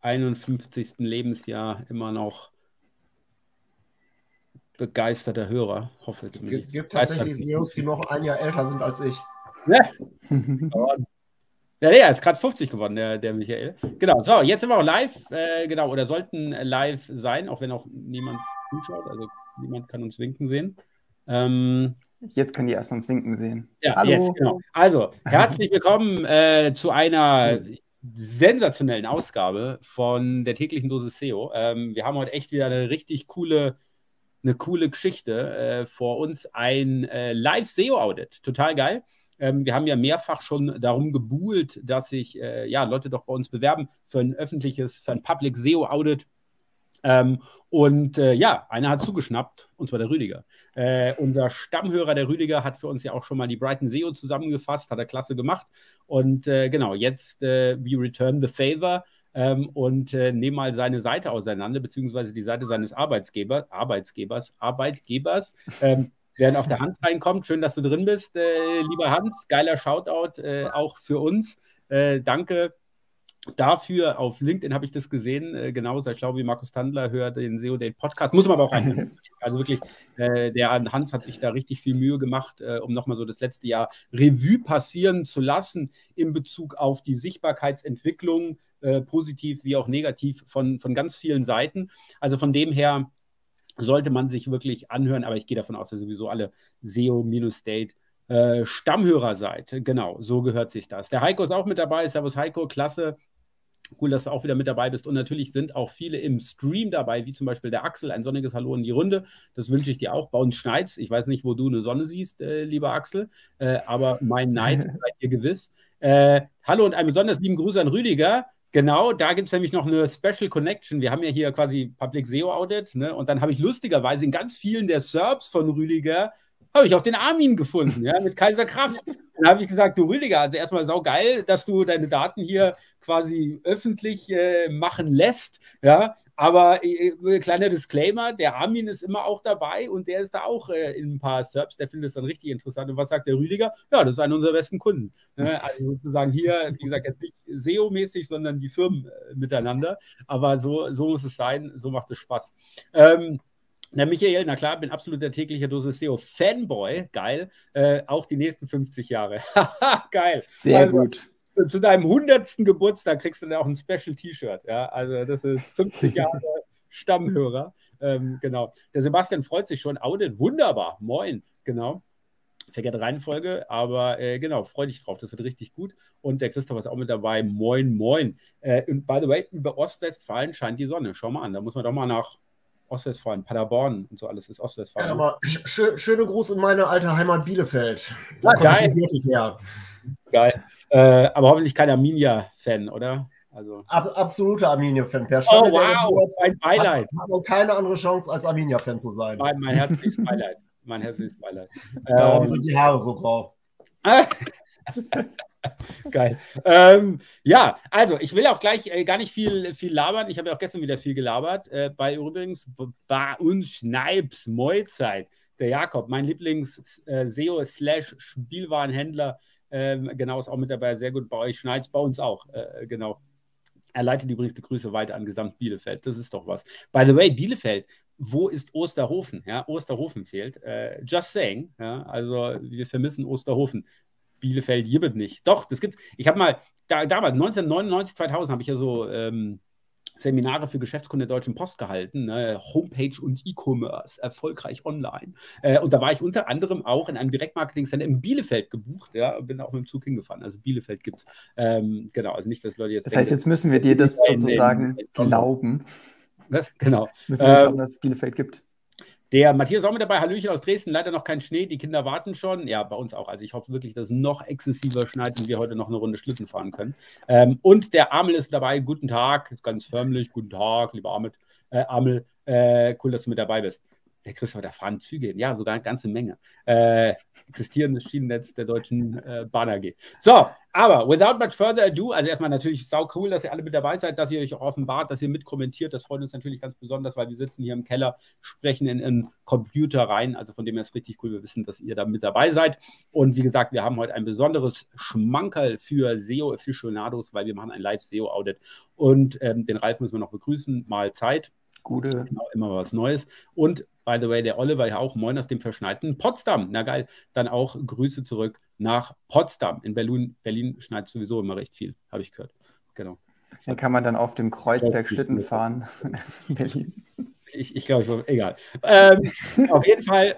51. Lebensjahr immer noch begeisterter Hörer. Hoffe zumindest. Es gibt tatsächlich SEOs, die noch ein Jahr älter sind als ich. Ja, ja, er ist gerade 50 geworden, der, der Michael. Genau, so, jetzt sind wir auch live, äh, genau, oder sollten live sein, auch wenn auch niemand zuschaut, also niemand kann uns winken sehen. Ähm, jetzt können die erst uns winken sehen. Ja, Hallo. jetzt, genau. Also, herzlich willkommen äh, zu einer sensationellen Ausgabe von der täglichen Dose SEO. Ähm, wir haben heute echt wieder eine richtig coole eine coole Geschichte äh, vor uns, ein äh, Live-SEO-Audit. Total geil. Ähm, wir haben ja mehrfach schon darum gebuhlt, dass sich äh, ja, Leute doch bei uns bewerben für ein öffentliches, für ein Public SEO-Audit. Ähm, und äh, ja, einer hat zugeschnappt, und zwar der Rüdiger. Äh, unser Stammhörer, der Rüdiger, hat für uns ja auch schon mal die Brighton SEO zusammengefasst, hat er klasse gemacht. Und äh, genau, jetzt äh, we return the favor ähm, und äh, nehmen mal seine Seite auseinander, beziehungsweise die Seite seines Arbeitsgeber, Arbeitsgebers, Arbeitgebers. Ähm, während auch der Hans reinkommt. Schön, dass du drin bist, äh, lieber Hans. Geiler Shoutout auch für uns. Danke dafür. Auf LinkedIn habe ich das gesehen. Äh, genauso, ich glaube, wie Markus Tandler hört den SEO Date Podcast. Muss man aber auch rein. Also wirklich, äh, der Hans hat sich da richtig viel Mühe gemacht, äh, um nochmal so das letzte Jahr Revue passieren zu lassen in Bezug auf die Sichtbarkeitsentwicklung, äh, positiv wie auch negativ von, von ganz vielen Seiten. Also von dem her sollte man sich wirklich anhören, aber ich gehe davon aus, dass sowieso alle SEO-Date äh, Stammhörer seid. Genau, so gehört sich das. Der Heiko ist auch mit dabei. Servus Heiko, klasse. Cool, dass du auch wieder mit dabei bist. Und natürlich sind auch viele im Stream dabei, wie zum Beispiel der Axel. Ein sonniges Hallo in die Runde. Das wünsche ich dir auch. Bei uns schneit's. Ich weiß nicht, wo du eine Sonne siehst, äh, lieber Axel, äh, aber mein Neid seid ihr gewiss. Äh, hallo und einen besonders lieben Gruß an Rüdiger. Genau, da gibt es nämlich noch eine Special Connection. Wir haben ja hier quasi Public SEO Audit, ne? Und dann habe ich lustigerweise in ganz vielen der Serbs von Rüdiger habe ich auch den Armin gefunden, ja, mit Kaiser Kraft. Dann habe ich gesagt, du Rüdiger, also erstmal sau geil, dass du deine Daten hier quasi öffentlich äh, machen lässt, ja. Aber äh, äh, kleiner Disclaimer, der Armin ist immer auch dabei und der ist da auch äh, in ein paar Serbs, der findet es dann richtig interessant. Und was sagt der Rüdiger? Ja, das ist einer unserer besten Kunden. Ne? Also sozusagen hier, wie gesagt, jetzt nicht SEO-mäßig, sondern die Firmen äh, miteinander. Aber so, so muss es sein, so macht es Spaß. Ähm, na, Michael, na klar, bin absoluter täglicher Dose SEO Fanboy. Geil. Äh, auch die nächsten 50 Jahre. Geil. Sehr also, gut. Zu deinem 100. Geburtstag kriegst du dann auch ein Special T-Shirt. Ja, also das ist 50 Jahre Stammhörer. Ähm, genau. Der Sebastian freut sich schon. Audit, wunderbar. Moin. Genau. Verkehrte Reihenfolge, aber äh, genau, freu dich drauf, das wird richtig gut. Und der Christoph ist auch mit dabei. Moin, moin. Äh, und by the way, über Ostwestfalen scheint die Sonne. Schau mal an, da muss man doch mal nach Ostwestfalen, Paderborn und so alles ist Ostwestfalen. Ja, aber sch schöne Gruß in meine alte Heimat Bielefeld. Ja, geil. her. Geil. Äh, aber hoffentlich kein Arminia-Fan, oder? Also. Ab, absoluter Arminia-Fan. Per oh, wow, ein Beileid. Hat, hat keine andere Chance, als Arminia-Fan zu sein. Mein, mein herzliches Beileid. Mein herzliches Beileid. Darum ähm, sind die Haare so grau. Geil. Ähm, ja, also ich will auch gleich äh, gar nicht viel, viel labern. Ich habe ja auch gestern wieder viel gelabert. Äh, bei übrigens bei uns Schneips Moizeit. Der Jakob, mein Lieblings-SEO äh, Spielwarenhändler, ähm, genau, ist auch mit dabei. Sehr gut bei euch. Schneids bei uns auch. Äh, genau. Er leitet übrigens die Grüße weiter an Gesamt Bielefeld. Das ist doch was. By the way, Bielefeld, wo ist Osterhofen? Ja, Osterhofen fehlt. Äh, just saying. Ja, also wir vermissen Osterhofen. Bielefeld gibt nicht. Doch, das gibt Ich habe mal, da, damals, 1999, 2000, habe ich ja so ähm, Seminare für Geschäftskunden der Deutschen Post gehalten, ne? Homepage und E-Commerce, erfolgreich online. Äh, und da war ich unter anderem auch in einem Direktmarketing-Center in Bielefeld gebucht, ja, bin auch mit dem Zug hingefahren. Also Bielefeld gibt es. Ähm, genau, also nicht, dass Leute jetzt. Das heißt, jetzt müssen wir dir das sozusagen glauben. Was? Genau. Jetzt müssen wir ähm, glauben, dass es Bielefeld gibt. Der Matthias auch mit dabei, Hallöchen aus Dresden, leider noch kein Schnee, die Kinder warten schon. Ja, bei uns auch. Also ich hoffe wirklich, dass es noch exzessiver schneit und wir heute noch eine Runde Schlitten fahren können. Ähm, und der Amel ist dabei, guten Tag, ganz förmlich, guten Tag, lieber Amel. Äh, Amel, äh, cool, dass du mit dabei bist. Der Christopher, da fahren Züge, ja, sogar eine ganze Menge. Äh, existierendes Schienennetz der Deutschen äh, Bahn AG. So, aber without much further ado, also erstmal natürlich sau cool, dass ihr alle mit dabei seid, dass ihr euch auch offenbart, dass ihr mitkommentiert. Das freut uns natürlich ganz besonders, weil wir sitzen hier im Keller, sprechen in einen Computer rein. Also von dem her ist richtig cool. Wir wissen, dass ihr da mit dabei seid. Und wie gesagt, wir haben heute ein besonderes Schmankerl für SEO-Aficionados, weil wir machen ein Live-SEO-Audit. Und ähm, den Ralf müssen wir noch begrüßen. Mal Zeit. Gute. Genau, immer was Neues. Und by the way, der Oliver ja auch, moin aus dem verschneiten Potsdam. Na geil, dann auch Grüße zurück nach Potsdam. In Berlin, Berlin schneit sowieso immer recht viel, habe ich gehört. Genau. Dann kann man dann auf dem Kreuzberg Schlitten fahren. Berlin. Ich, ich glaube, ich egal. Ähm, auf jeden Fall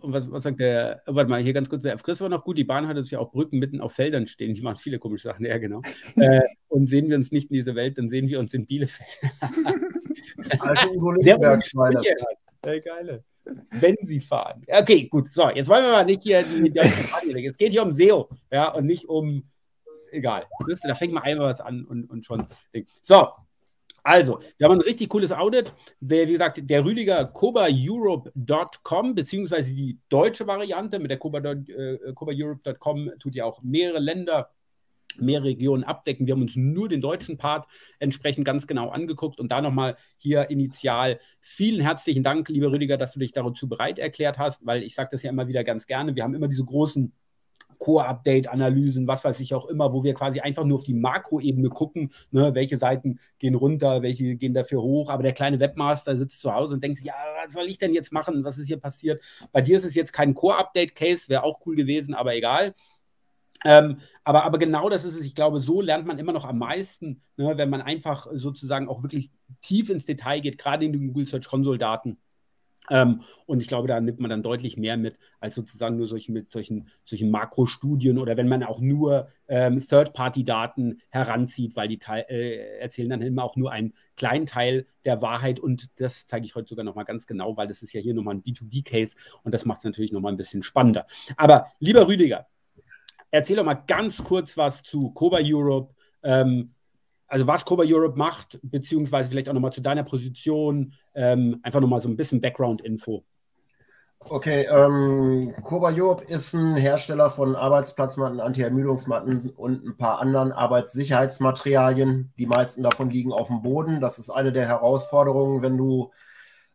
und was, was, sagt der, warte mal, hier ganz kurz, der F. Chris war noch gut, die Bahn hat uns ja auch Brücken mitten auf Feldern stehen, die machen viele komische Sachen, ja genau. äh, und sehen wir uns nicht in dieser Welt, dann sehen wir uns in Bielefeld. also Udo Lindenberg, äh, geile. Wenn sie fahren. Okay, gut. So, jetzt wollen wir mal nicht hier die, die Es geht hier um SEO, ja, und nicht um. Egal. Da fängt man einmal was an und, und schon. So, also, wir haben ein richtig cooles Audit. Wie gesagt, der Rüdiger cobaeurope.com, beziehungsweise die deutsche Variante mit der cobaeurope.com tut ja auch mehrere Länder mehr Regionen abdecken. Wir haben uns nur den deutschen Part entsprechend ganz genau angeguckt und da nochmal hier initial vielen herzlichen Dank, lieber Rüdiger, dass du dich dazu bereit erklärt hast, weil ich sage das ja immer wieder ganz gerne. Wir haben immer diese großen Core-Update-Analysen, was weiß ich auch immer, wo wir quasi einfach nur auf die Makroebene gucken, ne, welche Seiten gehen runter, welche gehen dafür hoch. Aber der kleine Webmaster sitzt zu Hause und denkt sich, ja, was soll ich denn jetzt machen? Was ist hier passiert? Bei dir ist es jetzt kein Core-Update-Case, wäre auch cool gewesen, aber egal. Ähm, aber, aber genau das ist es. Ich glaube, so lernt man immer noch am meisten, ne, wenn man einfach sozusagen auch wirklich tief ins Detail geht, gerade in den Google Search Console Daten. Ähm, und ich glaube, da nimmt man dann deutlich mehr mit, als sozusagen nur solche, mit solchen, solchen Makrostudien oder wenn man auch nur ähm, Third-Party-Daten heranzieht, weil die äh, erzählen dann immer auch nur einen kleinen Teil der Wahrheit und das zeige ich heute sogar nochmal ganz genau, weil das ist ja hier nochmal ein B2B-Case und das macht es natürlich nochmal ein bisschen spannender. Aber lieber Rüdiger, Erzähl doch mal ganz kurz was zu Koba Europe. Ähm, also was Koba Europe macht, beziehungsweise vielleicht auch nochmal zu deiner Position. Ähm, einfach nochmal so ein bisschen Background-Info. Okay, ähm, Koba Europe ist ein Hersteller von Arbeitsplatzmatten, Anti-Ermüdungsmatten und ein paar anderen Arbeitssicherheitsmaterialien. Die meisten davon liegen auf dem Boden. Das ist eine der Herausforderungen, wenn du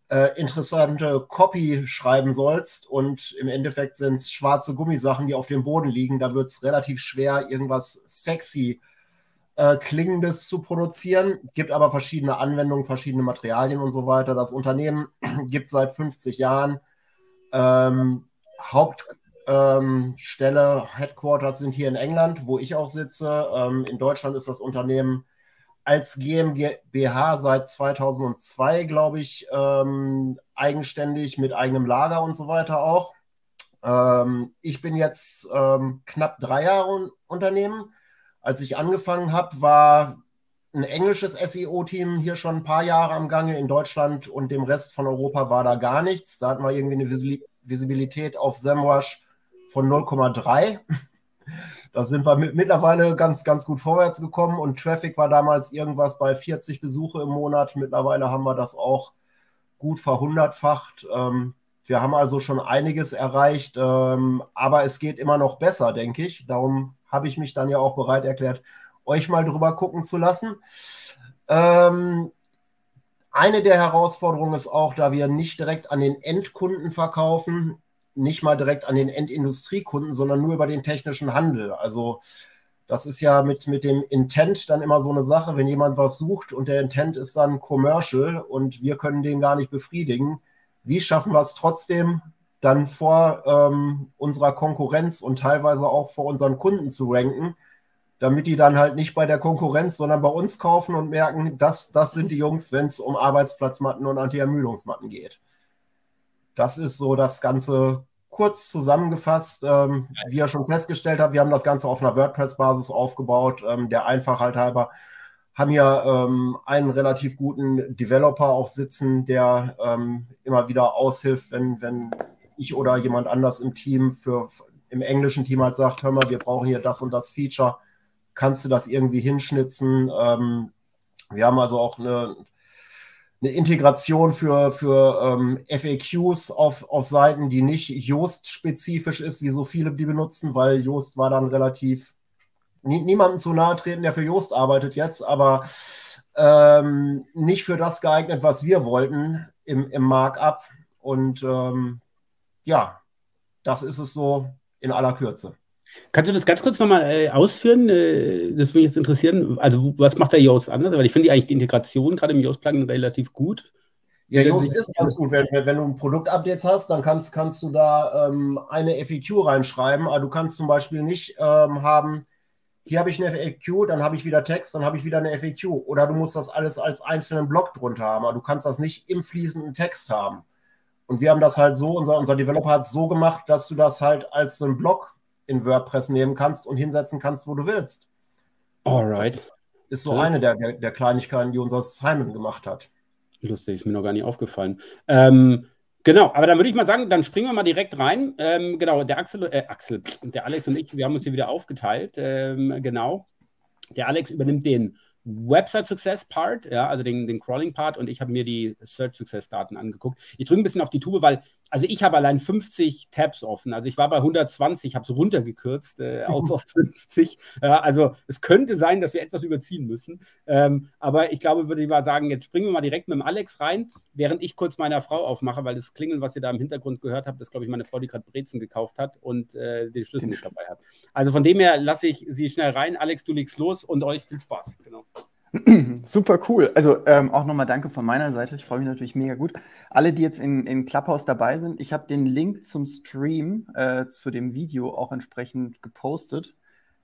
äh, interessante Copy schreiben sollst und im Endeffekt sind es schwarze Gummisachen, die auf dem Boden liegen, da wird es relativ schwer, irgendwas sexy äh, Klingendes zu produzieren. Gibt aber verschiedene Anwendungen, verschiedene Materialien und so weiter. Das Unternehmen gibt seit 50 Jahren. Ähm, Hauptstelle, ähm, Headquarters sind hier in England, wo ich auch sitze. Ähm, in Deutschland ist das Unternehmen als GmbH seit 2002, glaube ich, ähm, eigenständig mit eigenem Lager und so weiter auch. Ähm, ich bin jetzt ähm, knapp drei Jahre Unternehmen. Als ich angefangen habe, war ein englisches SEO-Team hier schon ein paar Jahre am Gange. In Deutschland und dem Rest von Europa war da gar nichts. Da hatten wir irgendwie eine Visibilität auf SEMrush von 0,3. Da sind wir mit, mittlerweile ganz, ganz gut vorwärts gekommen und Traffic war damals irgendwas bei 40 Besuche im Monat. Mittlerweile haben wir das auch gut verhundertfacht. Ähm, wir haben also schon einiges erreicht, ähm, aber es geht immer noch besser, denke ich. Darum habe ich mich dann ja auch bereit erklärt, euch mal drüber gucken zu lassen. Ähm, eine der Herausforderungen ist auch, da wir nicht direkt an den Endkunden verkaufen, nicht mal direkt an den Endindustriekunden, sondern nur über den technischen Handel. Also das ist ja mit, mit dem Intent dann immer so eine Sache, wenn jemand was sucht und der Intent ist dann commercial und wir können den gar nicht befriedigen. Wie schaffen wir es trotzdem, dann vor ähm, unserer Konkurrenz und teilweise auch vor unseren Kunden zu ranken, damit die dann halt nicht bei der Konkurrenz, sondern bei uns kaufen und merken, dass das sind die Jungs, wenn es um Arbeitsplatzmatten und Anti-Ermüdungsmatten geht. Das ist so das Ganze kurz zusammengefasst. Ähm, wie ihr schon festgestellt habt, wir haben das Ganze auf einer WordPress-Basis aufgebaut. Ähm, der Einfachheit halber haben hier ähm, einen relativ guten Developer auch sitzen, der ähm, immer wieder aushilft, wenn, wenn ich oder jemand anders im Team für im englischen Team halt sagt, hör mal, wir brauchen hier das und das Feature, kannst du das irgendwie hinschnitzen? Ähm, wir haben also auch eine eine Integration für, für ähm, FAQs auf, auf Seiten, die nicht Yoast-spezifisch ist, wie so viele die benutzen, weil Yoast war dann relativ nie, niemandem zu nahe treten, der für Yoast arbeitet jetzt, aber ähm, nicht für das geeignet, was wir wollten im, im Markup. Und ähm, ja, das ist es so in aller Kürze. Kannst du das ganz kurz nochmal äh, ausführen? Äh, das würde mich jetzt interessieren. Also, was macht der Yoast anders? Weil ich finde eigentlich die Integration gerade im Yoast-Plugin relativ gut. Ja, Yoast ist ganz gut. Wenn, wenn du ein Produktupdates hast, dann kannst, kannst du da ähm, eine FAQ reinschreiben. Aber du kannst zum Beispiel nicht ähm, haben, hier habe ich eine FAQ, dann habe ich wieder Text, dann habe ich wieder eine FAQ. Oder du musst das alles als einzelnen Block drunter haben. Aber du kannst das nicht im fließenden Text haben. Und wir haben das halt so, unser, unser Developer hat es so gemacht, dass du das halt als einen Block in WordPress nehmen kannst und hinsetzen kannst, wo du willst. Alright. Das ist, so eine der, der, der, Kleinigkeiten, die unser Simon gemacht hat. Lustig, ist mir noch gar nicht aufgefallen. Ähm, genau, aber dann würde ich mal sagen, dann springen wir mal direkt rein. Ähm, genau, der Axel, äh, Axel, der Alex und ich, wir haben uns hier wieder aufgeteilt. Ähm, genau. Der Alex übernimmt den Website Success Part, ja, also den, den Crawling Part und ich habe mir die Search Success Daten angeguckt. Ich drücke ein bisschen auf die Tube, weil, also ich habe allein 50 Tabs offen. Also ich war bei 120, habe es runtergekürzt äh, auf, auf 50. Ja, also es könnte sein, dass wir etwas überziehen müssen. Ähm, aber ich glaube, würde ich mal sagen, jetzt springen wir mal direkt mit dem Alex rein, während ich kurz meiner Frau aufmache, weil das Klingeln, was ihr da im Hintergrund gehört habt, das glaube ich meine Frau, die gerade Brezen gekauft hat und äh, den Schlüssel nicht dabei hat. Also von dem her lasse ich sie schnell rein. Alex, du legst los und euch viel Spaß. Genau. Super cool. Also ähm, auch nochmal danke von meiner Seite. Ich freue mich natürlich mega gut. Alle, die jetzt in, in Clubhouse dabei sind, ich habe den Link zum Stream äh, zu dem Video auch entsprechend gepostet.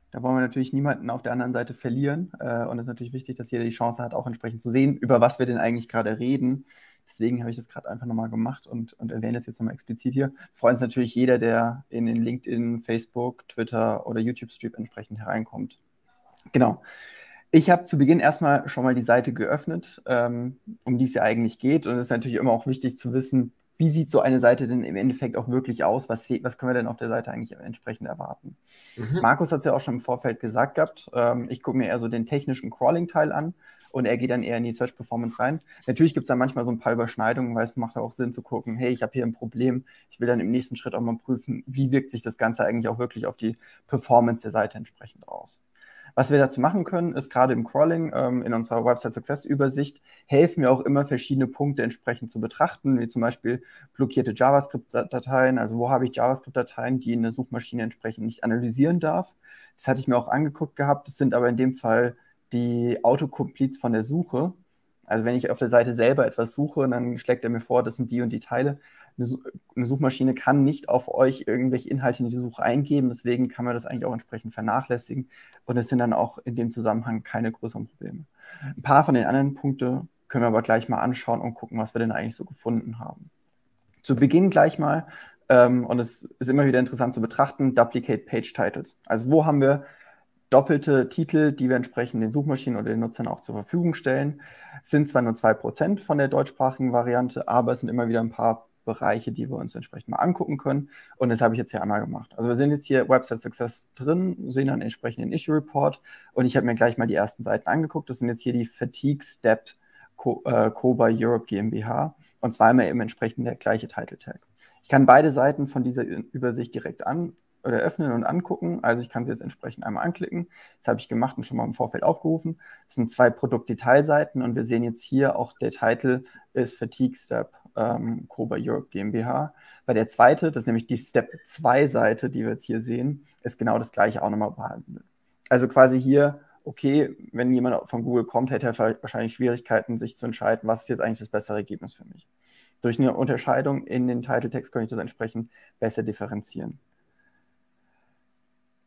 Da wollen wir natürlich niemanden auf der anderen Seite verlieren. Äh, und es ist natürlich wichtig, dass jeder die Chance hat, auch entsprechend zu sehen, über was wir denn eigentlich gerade reden. Deswegen habe ich das gerade einfach nochmal gemacht und, und erwähne das jetzt nochmal explizit hier. Freuen uns natürlich jeder, der in den LinkedIn, Facebook, Twitter oder YouTube-Stream entsprechend hereinkommt. Genau. Ich habe zu Beginn erstmal schon mal die Seite geöffnet, ähm, um die es ja eigentlich geht. Und es ist natürlich immer auch wichtig zu wissen, wie sieht so eine Seite denn im Endeffekt auch wirklich aus? Was, was können wir denn auf der Seite eigentlich entsprechend erwarten? Mhm. Markus hat es ja auch schon im Vorfeld gesagt gehabt. Ähm, ich gucke mir eher so den technischen Crawling-Teil an und er geht dann eher in die Search Performance rein. Natürlich gibt es da manchmal so ein paar Überschneidungen, weil es macht auch Sinn zu gucken, hey, ich habe hier ein Problem. Ich will dann im nächsten Schritt auch mal prüfen, wie wirkt sich das Ganze eigentlich auch wirklich auf die Performance der Seite entsprechend aus. Was wir dazu machen können, ist gerade im Crawling ähm, in unserer Website Success Übersicht helfen wir auch immer verschiedene Punkte entsprechend zu betrachten, wie zum Beispiel blockierte JavaScript-Dateien. Also wo habe ich JavaScript-Dateien, die eine Suchmaschine entsprechend nicht analysieren darf. Das hatte ich mir auch angeguckt gehabt. Das sind aber in dem Fall die Autocompletes von der Suche. Also wenn ich auf der Seite selber etwas suche, dann schlägt er mir vor, das sind die und die Teile eine Suchmaschine kann nicht auf euch irgendwelche Inhalte in die Suche eingeben, deswegen kann man das eigentlich auch entsprechend vernachlässigen und es sind dann auch in dem Zusammenhang keine größeren Probleme. Ein paar von den anderen Punkten können wir aber gleich mal anschauen und gucken, was wir denn eigentlich so gefunden haben. Zu Beginn gleich mal, ähm, und es ist immer wieder interessant zu betrachten, Duplicate Page Titles. Also wo haben wir doppelte Titel, die wir entsprechend den Suchmaschinen oder den Nutzern auch zur Verfügung stellen. Es sind zwar nur 2% von der deutschsprachigen Variante, aber es sind immer wieder ein paar Bereiche, die wir uns entsprechend mal angucken können. Und das habe ich jetzt hier einmal gemacht. Also wir sind jetzt hier Website Success drin, sehen dann entsprechend den Issue Report und ich habe mir gleich mal die ersten Seiten angeguckt. Das sind jetzt hier die Fatigue Step Co äh, Coba Europe GmbH und zweimal eben entsprechend der gleiche Title Tag. Ich kann beide Seiten von dieser Übersicht direkt an oder öffnen und angucken. Also ich kann sie jetzt entsprechend einmal anklicken. Das habe ich gemacht und schon mal im Vorfeld aufgerufen. Das sind zwei Produktdetailseiten und wir sehen jetzt hier auch der Titel ist Fatigue Step ähm, Koba Europe GmbH. Bei der zweite, das ist nämlich die Step 2 Seite, die wir jetzt hier sehen, ist genau das gleiche auch nochmal behandelt. Also quasi hier, okay, wenn jemand von Google kommt, hätte er wahrscheinlich Schwierigkeiten, sich zu entscheiden, was ist jetzt eigentlich das bessere Ergebnis für mich. Durch eine Unterscheidung in den Titeltext kann ich das entsprechend besser differenzieren.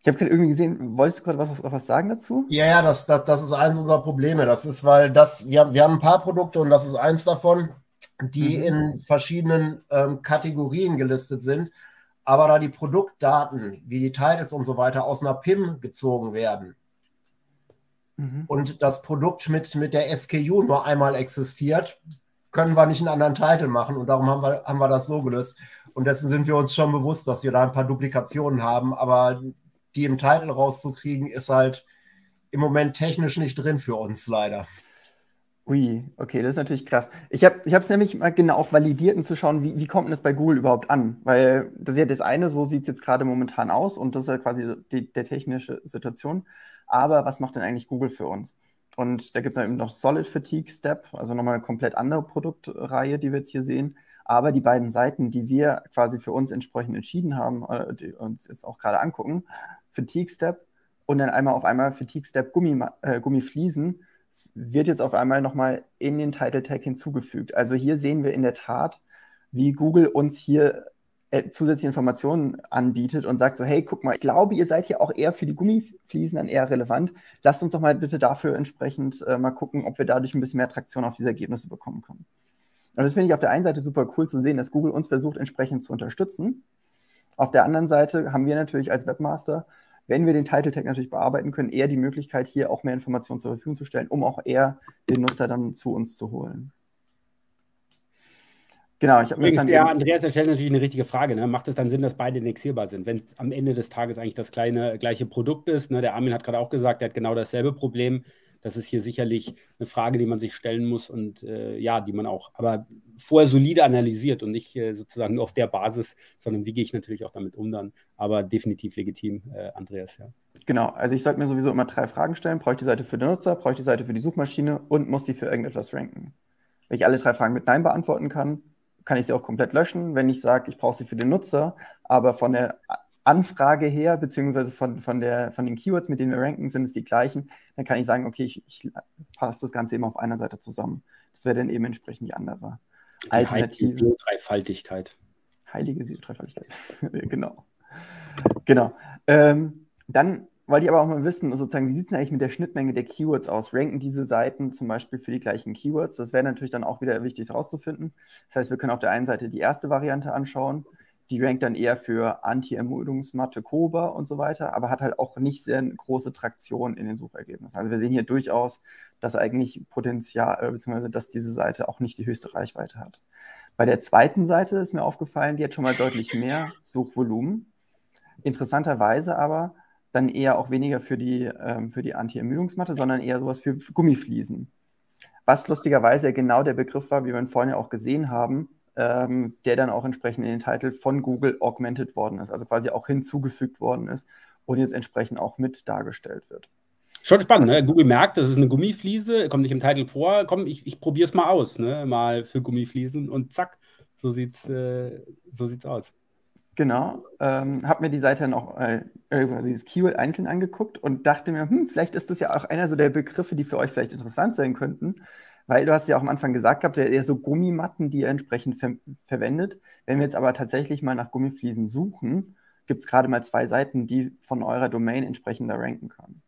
Ich habe gerade irgendwie gesehen, wolltest du gerade was, was sagen dazu? Ja, ja, das, das, das ist eins unserer Probleme. Das ist, weil das, wir, wir haben ein paar Produkte und das ist eins davon die mhm. in verschiedenen ähm, Kategorien gelistet sind. Aber da die Produktdaten, wie die Titles und so weiter, aus einer PIM gezogen werden mhm. und das Produkt mit, mit der SKU nur einmal existiert, können wir nicht einen anderen Titel machen. Und darum haben wir, haben wir das so gelöst. Und dessen sind wir uns schon bewusst, dass wir da ein paar Duplikationen haben. Aber die im Titel rauszukriegen, ist halt im Moment technisch nicht drin für uns leider. Ui, okay, das ist natürlich krass. Ich habe es nämlich mal genau auch validiert, um zu schauen, wie, wie kommt denn das bei Google überhaupt an? Weil das ist ja das eine, so sieht es jetzt gerade momentan aus und das ist ja quasi die, der technische Situation. Aber was macht denn eigentlich Google für uns? Und da gibt es eben noch Solid Fatigue Step, also nochmal eine komplett andere Produktreihe, die wir jetzt hier sehen. Aber die beiden Seiten, die wir quasi für uns entsprechend entschieden haben, äh, die uns jetzt auch gerade angucken, Fatigue Step und dann einmal auf einmal Fatigue Step Gummi, äh, Gummifliesen, wird jetzt auf einmal nochmal in den Title Tag hinzugefügt. Also hier sehen wir in der Tat, wie Google uns hier äh, zusätzliche Informationen anbietet und sagt so, hey, guck mal, ich glaube, ihr seid hier auch eher für die Gummifliesen dann eher relevant. Lasst uns doch mal bitte dafür entsprechend äh, mal gucken, ob wir dadurch ein bisschen mehr Traktion auf diese Ergebnisse bekommen können. Und das finde ich auf der einen Seite super cool zu sehen, dass Google uns versucht, entsprechend zu unterstützen. Auf der anderen Seite haben wir natürlich als Webmaster wenn wir den Title Tag natürlich bearbeiten können, eher die Möglichkeit, hier auch mehr Informationen zur Verfügung zu stellen, um auch eher den Nutzer dann zu uns zu holen. Genau, ich habe Übrigens, der Andreas stellt natürlich eine richtige Frage. Ne? Macht es dann Sinn, dass beide indexierbar sind, wenn es am Ende des Tages eigentlich das kleine, gleiche Produkt ist? Ne? Der Armin hat gerade auch gesagt, er hat genau dasselbe Problem. Das ist hier sicherlich eine Frage, die man sich stellen muss und äh, ja, die man auch aber vorher solide analysiert und nicht äh, sozusagen nur auf der Basis, sondern wie gehe ich natürlich auch damit um dann. Aber definitiv legitim, äh, Andreas, ja. Genau, also ich sollte mir sowieso immer drei Fragen stellen. Brauche ich die Seite für den Nutzer, brauche ich die Seite für die Suchmaschine und muss sie für irgendetwas ranken? Wenn ich alle drei Fragen mit Nein beantworten kann, kann ich sie auch komplett löschen. Wenn ich sage, ich brauche sie für den Nutzer, aber von der Anfrage her, beziehungsweise von, von, der, von den Keywords, mit denen wir ranken, sind es die gleichen, dann kann ich sagen, okay, ich, ich passe das Ganze eben auf einer Seite zusammen. Das wäre dann eben entsprechend die andere Alternative. Heilige Dreifaltigkeit. Heilige Dreifaltigkeit. genau. Genau. Ähm, dann wollte ich aber auch mal wissen, sozusagen, wie sieht es denn eigentlich mit der Schnittmenge der Keywords aus? Ranken diese Seiten zum Beispiel für die gleichen Keywords? Das wäre natürlich dann auch wieder wichtig herauszufinden. Das heißt, wir können auf der einen Seite die erste Variante anschauen die rankt dann eher für Anti-Ermüdungsmatte, Koba und so weiter, aber hat halt auch nicht sehr große Traktion in den Suchergebnissen. Also wir sehen hier durchaus, dass eigentlich Potenzial, äh, beziehungsweise dass diese Seite auch nicht die höchste Reichweite hat. Bei der zweiten Seite ist mir aufgefallen, die hat schon mal deutlich mehr Suchvolumen. Interessanterweise aber dann eher auch weniger für die, ähm, für die Anti-Ermüdungsmatte, sondern eher sowas für Gummifliesen. Was lustigerweise genau der Begriff war, wie wir vorhin ja auch gesehen haben, ähm, der dann auch entsprechend in den Titel von Google augmented worden ist, also quasi auch hinzugefügt worden ist und jetzt entsprechend auch mit dargestellt wird. Schon spannend, ne? Google merkt, das ist eine Gummifliese, kommt nicht im Titel vor, komm, ich, ich probiere es mal aus, ne? mal für Gummifliesen und zack, so sieht's, äh, so sieht's aus. Genau, ähm, habe mir die Seite noch äh, dieses Keyword einzeln angeguckt und dachte mir, hm, vielleicht ist das ja auch einer so der Begriffe, die für euch vielleicht interessant sein könnten. Weil du hast ja auch am Anfang gesagt gehabt, eher so Gummimatten, die er entsprechend ver verwendet. Wenn wir jetzt aber tatsächlich mal nach Gummifliesen suchen, gibt es gerade mal zwei Seiten, die von eurer Domain entsprechend da ranken können.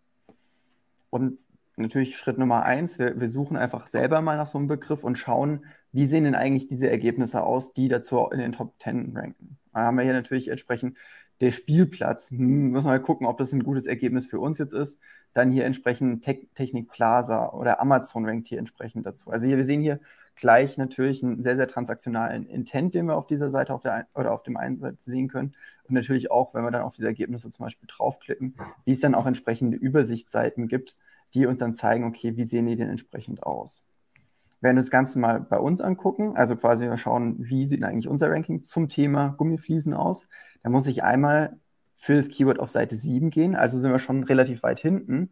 Und natürlich Schritt Nummer eins, wir, wir, suchen einfach selber mal nach so einem Begriff und schauen, wie sehen denn eigentlich diese Ergebnisse aus, die dazu in den Top 10 ranken. Da haben wir hier natürlich entsprechend der Spielplatz, hm, müssen wir mal gucken, ob das ein gutes Ergebnis für uns jetzt ist. Dann hier entsprechend Te Technik Plaza oder Amazon rankt hier entsprechend dazu. Also hier, wir sehen hier gleich natürlich einen sehr, sehr transaktionalen Intent, den wir auf dieser Seite auf der, oder auf dem einen Seite sehen können. Und natürlich auch, wenn wir dann auf diese Ergebnisse zum Beispiel draufklicken, wie es dann auch entsprechende Übersichtsseiten gibt, die uns dann zeigen, okay, wie sehen die denn entsprechend aus werden das Ganze mal bei uns angucken, also quasi mal schauen, wie sieht eigentlich unser Ranking zum Thema Gummifliesen aus. Da muss ich einmal für das Keyword auf Seite 7 gehen, also sind wir schon relativ weit hinten.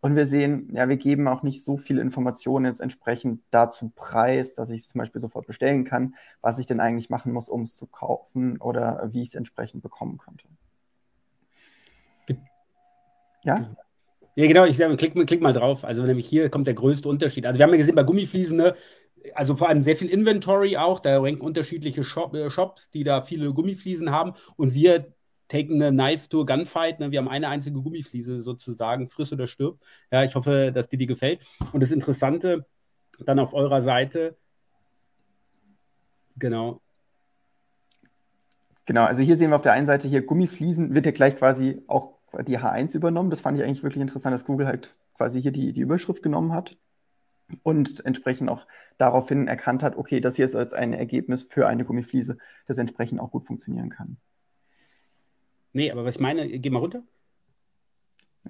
Und wir sehen, ja, wir geben auch nicht so viele Informationen jetzt entsprechend dazu preis, dass ich es zum Beispiel sofort bestellen kann, was ich denn eigentlich machen muss, um es zu kaufen oder wie ich es entsprechend bekommen könnte. Ja? Ja, genau, ich klick, klick mal drauf. Also nämlich hier kommt der größte Unterschied. Also wir haben ja gesehen, bei Gummifliesen, ne, also vor allem sehr viel Inventory auch, da ranken unterschiedliche Shop, äh, Shops, die da viele Gummifliesen haben und wir taken eine Knife to Gunfight. Ne? Wir haben eine einzige Gummifliese sozusagen, friss oder stirb. Ja, ich hoffe, dass dir die gefällt. Und das Interessante dann auf eurer Seite, genau. Genau, also hier sehen wir auf der einen Seite hier Gummifliesen, wird ja gleich quasi auch die H1 übernommen. Das fand ich eigentlich wirklich interessant, dass Google halt quasi hier die, die Überschrift genommen hat und entsprechend auch daraufhin erkannt hat, okay, das hier ist als ein Ergebnis für eine Gummifliese, das entsprechend auch gut funktionieren kann. Nee, aber was ich meine, geh mal runter.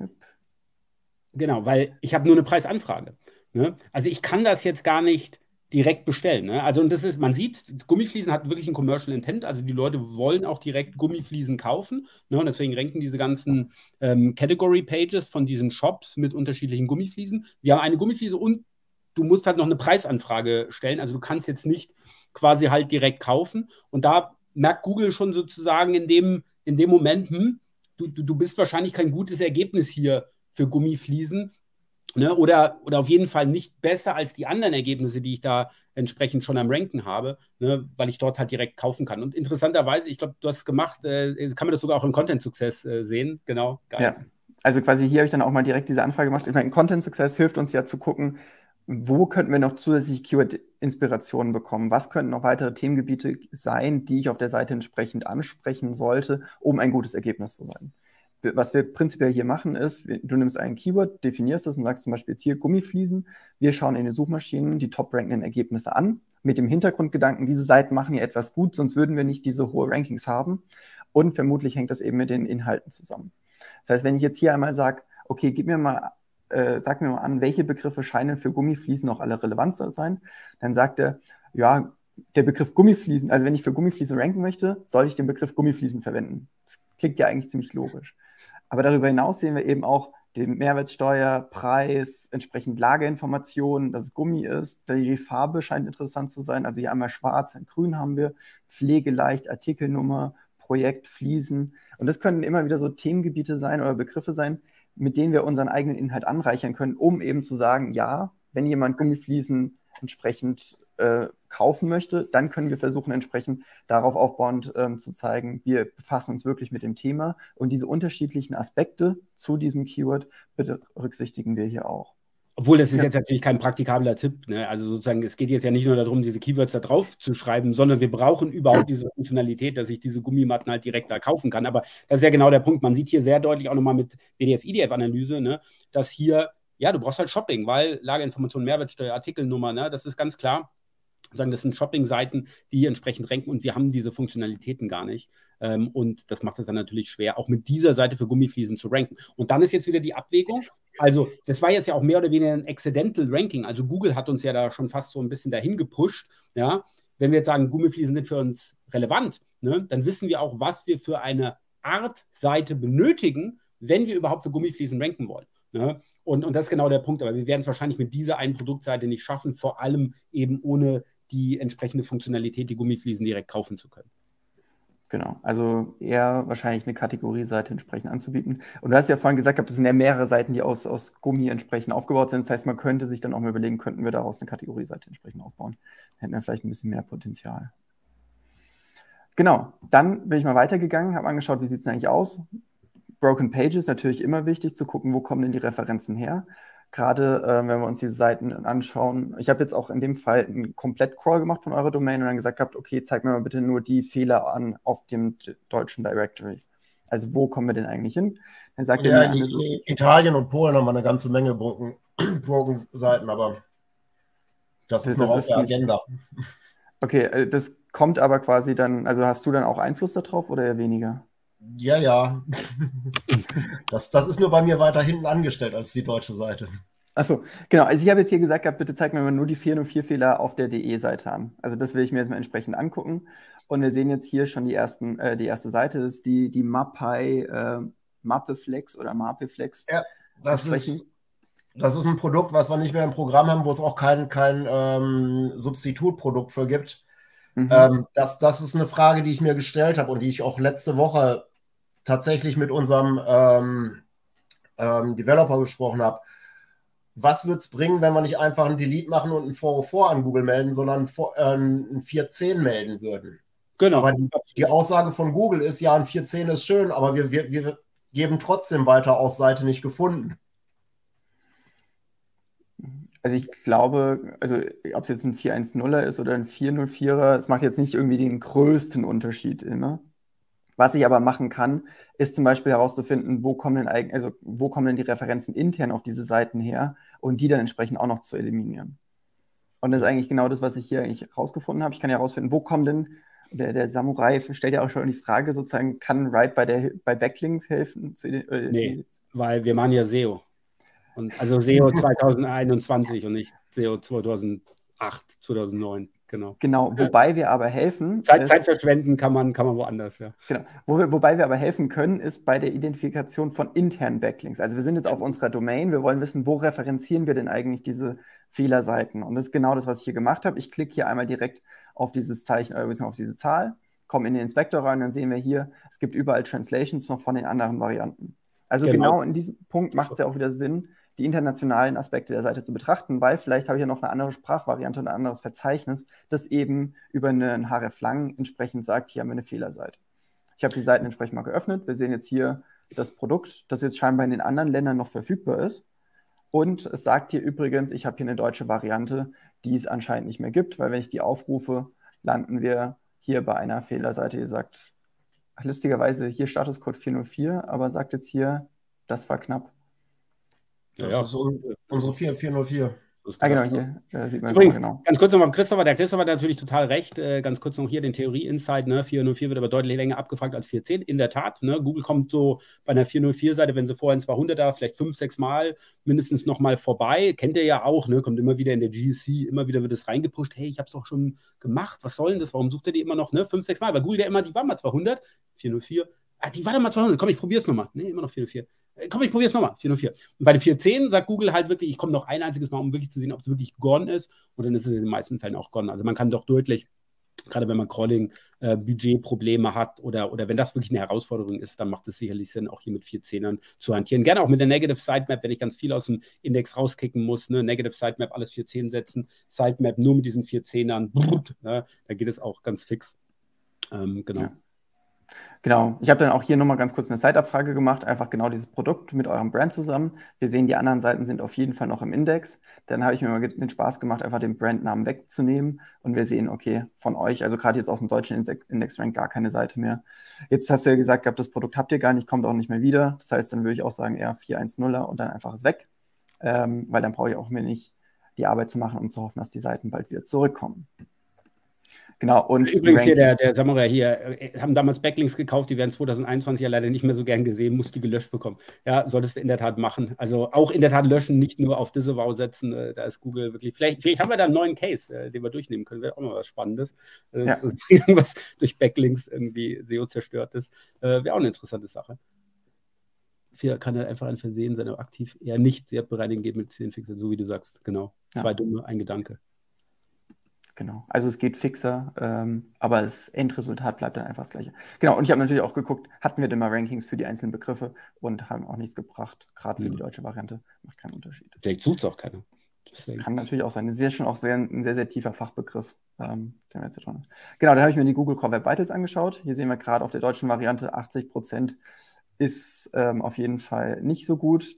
Yep. Genau, weil ich habe nur eine Preisanfrage. Ne? Also ich kann das jetzt gar nicht direkt bestellen. Ne? Also und das ist, man sieht, Gummifliesen hat wirklich ein Commercial Intent, also die Leute wollen auch direkt Gummifliesen kaufen. Ne? Und deswegen ranken diese ganzen ähm, Category Pages von diesen Shops mit unterschiedlichen Gummifliesen. Wir haben eine Gummifliese und du musst halt noch eine Preisanfrage stellen. Also du kannst jetzt nicht quasi halt direkt kaufen. Und da merkt Google schon sozusagen in dem, in dem Moment, hm, du, du, du bist wahrscheinlich kein gutes Ergebnis hier für Gummifliesen. Ne, oder, oder auf jeden Fall nicht besser als die anderen Ergebnisse, die ich da entsprechend schon am Ranken habe, ne, weil ich dort halt direkt kaufen kann. Und interessanterweise, ich glaube, du hast es gemacht, äh, kann man das sogar auch im Content Success äh, sehen. Genau, geil. Ja, also quasi hier habe ich dann auch mal direkt diese Anfrage gemacht. Ich meine, Content Success hilft uns ja zu gucken, wo könnten wir noch zusätzliche Keyword-Inspirationen bekommen? Was könnten noch weitere Themengebiete sein, die ich auf der Seite entsprechend ansprechen sollte, um ein gutes Ergebnis zu sein? Was wir prinzipiell hier machen, ist, du nimmst ein Keyword, definierst es und sagst zum Beispiel jetzt hier Gummifliesen. Wir schauen in den Suchmaschinen die top-rankenden Ergebnisse an, mit dem Hintergrundgedanken, diese Seiten machen hier etwas gut, sonst würden wir nicht diese hohe Rankings haben. Und vermutlich hängt das eben mit den Inhalten zusammen. Das heißt, wenn ich jetzt hier einmal sage, okay, gib mir mal äh, sag mir mal an, welche Begriffe scheinen für Gummifliesen noch alle relevant zu sein. Dann sagt er, ja, der Begriff Gummifliesen, also wenn ich für Gummifliesen ranken möchte, soll ich den Begriff Gummifliesen verwenden. Das klingt ja eigentlich ziemlich logisch. Aber darüber hinaus sehen wir eben auch den Mehrwertsteuer, Preis, entsprechend Lagerinformationen, dass es Gummi ist. Die Farbe scheint interessant zu sein. Also hier einmal schwarz, ein grün haben wir, pflegeleicht, Artikelnummer, Projekt, Fliesen. Und das können immer wieder so Themengebiete sein oder Begriffe sein, mit denen wir unseren eigenen Inhalt anreichern können, um eben zu sagen, ja, wenn jemand Gummifliesen entsprechend äh, kaufen möchte, dann können wir versuchen, entsprechend darauf aufbauend ähm, zu zeigen, wir befassen uns wirklich mit dem Thema und diese unterschiedlichen Aspekte zu diesem Keyword berücksichtigen wir hier auch. Obwohl, das ist ja. jetzt natürlich kein praktikabler Tipp. Ne? Also sozusagen, es geht jetzt ja nicht nur darum, diese Keywords da drauf zu schreiben, sondern wir brauchen überhaupt diese Funktionalität, dass ich diese Gummimatten halt direkt da kaufen kann. Aber das ist ja genau der Punkt. Man sieht hier sehr deutlich auch nochmal mit BDF-IDF-Analyse, ne, dass hier, ja, du brauchst halt Shopping, weil Lagerinformation, Mehrwertsteuer, Artikelnummer, ne, das ist ganz klar sagen, das sind Shopping-Seiten, die entsprechend ranken und wir haben diese Funktionalitäten gar nicht. Ähm, und das macht es dann natürlich schwer, auch mit dieser Seite für Gummifliesen zu ranken. Und dann ist jetzt wieder die Abwägung. Also, das war jetzt ja auch mehr oder weniger ein Accidental Ranking. Also, Google hat uns ja da schon fast so ein bisschen dahin gepusht. Ja, wenn wir jetzt sagen, Gummifliesen sind für uns relevant, ne, dann wissen wir auch, was wir für eine Art Seite benötigen, wenn wir überhaupt für Gummifliesen ranken wollen. Ne? Und, und das ist genau der Punkt. Aber wir werden es wahrscheinlich mit dieser einen Produktseite nicht schaffen, vor allem eben ohne die entsprechende Funktionalität, die Gummifliesen direkt kaufen zu können. Genau, also eher wahrscheinlich eine Kategorieseite entsprechend anzubieten. Und du hast ja vorhin gesagt, das sind ja mehrere Seiten, die aus, aus Gummi entsprechend aufgebaut sind. Das heißt, man könnte sich dann auch mal überlegen, könnten wir daraus eine Kategorieseite entsprechend aufbauen. Hätten wir vielleicht ein bisschen mehr Potenzial. Genau, dann bin ich mal weitergegangen, habe angeschaut, wie sieht es eigentlich aus. Broken Pages natürlich immer wichtig zu gucken, wo kommen denn die Referenzen her. Gerade äh, wenn wir uns diese Seiten anschauen. Ich habe jetzt auch in dem Fall einen Komplett-Crawl gemacht von eurer Domain und dann gesagt gehabt, okay, zeig mir mal bitte nur die Fehler an auf dem deutschen Directory. Also wo kommen wir denn eigentlich hin? Dann sagt ja, er mir, an, Italien und Polen haben eine ganze Menge broken, broken Seiten, aber das, das ist noch das auf der Agenda. Okay, äh, das kommt aber quasi dann, also hast du dann auch Einfluss darauf oder eher weniger? Ja, ja. das, das ist nur bei mir weiter hinten angestellt als die deutsche Seite. Achso, genau. Also ich habe jetzt hier gesagt, bitte zeig mir mal nur die 404-Fehler auf der DE-Seite an. Also das will ich mir jetzt mal entsprechend angucken. Und wir sehen jetzt hier schon die, ersten, äh, die erste Seite, das ist die, die Mapai äh, Mappeflex oder Mapeflex. Ja, das ist, das ist ein Produkt, was wir nicht mehr im Programm haben, wo es auch kein, kein ähm, Substitutprodukt für gibt. Mhm. Ähm, das, das ist eine Frage, die ich mir gestellt habe und die ich auch letzte Woche tatsächlich mit unserem ähm, ähm, Developer gesprochen habe. Was wird es bringen, wenn wir nicht einfach ein Delete machen und ein 404 an Google melden, sondern äh, ein 410 melden würden? Genau. Aber die, die, Aussage von Google ist, ja, ein 410 ist schön, aber wir, wir, wir geben trotzdem weiter aus Seite nicht gefunden. Also ich glaube, also ob es jetzt ein 410er ist oder ein 404er, es macht jetzt nicht irgendwie den größten Unterschied immer. Was ich aber machen kann, ist zum Beispiel herauszufinden, wo kommen denn, also wo kommen denn die Referenzen intern auf diese Seiten her und die dann entsprechend auch noch zu eliminieren. Und das ist eigentlich genau das, was ich hier eigentlich rausgefunden habe. Ich kann ja herausfinden, wo kommen denn, der, der Samurai stellt ja auch schon die Frage sozusagen, kann Write bei, der, bei Backlinks helfen? Zu, äh, nee, weil wir machen ja SEO. Und also SEO 2021 und nicht SEO 2008, 2009. Genau. Genau, wobei wir aber helfen. Zeit, ist, Zeit verschwenden kann man, kann man woanders, ja. Genau. Wo wir, wobei wir aber helfen können, ist bei der Identifikation von internen Backlinks. Also wir sind jetzt auf unserer Domain, wir wollen wissen, wo referenzieren wir denn eigentlich diese Fehlerseiten? Und das ist genau das, was ich hier gemacht habe. Ich klicke hier einmal direkt auf dieses Zeichen, äh, auf diese Zahl, komme in den Inspektor rein, dann sehen wir hier, es gibt überall Translations noch von den anderen Varianten. Also genau, genau in diesem Punkt macht es ja auch wieder Sinn, die internationalen Aspekte der Seite zu betrachten, weil vielleicht habe ich ja noch eine andere Sprachvariante und ein anderes Verzeichnis, das eben über einen href-lang entsprechend sagt, hier haben wir eine Fehlerseite. Ich habe die Seiten entsprechend mal geöffnet. Wir sehen jetzt hier das Produkt, das jetzt scheinbar in den anderen Ländern noch verfügbar ist. Und es sagt hier übrigens, ich habe hier eine deutsche Variante, die es anscheinend nicht mehr gibt, weil wenn ich die aufrufe, landen wir hier bei einer Fehlerseite, die sagt, lustigerweise hier Statuscode 404, aber sagt jetzt hier, das war knapp. Das ja, ist unsere 4404. Ah, genau, hier äh, sieht man Übrigens, genau. Ganz kurz nochmal, Christopher, der Christopher hat natürlich total recht. Äh, ganz kurz noch hier den Theorie-Insight, ne? 404 wird aber deutlich länger abgefragt als 410. In der Tat, ne? Google kommt so bei einer 404-Seite, wenn sie vorher ein 200er, vielleicht fünf, sechs Mal mindestens nochmal vorbei. Kennt ihr ja auch, ne? Kommt immer wieder in der GC, immer wieder wird es reingepusht. Hey, ich habe es doch schon gemacht. Was soll denn das? Warum sucht ihr die immer noch, ne? Fünf, sechs Mal? Weil Google ja immer, die waren mal 200, 404. Ah, die war dann mal 200. Komm, ich probier's nochmal. Nee, immer noch 404. Äh, komm, ich probiere es nochmal. 404. Und bei den 410 sagt Google halt wirklich, ich komme noch ein einziges Mal, um wirklich zu sehen, ob es wirklich gone ist. Und dann ist es in den meisten Fällen auch gone. Also man kann doch deutlich, gerade wenn man Crawling, äh, Budgetprobleme hat oder, oder wenn das wirklich eine Herausforderung ist, dann macht es sicherlich Sinn, auch hier mit 410ern zu hantieren. Gerne auch mit der Negative Sitemap, wenn ich ganz viel aus dem Index rauskicken muss. Ne? Negative Sitemap, alles 410 setzen. Sitemap nur mit diesen 410ern. Ne? Da geht es auch ganz fix. Ähm, genau. Ja. Genau. Ich habe dann auch hier nochmal ganz kurz eine Site-Abfrage gemacht, einfach genau dieses Produkt mit eurem Brand zusammen. Wir sehen, die anderen Seiten sind auf jeden Fall noch im Index. Dann habe ich mir mal den Spaß gemacht, einfach den Brandnamen wegzunehmen und wir sehen, okay, von euch, also gerade jetzt aus dem deutschen Index-Rank gar keine Seite mehr. Jetzt hast du ja gesagt, gehabt, das Produkt habt ihr gar nicht, kommt auch nicht mehr wieder. Das heißt, dann würde ich auch sagen, eher 410er und dann einfach ist weg, ähm, weil dann brauche ich auch mir nicht die Arbeit zu machen, um zu hoffen, dass die Seiten bald wieder zurückkommen. Genau, und übrigens hier der, der Samurai hier, äh, haben damals Backlinks gekauft, die werden 2021 ja leider nicht mehr so gern gesehen, musst die gelöscht bekommen. Ja, solltest du in der Tat machen. Also auch in der Tat löschen, nicht nur auf Disavow setzen. Äh, da ist Google wirklich, vielleicht, vielleicht haben wir da einen neuen Case, äh, den wir durchnehmen können. Wäre auch mal was Spannendes. Ja. Dass irgendwas durch Backlinks irgendwie SEO zerstört ist. Wäre auch eine interessante Sache. Für kann er einfach ein Versehen sein, aber aktiv eher nicht sehr bereinigen geht mit 10 Fixer, so wie du sagst. Genau. Zwei ja. dumme, ein Gedanke. Genau. Also es geht fixer, ähm, aber das Endresultat bleibt dann einfach das gleiche. Genau, und ich habe natürlich auch geguckt, hatten wir denn mal Rankings für die einzelnen Begriffe und haben auch nichts gebracht. Gerade für ja. die deutsche Variante macht keinen Unterschied. Vielleicht sucht es auch keiner. Das kann natürlich auch sein. Das ist ja schon auch sehr, ein sehr, sehr tiefer Fachbegriff. Ähm, der jetzt dran ist. Genau, da habe ich mir die Google Core Web Vitals angeschaut. Hier sehen wir gerade auf der deutschen Variante 80 Prozent ist ähm, auf jeden Fall nicht so gut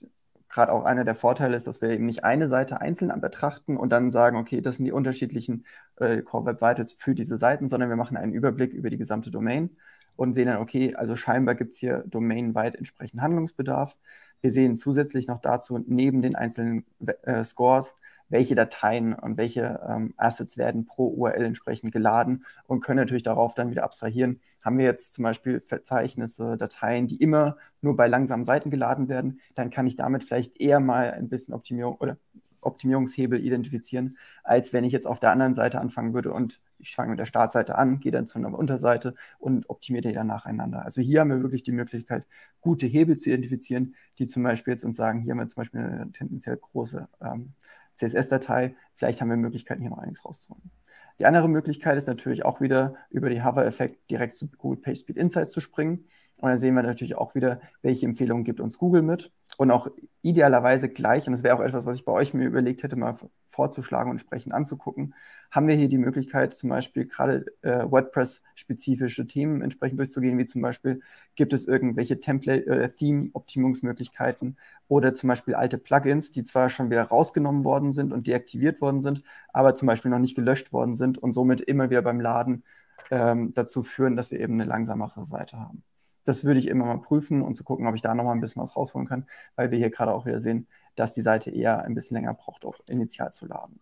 gerade auch einer der Vorteile ist, dass wir eben nicht eine Seite einzeln betrachten und dann sagen, okay, das sind die unterschiedlichen äh, Core Web Vitals für diese Seiten, sondern wir machen einen Überblick über die gesamte Domain und sehen dann, okay, also scheinbar gibt es hier domainweit entsprechend Handlungsbedarf. Wir sehen zusätzlich noch dazu neben den einzelnen äh, Scores welche Dateien und welche ähm, Assets werden pro URL entsprechend geladen und können natürlich darauf dann wieder abstrahieren. Haben wir jetzt zum Beispiel Verzeichnisse, Dateien, die immer nur bei langsamen Seiten geladen werden, dann kann ich damit vielleicht eher mal ein bisschen Optimierung oder Optimierungshebel identifizieren, als wenn ich jetzt auf der anderen Seite anfangen würde und ich fange mit der Startseite an, gehe dann zu einer Unterseite und optimiere die dann nacheinander. Also hier haben wir wirklich die Möglichkeit, gute Hebel zu identifizieren, die zum Beispiel jetzt uns sagen, hier haben wir zum Beispiel eine tendenziell große ähm, CSS-Datei. Vielleicht haben wir Möglichkeiten, hier noch einiges rauszuholen. Die andere Möglichkeit ist natürlich auch wieder über die Hover-Effekt direkt zu Google PageSpeed Insights zu springen. Und da sehen wir natürlich auch wieder, welche Empfehlungen gibt uns Google mit. Und auch idealerweise gleich, und das wäre auch etwas, was ich bei euch mir überlegt hätte, mal vorzuschlagen und entsprechend anzugucken, haben wir hier die Möglichkeit, zum Beispiel gerade äh, WordPress-spezifische Themen entsprechend durchzugehen, wie zum Beispiel, gibt es irgendwelche Template- oder Theme-Optimierungsmöglichkeiten oder zum Beispiel alte Plugins, die zwar schon wieder rausgenommen worden sind und deaktiviert worden sind, aber zum Beispiel noch nicht gelöscht worden sind und somit immer wieder beim Laden ähm, dazu führen, dass wir eben eine langsamere Seite haben das würde ich immer mal prüfen und zu gucken, ob ich da nochmal ein bisschen was rausholen kann, weil wir hier gerade auch wieder sehen, dass die Seite eher ein bisschen länger braucht, auch initial zu laden.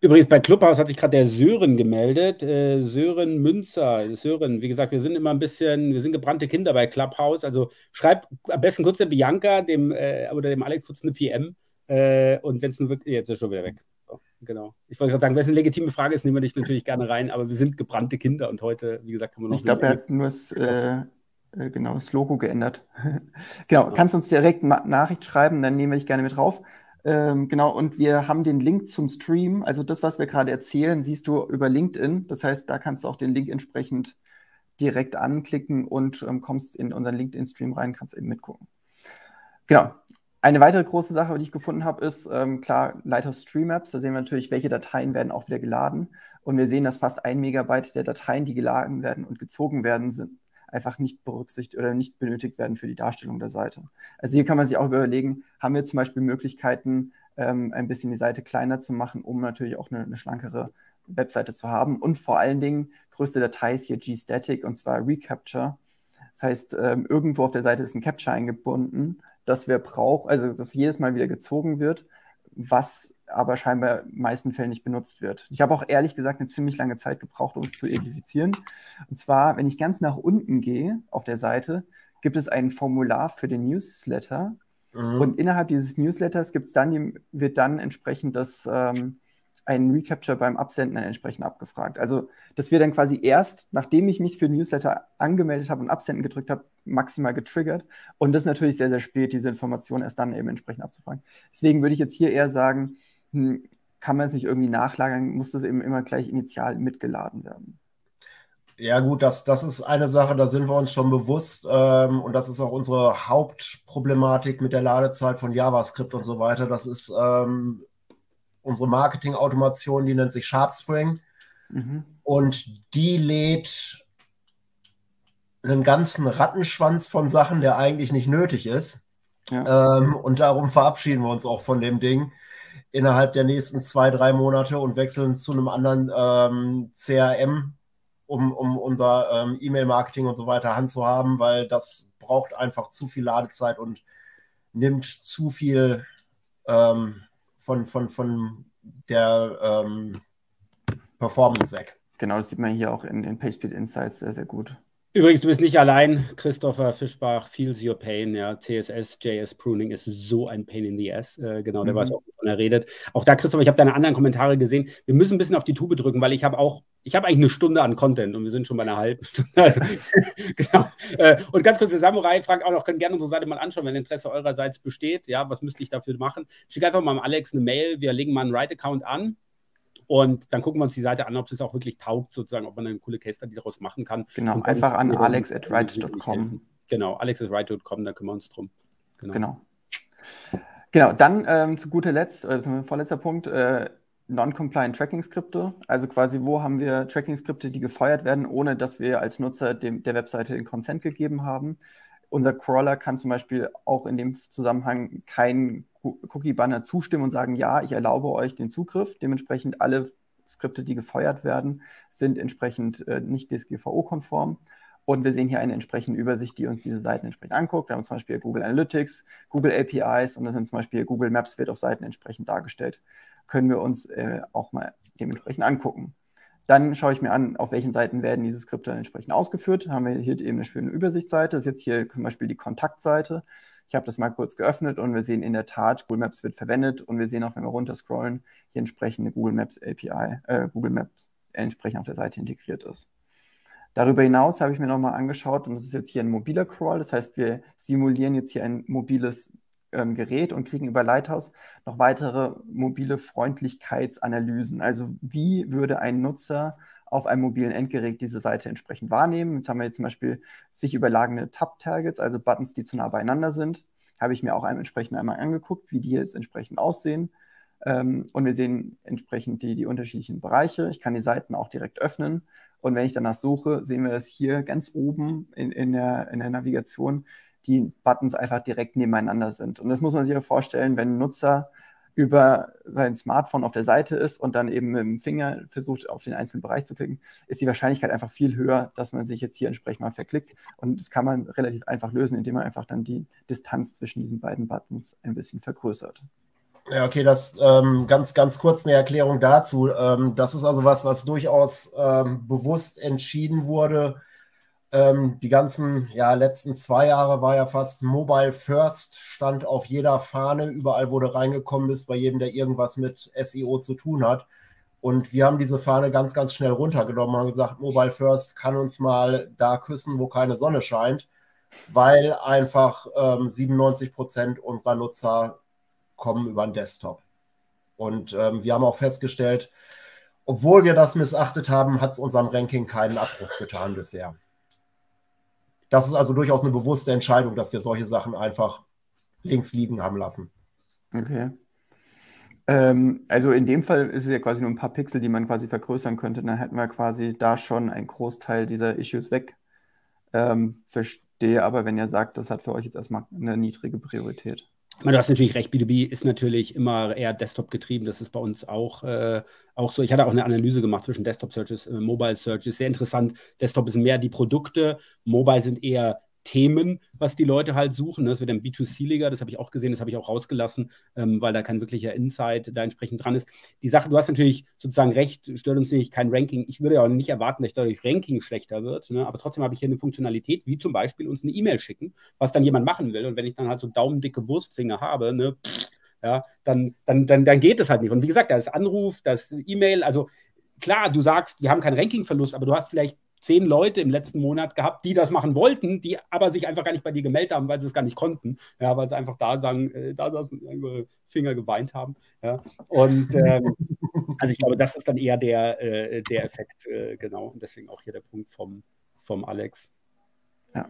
Übrigens, bei Clubhouse hat sich gerade der Sören gemeldet. Äh, Sören Münzer. Sören, wie gesagt, wir sind immer ein bisschen, wir sind gebrannte Kinder bei Clubhouse. Also schreib am besten kurz der Bianca dem, äh, oder dem Alex kurz eine PM, Äh, und wenn es nur wirklich, jetzt ist er schon wieder weg. So, genau. Ich wollte gerade sagen, wenn es eine legitime Frage ist, nehmen wir dich natürlich gerne rein, aber wir sind gebrannte Kinder und heute, wie gesagt, haben wir noch. Ich glaube, er hat nur das, äh, genau, das Logo geändert. genau, kannst uns direkt Ma Nachricht schreiben, dann nehmen wir dich gerne mit drauf. Ähm, genau, und wir haben den Link zum Stream. Also das, was wir gerade erzählen, siehst du über LinkedIn. Das heißt, da kannst du auch den Link entsprechend direkt anklicken und ähm, kommst in unseren LinkedIn-Stream rein, kannst eben mitgucken. Genau. Eine weitere große Sache, die ich gefunden habe, ist ähm, klar Lighthouse Stream Apps. Da sehen wir natürlich, welche Dateien werden auch wieder geladen. Und wir sehen, dass fast ein Megabyte der Dateien, die geladen werden und gezogen werden, sind, einfach nicht berücksichtigt oder nicht benötigt werden für die Darstellung der Seite. Also hier kann man sich auch überlegen, haben wir zum Beispiel Möglichkeiten, ähm, ein bisschen die Seite kleiner zu machen, um natürlich auch eine, eine schlankere Webseite zu haben. Und vor allen Dingen, größte Datei ist hier G-Static und zwar Recapture. Das heißt, ähm, irgendwo auf der Seite ist ein Capture eingebunden, das wir brauchen, also das jedes Mal wieder gezogen wird, was aber scheinbar in den meisten Fällen nicht benutzt wird. Ich habe auch ehrlich gesagt eine ziemlich lange Zeit gebraucht, um es zu identifizieren. Und zwar, wenn ich ganz nach unten gehe auf der Seite, gibt es ein Formular für den Newsletter. Mhm. Und innerhalb dieses Newsletters gibt's dann die, wird dann entsprechend das ähm, ein Recapture beim Absenden entsprechend abgefragt. Also das wird dann quasi erst, nachdem ich mich für den Newsletter angemeldet habe und Absenden gedrückt habe, maximal getriggert. Und das ist natürlich sehr, sehr spät, diese Information erst dann eben entsprechend abzufragen. Deswegen würde ich jetzt hier eher sagen, hm, kann man es nicht irgendwie nachlagern, muss das eben immer gleich initial mitgeladen werden. Ja, gut, das, das ist eine Sache, da sind wir uns schon bewusst. Ähm, und das ist auch unsere Hauptproblematik mit der Ladezeit von JavaScript und so weiter. Das ist ähm, unsere Marketing-Automation, die nennt sich SharpSpring. Mhm. Und die lädt einen ganzen Rattenschwanz von Sachen, der eigentlich nicht nötig ist. Ja. Ähm, und darum verabschieden wir uns auch von dem Ding innerhalb der nächsten zwei, drei Monate und wechseln zu einem anderen ähm, CRM, um, um unser ähm, E-Mail-Marketing und so weiter handzuhaben, weil das braucht einfach zu viel Ladezeit und nimmt zu viel ähm, von, von, von der ähm, Performance weg. Genau, das sieht man hier auch in den PageSpeed Insights sehr, sehr gut. Übrigens, du bist nicht allein, Christopher Fischbach, feels your pain. Ja, CSS, JS Pruning ist so ein Pain in the Ass. Äh, genau, der mhm. weiß auch, wovon er redet. Auch da, Christopher, ich habe deine anderen Kommentare gesehen. Wir müssen ein bisschen auf die Tube drücken, weil ich habe auch, ich habe eigentlich eine Stunde an Content und wir sind schon bei einer halben Stunde. Also, genau. Äh, und ganz kurz, der Samurai fragt auch noch, können gerne unsere Seite mal anschauen, wenn Interesse eurerseits besteht. Ja, was müsste ich dafür machen? Schick einfach mal Alex eine Mail. Wir legen mal einen Write-Account an und dann gucken wir uns die Seite an, ob es auch wirklich taugt, sozusagen, ob man eine coole Case Study daraus machen kann. Genau, einfach an alex.write.com. Genau, alex.write.com, da kümmern wir uns drum. Genau. Genau, genau dann ähm, zu guter Letzt, oder äh, vorletzter Punkt, äh, Non-Compliant Tracking-Skripte. Also quasi, wo haben wir Tracking-Skripte, die gefeuert werden, ohne dass wir als Nutzer dem, der Webseite den Consent gegeben haben. Unser Crawler kann zum Beispiel auch in dem Zusammenhang keinen Cookie-Banner zustimmen und sagen, ja, ich erlaube euch den Zugriff. Dementsprechend alle Skripte, die gefeuert werden, sind entsprechend äh, nicht DSGVO-konform. Und wir sehen hier eine entsprechende Übersicht, die uns diese Seiten entsprechend anguckt. Wir haben zum Beispiel Google Analytics, Google APIs und das sind zum Beispiel Google Maps wird auf Seiten entsprechend dargestellt. Können wir uns äh, auch mal dementsprechend angucken. Dann schaue ich mir an, auf welchen Seiten werden diese Skripte entsprechend ausgeführt. Haben wir hier eben eine schöne Übersichtsseite. Das ist jetzt hier zum Beispiel die Kontaktseite. Ich habe das mal kurz geöffnet und wir sehen in der Tat, Google Maps wird verwendet und wir sehen auch, wenn wir runterscrollen, hier entsprechende Google Maps API, äh, Google Maps entsprechend auf der Seite integriert ist. Darüber hinaus habe ich mir nochmal angeschaut, und das ist jetzt hier ein mobiler Crawl, das heißt, wir simulieren jetzt hier ein mobiles ähm, Gerät und kriegen über Lighthouse noch weitere mobile Freundlichkeitsanalysen. Also wie würde ein Nutzer auf einem mobilen Endgerät diese Seite entsprechend wahrnehmen. Jetzt haben wir hier zum Beispiel sich überlagene Tab-Targets, also Buttons, die zu nah beieinander sind. Habe ich mir auch entsprechend einmal angeguckt, wie die jetzt entsprechend aussehen. Ähm, und wir sehen entsprechend die, die unterschiedlichen Bereiche. Ich kann die Seiten auch direkt öffnen. Und wenn ich danach suche, sehen wir das hier ganz oben in, in, der, in der Navigation, die Buttons einfach direkt nebeneinander sind. Und das muss man sich ja vorstellen, wenn ein Nutzer über sein Smartphone auf der Seite ist und dann eben mit dem Finger versucht, auf den einzelnen Bereich zu klicken, ist die Wahrscheinlichkeit einfach viel höher, dass man sich jetzt hier entsprechend mal verklickt. Und das kann man relativ einfach lösen, indem man einfach dann die Distanz zwischen diesen beiden Buttons ein bisschen vergrößert. Ja, okay, das ähm, ganz, ganz kurz eine Erklärung dazu. Ähm, das ist also was, was durchaus ähm, bewusst entschieden wurde, Ähm, die ganzen ja, letzten zwei Jahre war ja fast Mobile First, stand auf jeder Fahne, überall, wo du reingekommen bist, bei jedem, der irgendwas mit SEO zu tun hat. Und wir haben diese Fahne ganz, ganz schnell runtergenommen und gesagt, Mobile First kann uns mal da küssen, wo keine Sonne scheint, weil einfach ähm, 97 Prozent unserer Nutzer kommen über den Desktop. Und ähm, wir haben auch festgestellt, obwohl wir das missachtet haben, hat es unserem Ranking keinen Abbruch getan bisher. Das ist also durchaus eine bewusste Entscheidung, dass wir solche Sachen einfach links liegen haben lassen. Okay. Ähm, also in dem Fall ist es ja quasi nur ein paar Pixel, die man quasi vergrößern könnte. Dann hätten wir quasi da schon einen Großteil dieser Issues weg. Ähm, verstehe aber, wenn ihr sagt, das hat für euch jetzt erstmal eine niedrige Priorität. Du hast natürlich recht, B2B ist natürlich immer eher Desktop getrieben. Das ist bei uns auch, äh, auch so. Ich hatte auch eine Analyse gemacht zwischen Desktop Searches, äh, Mobile Searches. Sehr interessant. Desktop sind mehr die Produkte, Mobile sind eher Themen, was die Leute halt suchen. Ne? Das wird dann B2C-Liga, das habe ich auch gesehen, das habe ich auch rausgelassen, ähm, weil da kein wirklicher Insight da entsprechend dran ist. Die Sache, du hast natürlich sozusagen recht, stört uns nicht kein Ranking. Ich würde ja auch nicht erwarten, dass dadurch Ranking schlechter wird, ne? aber trotzdem habe ich hier eine Funktionalität, wie zum Beispiel uns eine E-Mail schicken, was dann jemand machen will. Und wenn ich dann halt so daumendicke Wurstfinger habe, ne, ja, dann, dann, dann, dann geht es halt nicht. Und wie gesagt, da ist Anruf, das E-Mail, also klar, du sagst, wir haben keinen Rankingverlust, aber du hast vielleicht zehn Leute im letzten Monat gehabt, die das machen wollten, die aber sich einfach gar nicht bei dir gemeldet haben, weil sie es gar nicht konnten. Ja, weil sie einfach da sagen, äh, da saßen ihre Finger geweint haben. Ja. Und ähm, also ich glaube, das ist dann eher der, äh, der Effekt, äh, genau. Und deswegen auch hier der Punkt vom, vom Alex. Ja.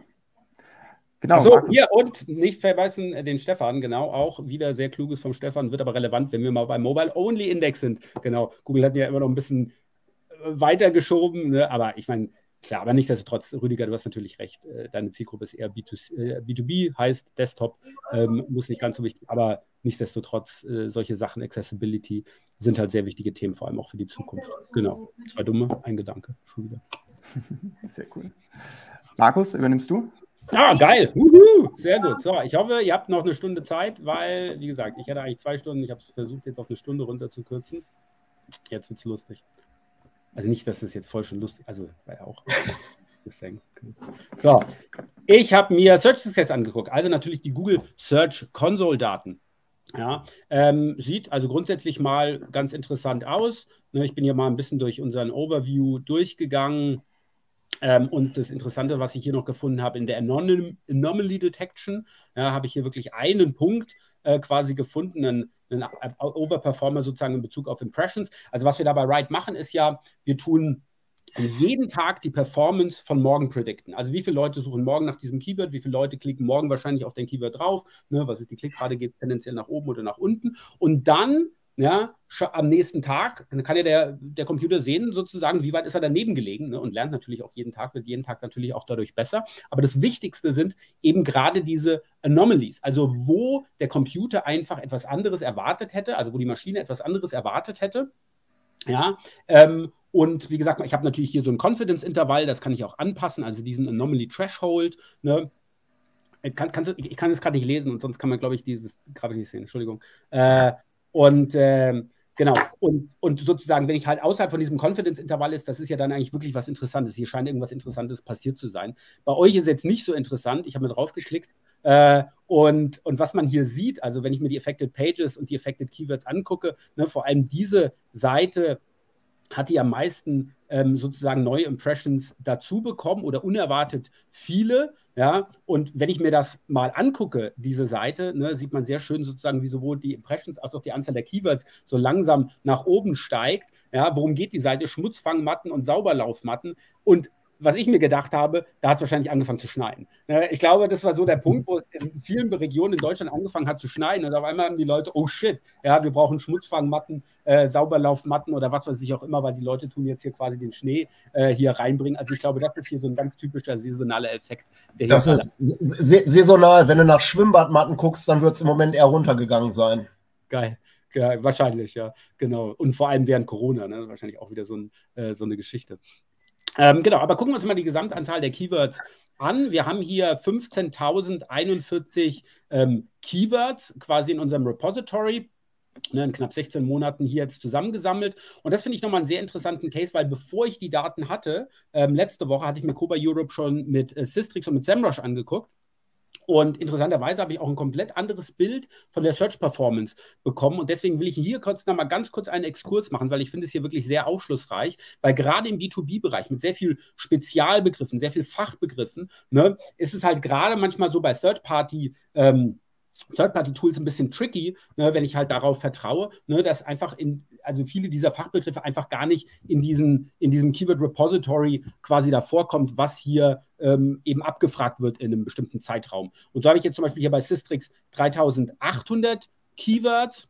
Genau. So, hier und nicht verweisen äh, den Stefan, genau, auch wieder sehr kluges vom Stefan, wird aber relevant, wenn wir mal beim Mobile Only Index sind. Genau, Google hat ja immer noch ein bisschen weitergeschoben, ne? aber ich meine, klar, aber nichtsdestotrotz, Rüdiger, du hast natürlich recht, äh, deine Zielgruppe ist eher B2C, B2B, äh, heißt Desktop, ähm, muss nicht ganz so wichtig, aber nichtsdestotrotz, äh, solche Sachen, Accessibility, sind halt sehr wichtige Themen, vor allem auch für die Zukunft. Genau, zwei dumme, ein Gedanke, schon wieder. Sehr cool. Markus, übernimmst du? Ah, geil. Uhu. Sehr gut. So, ich hoffe, ihr habt noch eine Stunde Zeit, weil, wie gesagt, ich hatte eigentlich zwei Stunden. Ich habe es versucht, jetzt auf eine Stunde runterzukürzen. Jetzt wird es lustig. Also nicht, dass das jetzt voll schon lustig, also war ja auch. so, ich habe mir Search Success angeguckt, also natürlich die Google Search Console Daten. Ja, ähm, sieht also grundsätzlich mal ganz interessant aus. Ne, ich bin ja mal ein bisschen durch unseren Overview durchgegangen. Ähm, und das Interessante, was ich hier noch gefunden habe, in der Anom Anomaly Detection, ja, habe ich hier wirklich einen Punkt äh, quasi gefunden, einen einen Overperformer sozusagen in Bezug auf Impressions. Also was wir da bei Ride machen, ist ja, wir tun jeden Tag die Performance von morgen predikten. Also wie viele Leute suchen morgen nach diesem Keyword, wie viele Leute klicken morgen wahrscheinlich auf den Keyword drauf, ne, was ist die Klickrate, geht tendenziell nach oben oder nach unten. Und dann ja, am nächsten Tag kann ja der, der Computer sehen, sozusagen, wie weit ist er daneben gelegen ne, und lernt natürlich auch jeden Tag, wird jeden Tag natürlich auch dadurch besser. Aber das Wichtigste sind eben gerade diese Anomalies, also wo der Computer einfach etwas anderes erwartet hätte, also wo die Maschine etwas anderes erwartet hätte. Ja, ähm, und wie gesagt, ich habe natürlich hier so ein Confidence-Intervall, das kann ich auch anpassen, also diesen Anomaly Threshold. Ne? Kann, kannst du, ich kann es gerade nicht lesen und sonst kann man, glaube ich, dieses gerade nicht sehen, Entschuldigung. Äh, und äh, genau, und, und sozusagen, wenn ich halt außerhalb von diesem Confidence-Intervall ist, das ist ja dann eigentlich wirklich was Interessantes. Hier scheint irgendwas Interessantes passiert zu sein. Bei euch ist jetzt nicht so interessant. Ich habe mir drauf geklickt. Äh, und, und was man hier sieht, also wenn ich mir die Affected Pages und die Affected Keywords angucke, ne, vor allem diese Seite hat die am meisten ähm, sozusagen neue Impressions dazu bekommen oder unerwartet viele. Ja, und wenn ich mir das mal angucke, diese Seite, ne, sieht man sehr schön sozusagen, wie sowohl die Impressions als auch die Anzahl der Keywords so langsam nach oben steigt. Ja, worum geht die Seite? Schmutzfangmatten und Sauberlaufmatten. Und was ich mir gedacht habe, da hat es wahrscheinlich angefangen zu schneien. Ne, ich glaube, das war so der Punkt, wo es in vielen Regionen in Deutschland angefangen hat zu schneien. Und auf einmal haben die Leute, oh shit, ja, wir brauchen Schmutzfangmatten, äh, Sauberlaufmatten oder was weiß ich auch immer, weil die Leute tun jetzt hier quasi den Schnee äh, hier reinbringen. Also ich glaube, das ist hier so ein ganz typischer saisonaler Effekt. das ist saisonal. Wenn du nach Schwimmbadmatten guckst, dann wird es im Moment eher runtergegangen sein. Geil. Ja, wahrscheinlich, ja, genau. Und vor allem während Corona, ne? wahrscheinlich auch wieder so, ein, äh, so eine Geschichte. Ähm, genau, aber gucken wir uns mal die Gesamtanzahl der Keywords an. Wir haben hier 15.041 ähm, Keywords quasi in unserem Repository. ne, in knapp 16 Monaten hier jetzt zusammengesammelt. Und das finde ich nochmal einen sehr interessanten Case, weil bevor ich die Daten hatte, ähm, letzte Woche hatte ich mir Coba Europe schon mit äh, Systrix und mit SEMrush angeguckt. Und interessanterweise habe ich auch ein komplett anderes Bild von der Search Performance bekommen. Und deswegen will ich hier kurz noch mal ganz kurz einen Exkurs machen, weil ich finde es hier wirklich sehr aufschlussreich, weil gerade im B2B-Bereich mit sehr viel Spezialbegriffen, sehr viel Fachbegriffen, ne, ist es halt gerade manchmal so bei Third-Party- ähm, Third-Party-Tools ein bisschen tricky, ne, wenn ich halt darauf vertraue, ne, dass einfach in, also viele dieser Fachbegriffe einfach gar nicht in, diesen, in diesem Keyword-Repository quasi davor kommt, was hier ähm, eben abgefragt wird in einem bestimmten Zeitraum. Und so habe ich jetzt zum Beispiel hier bei Systrix 3800 Keywords,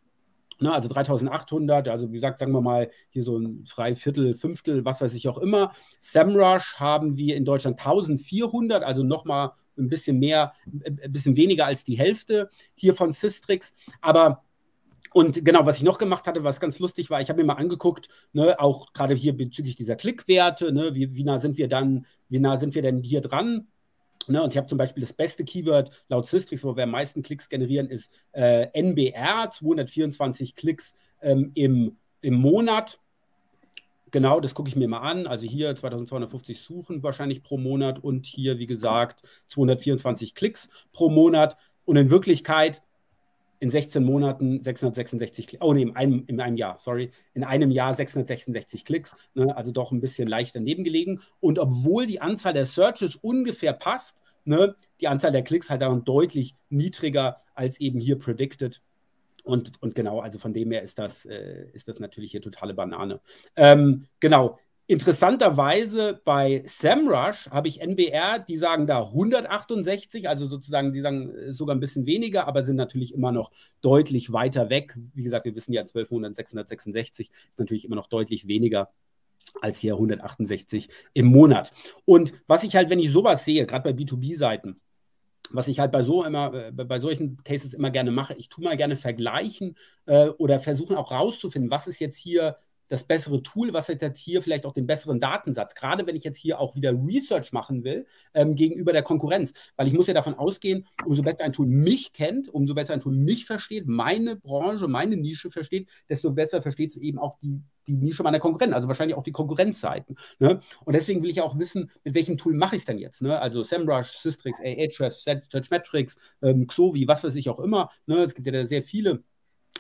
Ne, also 3800, also wie gesagt, sagen wir mal hier so ein drei Viertel, Fünftel, was weiß ich auch immer. SEMrush haben wir in Deutschland 1400, also nochmal ein bisschen mehr, ein bisschen weniger als die Hälfte hier von Systrix. Aber und genau, was ich noch gemacht hatte, was ganz lustig war, ich habe mir mal angeguckt, ne, auch gerade hier bezüglich dieser Klickwerte, ne, wie, wie nah sind wir dann, wie nah sind wir denn hier dran? Ne, und ich habe zum Beispiel das beste Keyword laut Systrix, wo wir am meisten Klicks generieren, ist äh, NBR, 224 Klicks ähm, im, im Monat. Genau, das gucke ich mir mal an. Also hier 2250 Suchen wahrscheinlich pro Monat und hier, wie gesagt, 224 Klicks pro Monat. Und in Wirklichkeit in 16 Monaten 666 Klicks. Oh nee, in einem, in einem Jahr, sorry. In einem Jahr 666 Klicks. Ne, also doch ein bisschen leicht daneben gelegen. Und obwohl die Anzahl der Searches ungefähr passt, ne, die Anzahl der Klicks halt dann deutlich niedriger als eben hier predicted. Und, und genau, also von dem her ist das, äh, ist das natürlich hier totale Banane. Ähm, genau. Interessanterweise bei SEMrush habe ich NBR, die sagen da 168, also sozusagen, die sagen äh, sogar ein bisschen weniger, aber sind natürlich immer noch deutlich weiter weg. Wie gesagt, wir wissen ja, 1200, 666 ist natürlich immer noch deutlich weniger als hier 168 im Monat. Und was ich halt, wenn ich sowas sehe, gerade bei B2B-Seiten, was ich halt bei so immer, äh, bei solchen Cases immer gerne mache, ich tue mal gerne vergleichen äh, oder versuchen auch rauszufinden, was ist jetzt hier das bessere Tool, was jetzt hier vielleicht auch den besseren Datensatz, gerade wenn ich jetzt hier auch wieder Research machen will ähm, gegenüber der Konkurrenz, weil ich muss ja davon ausgehen, umso besser ein Tool mich kennt, umso besser ein Tool mich versteht, meine Branche, meine Nische versteht, desto besser versteht es eben auch die, die Nische meiner Konkurrenten, also wahrscheinlich auch die Konkurrenzseiten. Ne? Und deswegen will ich auch wissen, mit welchem Tool mache ich es denn jetzt? Ne? Also SEMrush, Systrix, Ahrefs, Searchmetrics, ähm, Xovi, was weiß ich auch immer. Ne? Es gibt ja da sehr viele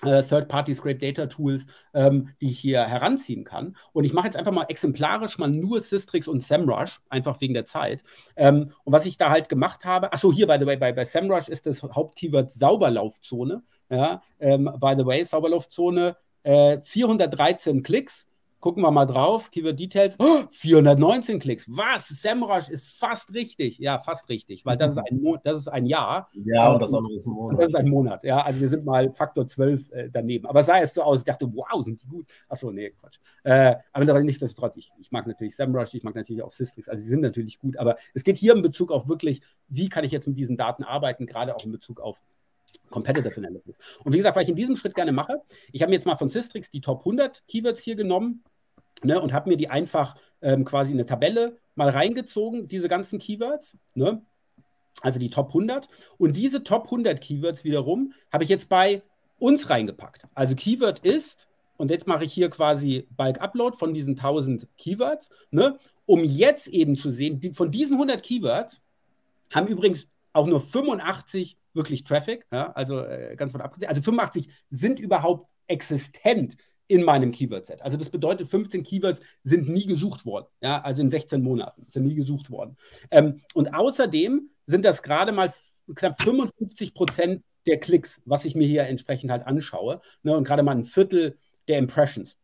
äh, Third-Party Scrape Data Tools, ähm, die ich hier heranziehen kann. Und ich mache jetzt einfach mal exemplarisch mal nur Systrix und SEMrush, einfach wegen der Zeit. Ähm, und was ich da halt gemacht habe, achso, hier, by the way, bei, bei SEMrush ist das Hauptkeyword Sauberlaufzone. Ja, ähm, by the way, Sauberlaufzone, äh, 413 Klicks Gucken wir mal drauf. Keyword Details. Oh, 419 Klicks. Was? SEMrush ist fast richtig. Ja, fast richtig, weil das ist ein, Mo das ist ein Jahr. Ja, und das andere ist ein Monat. Das ist ein Monat. Ja, also wir sind mal Faktor 12 äh, daneben. Aber es sah erst so aus, ich dachte, wow, sind die gut. Achso, nee, Quatsch. Äh, aber nichtsdestotrotz, ich, ich mag natürlich SEMrush, ich mag natürlich auch Systrix. Also sie sind natürlich gut. Aber es geht hier in Bezug auf wirklich, wie kann ich jetzt mit diesen Daten arbeiten, gerade auch in Bezug auf Competitive Analysis. Und wie gesagt, was ich in diesem Schritt gerne mache, ich habe mir jetzt mal von Systrix die Top 100 Keywords hier genommen ne, und habe mir die einfach ähm, quasi in eine Tabelle mal reingezogen, diese ganzen Keywords. Ne? Also die Top 100. Und diese Top 100 Keywords wiederum habe ich jetzt bei uns reingepackt. Also Keyword ist, und jetzt mache ich hier quasi Bulk Upload von diesen 1000 Keywords, ne, um jetzt eben zu sehen, die, von diesen 100 Keywords haben übrigens auch nur 85 wirklich Traffic, ja, also äh, ganz von abgesehen. Also 85 sind überhaupt existent in meinem Keyword-Set. Also das bedeutet, 15 Keywords sind nie gesucht worden, ja, also in 16 Monaten sind nie gesucht worden. Ähm, und außerdem sind das gerade mal knapp 55 Prozent der Klicks, was ich mir hier entsprechend halt anschaue, ne, und gerade mal ein Viertel der Impressions.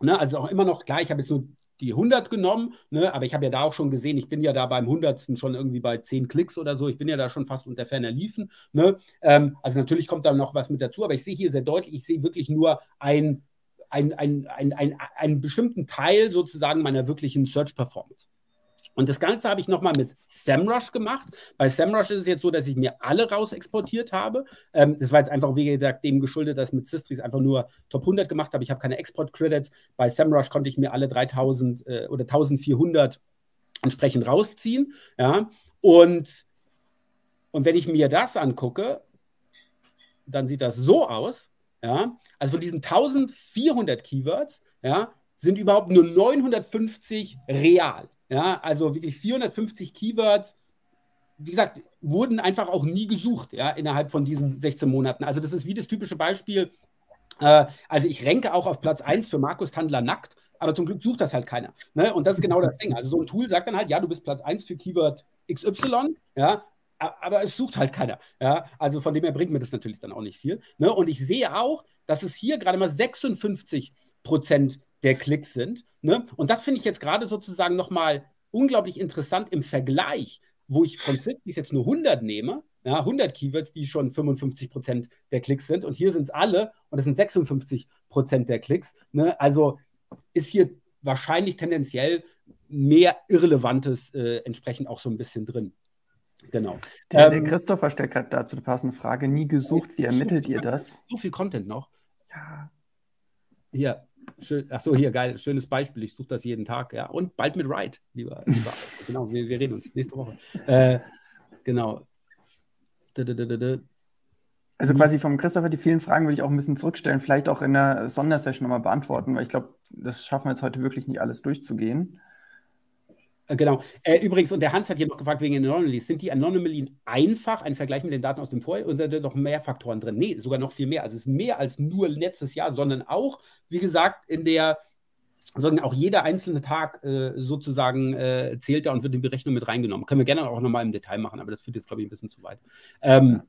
Ne, also auch immer noch, klar, ich habe jetzt nur die 100 genommen, ne, aber ich habe ja da auch schon gesehen, ich bin ja da beim 100. schon irgendwie bei 10 Klicks oder so, ich bin ja da schon fast unter ferner Liefen. Ne, ähm, also natürlich kommt da noch was mit dazu, aber ich sehe hier sehr deutlich, ich sehe wirklich nur ein ein, ein, ein, ein, einen bestimmten Teil sozusagen meiner wirklichen Search-Performance. Und das Ganze habe ich nochmal mit SEMrush gemacht. Bei SEMrush ist es jetzt so, dass ich mir alle raus exportiert habe. Ähm, das war jetzt einfach, wie gesagt, dem geschuldet, dass ich mit Systrix einfach nur Top 100 gemacht habe. Ich habe keine Export-Credits. Bei SEMrush konnte ich mir alle 3000 äh, oder 1400 entsprechend rausziehen. Ja? Und, und wenn ich mir das angucke, dann sieht das so aus. ja, also von diesen 1400 Keywords, ja, sind überhaupt nur 950 real. Ja, also wirklich 450 Keywords, wie gesagt, wurden einfach auch nie gesucht, ja, innerhalb von diesen 16 Monaten. Also das ist wie das typische Beispiel. Äh, also ich renke auch auf Platz 1 für Markus Tandler nackt, aber zum Glück sucht das halt keiner. Ne? Und das ist genau das Ding. Also so ein Tool sagt dann halt, ja, du bist Platz 1 für Keyword XY, ja, aber es sucht halt keiner. Ja? Also von dem her bringt mir das natürlich dann auch nicht viel. Ne? Und ich sehe auch, dass es hier gerade mal 56 Prozent der Klicks sind. Ne? Und das finde ich jetzt gerade sozusagen nochmal unglaublich interessant im Vergleich, wo ich von Cities jetzt nur 100 nehme, ja, 100 Keywords, die schon 55 Prozent der Klicks sind. Und hier sind es alle und das sind 56 Prozent der Klicks. Ne? Also ist hier wahrscheinlich tendenziell mehr Irrelevantes äh, entsprechend auch so ein bisschen drin. Genau. Der, ähm, der Christopher stellt gerade dazu eine passende Frage. Nie gesucht, wie ermittelt so ihr das? So viel Content noch. Ja. Hier, schön, achso, hier, geil, schönes Beispiel. Ich suche das jeden Tag, ja. Und bald mit Ride, lieber. lieber genau, wir, wir, reden uns nächste Woche. Äh, genau. Also quasi vom Christopher die vielen Fragen würde ich auch ein bisschen zurückstellen, vielleicht auch in der Sondersession nochmal beantworten, weil ich glaube, das schaffen wir jetzt heute wirklich nicht alles durchzugehen. Äh, genau. Äh, übrigens, und der Hans hat hier noch gefragt wegen Anomalies. Sind die Anomalien einfach ein Vergleich mit den Daten aus dem Vorjahr oder sind da noch mehr Faktoren drin? Nee, sogar noch viel mehr. Also es ist mehr als nur letztes Jahr, sondern auch, wie gesagt, in der sondern auch jeder einzelne Tag äh, sozusagen äh, zählt da und wird in die Berechnung mit reingenommen. Können wir gerne auch nochmal im Detail machen, aber das führt jetzt, glaube ich, ein bisschen zu weit. Ähm,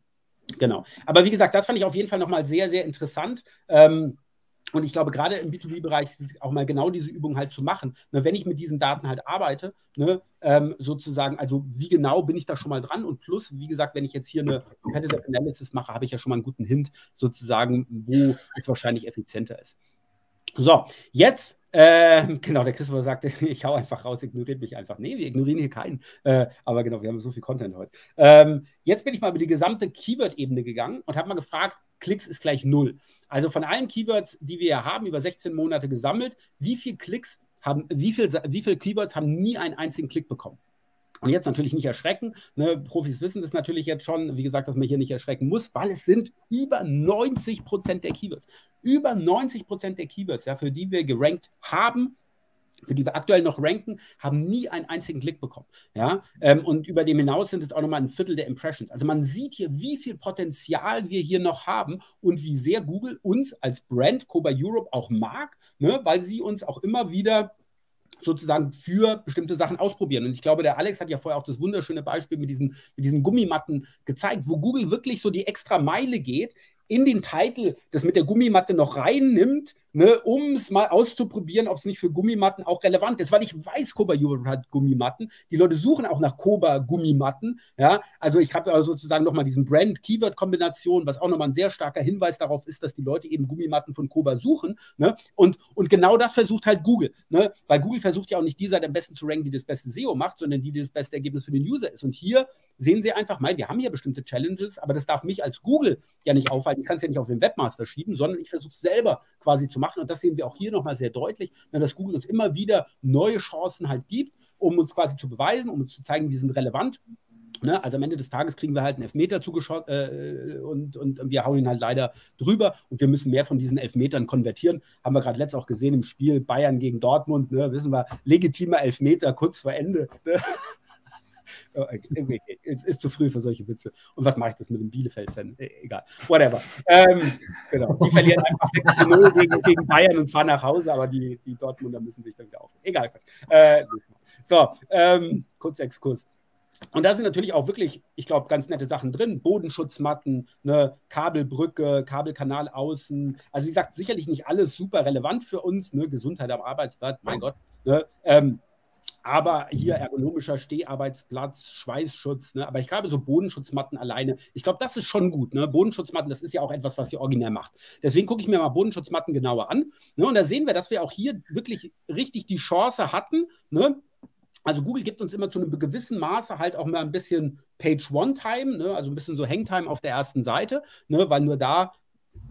genau. Aber wie gesagt, das fand ich auf jeden Fall nochmal sehr, sehr interessant. Ähm, und ich glaube, gerade im B2B-Bereich ist auch mal genau diese Übung halt zu machen. Ne, wenn ich mit diesen Daten halt arbeite, ne, ähm, sozusagen, also wie genau bin ich da schon mal dran? Und plus, wie gesagt, wenn ich jetzt hier eine Competitive Analysis mache, habe ich ja schon mal einen guten Hint, sozusagen, wo es wahrscheinlich effizienter ist. So, jetzt äh, genau, der Christopher sagte, ich hau einfach raus, ignoriert mich einfach. Nee, wir ignorieren hier keinen. Äh, aber genau, wir haben so viel Content heute. Ähm, jetzt bin ich mal über die gesamte Keyword-Ebene gegangen und habe mal gefragt, Klicks ist gleich null. Also von allen Keywords, die wir haben, über 16 Monate gesammelt, wie viele Klicks haben, wie viele wie viel Keywords haben nie einen einzigen Klick bekommen? Und jetzt natürlich nicht erschrecken. Ne? Profis wissen das natürlich jetzt schon, wie gesagt, dass man hier nicht erschrecken muss, weil es sind über 90 Prozent der Keywords. Über 90 Prozent der Keywords, ja, für die wir gerankt haben, für die wir aktuell noch ranken, haben nie einen einzigen Klick bekommen. Ja? Ähm, und über dem hinaus sind es auch nochmal ein Viertel der Impressions. Also man sieht hier, wie viel Potenzial wir hier noch haben und wie sehr Google uns als Brand Coba Europe auch mag, ne? weil sie uns auch immer wieder sozusagen für bestimmte Sachen ausprobieren. Und ich glaube, der Alex hat ja vorher auch das wunderschöne Beispiel mit diesen, mit diesen Gummimatten gezeigt, wo Google wirklich so die extra Meile geht, in den Titel das mit der Gummimatte noch reinnimmt, ne, um es mal auszuprobieren, ob es nicht für Gummimatten auch relevant ist. Weil ich weiß, Koba Europe hat Gummimatten. Die Leute suchen auch nach Koba Gummimatten. Ja, also ich habe also sozusagen nochmal diesen Brand-Keyword-Kombination, was auch nochmal ein sehr starker Hinweis darauf ist, dass die Leute eben Gummimatten von Koba suchen. Ne? Und, und genau das versucht halt Google. Ne? Weil Google versucht ja auch nicht die Seite am besten zu ranken, die das beste SEO macht, sondern die, die das beste Ergebnis für den User ist. Und hier sehen Sie einfach mal, wir haben hier bestimmte Challenges, aber das darf mich als Google ja nicht aufhalten. Ich kann es ja nicht auf den Webmaster schieben, sondern ich versuche es selber quasi zu machen. Und das sehen wir auch hier nochmal sehr deutlich, ne, dass Google uns immer wieder neue Chancen halt gibt, um uns quasi zu beweisen, um uns zu zeigen, wir sind relevant. Ne? Also am Ende des Tages kriegen wir halt einen Elfmeter zugeschaut äh, und, und wir hauen ihn halt leider drüber und wir müssen mehr von diesen Elfmetern konvertieren. Haben wir gerade letztens auch gesehen im Spiel Bayern gegen Dortmund, ne? wissen wir, legitimer Elfmeter kurz vor Ende. Ne? Es ist zu früh für solche Witze. Und was mache ich das mit dem Bielefeld-Fan? E, egal. Whatever. Ähm, genau. Die verlieren einfach 6 gegen, gegen Bayern und fahren nach Hause, aber die, die Dortmunder müssen sich dann wieder auf. Egal. Äh, so, ähm, kurz Exkurs. Und da sind natürlich auch wirklich, ich glaube, ganz nette Sachen drin. Bodenschutzmatten, ne, Kabelbrücke, Kabelkanal außen. Also wie gesagt, sicherlich nicht alles super relevant für uns. Ne? Gesundheit am Arbeitsplatz, mein Gott. Ne? Ähm, aber hier ergonomischer Steharbeitsplatz, Schweißschutz, ne? aber ich glaube, so Bodenschutzmatten alleine, ich glaube, das ist schon gut. Ne? Bodenschutzmatten, das ist ja auch etwas, was ihr originär macht. Deswegen gucke ich mir mal Bodenschutzmatten genauer an. Ne? Und da sehen wir, dass wir auch hier wirklich richtig die Chance hatten. Ne? Also Google gibt uns immer zu einem gewissen Maße halt auch mal ein bisschen Page-One-Time, ne? also ein bisschen so Hangtime auf der ersten Seite, ne? weil nur da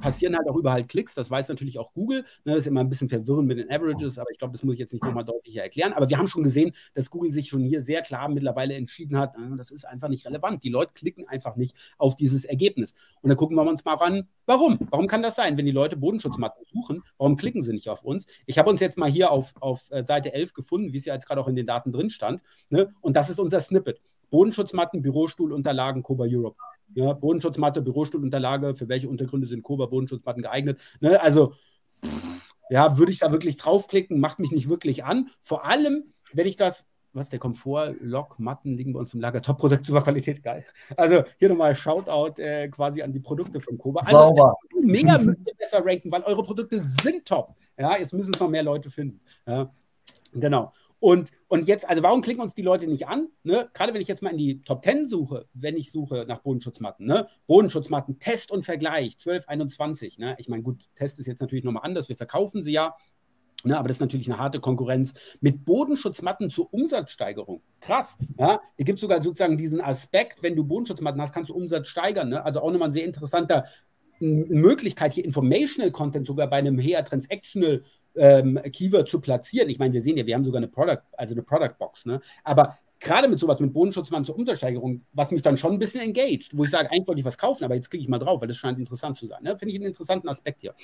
passieren halt auch überall Klicks, das weiß natürlich auch Google. Ne, das ist immer ein bisschen verwirrend mit den Averages, aber ich glaube, das muss ich jetzt nicht nochmal deutlicher erklären. Aber wir haben schon gesehen, dass Google sich schon hier sehr klar mittlerweile entschieden hat, äh, das ist einfach nicht relevant. Die Leute klicken einfach nicht auf dieses Ergebnis. Und dann gucken wir uns mal ran, warum? Warum kann das sein? Wenn die Leute Bodenschutzmatten suchen, warum klicken sie nicht auf uns? Ich habe uns jetzt mal hier auf, auf äh, Seite 11 gefunden, wie es ja jetzt gerade auch in den Daten drin stand. Ne? Und das ist unser Snippet. Bodenschutzmatten, Bürostuhlunterlagen, Coba Europe. Ja, Bodenschutzmatte, Bürostuhlunterlage, für welche Untergründe sind Koba Bodenschutzmatten geeignet? Ne, also, ja, würde ich da wirklich draufklicken, macht mich nicht wirklich an. Vor allem, wenn ich das, was der Komfort, Lok, Matten liegen bei uns im Lager, Top-Produkt, super Qualität, geil. Also hier nochmal Shoutout äh, quasi an die Produkte von Koba. Also, Sauber. Mega besser ranken, weil eure Produkte sind top. Ja, jetzt müssen es noch mehr Leute finden. Ja, genau. Und, und jetzt, also warum klicken uns die Leute nicht an? Ne? Gerade wenn ich jetzt mal in die Top 10 suche, wenn ich suche nach Bodenschutzmatten, ne? Bodenschutzmatten, Test und Vergleich, 12, 21. Ne? Ich meine, gut, Test ist jetzt natürlich nochmal anders, wir verkaufen sie ja. Ne, aber das ist natürlich eine harte Konkurrenz mit Bodenschutzmatten zur Umsatzsteigerung. Krass. Ja? Hier gibt sogar sozusagen diesen Aspekt, wenn du Bodenschutzmatten hast, kannst du Umsatz steigern. Ne? Also auch nochmal ein sehr interessanter Möglichkeit, hier Informational Content sogar bei einem eher Transactional ähm, Keyword zu platzieren. Ich meine, wir sehen ja, wir haben sogar eine Product, also eine Product Box, ne? Aber gerade mit sowas, mit Bodenschutzmann zur Untersteigerung, was mich dann schon ein bisschen engaged, wo ich sage, eigentlich wollte ich was kaufen, aber jetzt klicke ich mal drauf, weil das scheint interessant zu sein. Ne? Finde ich einen interessanten Aspekt hier.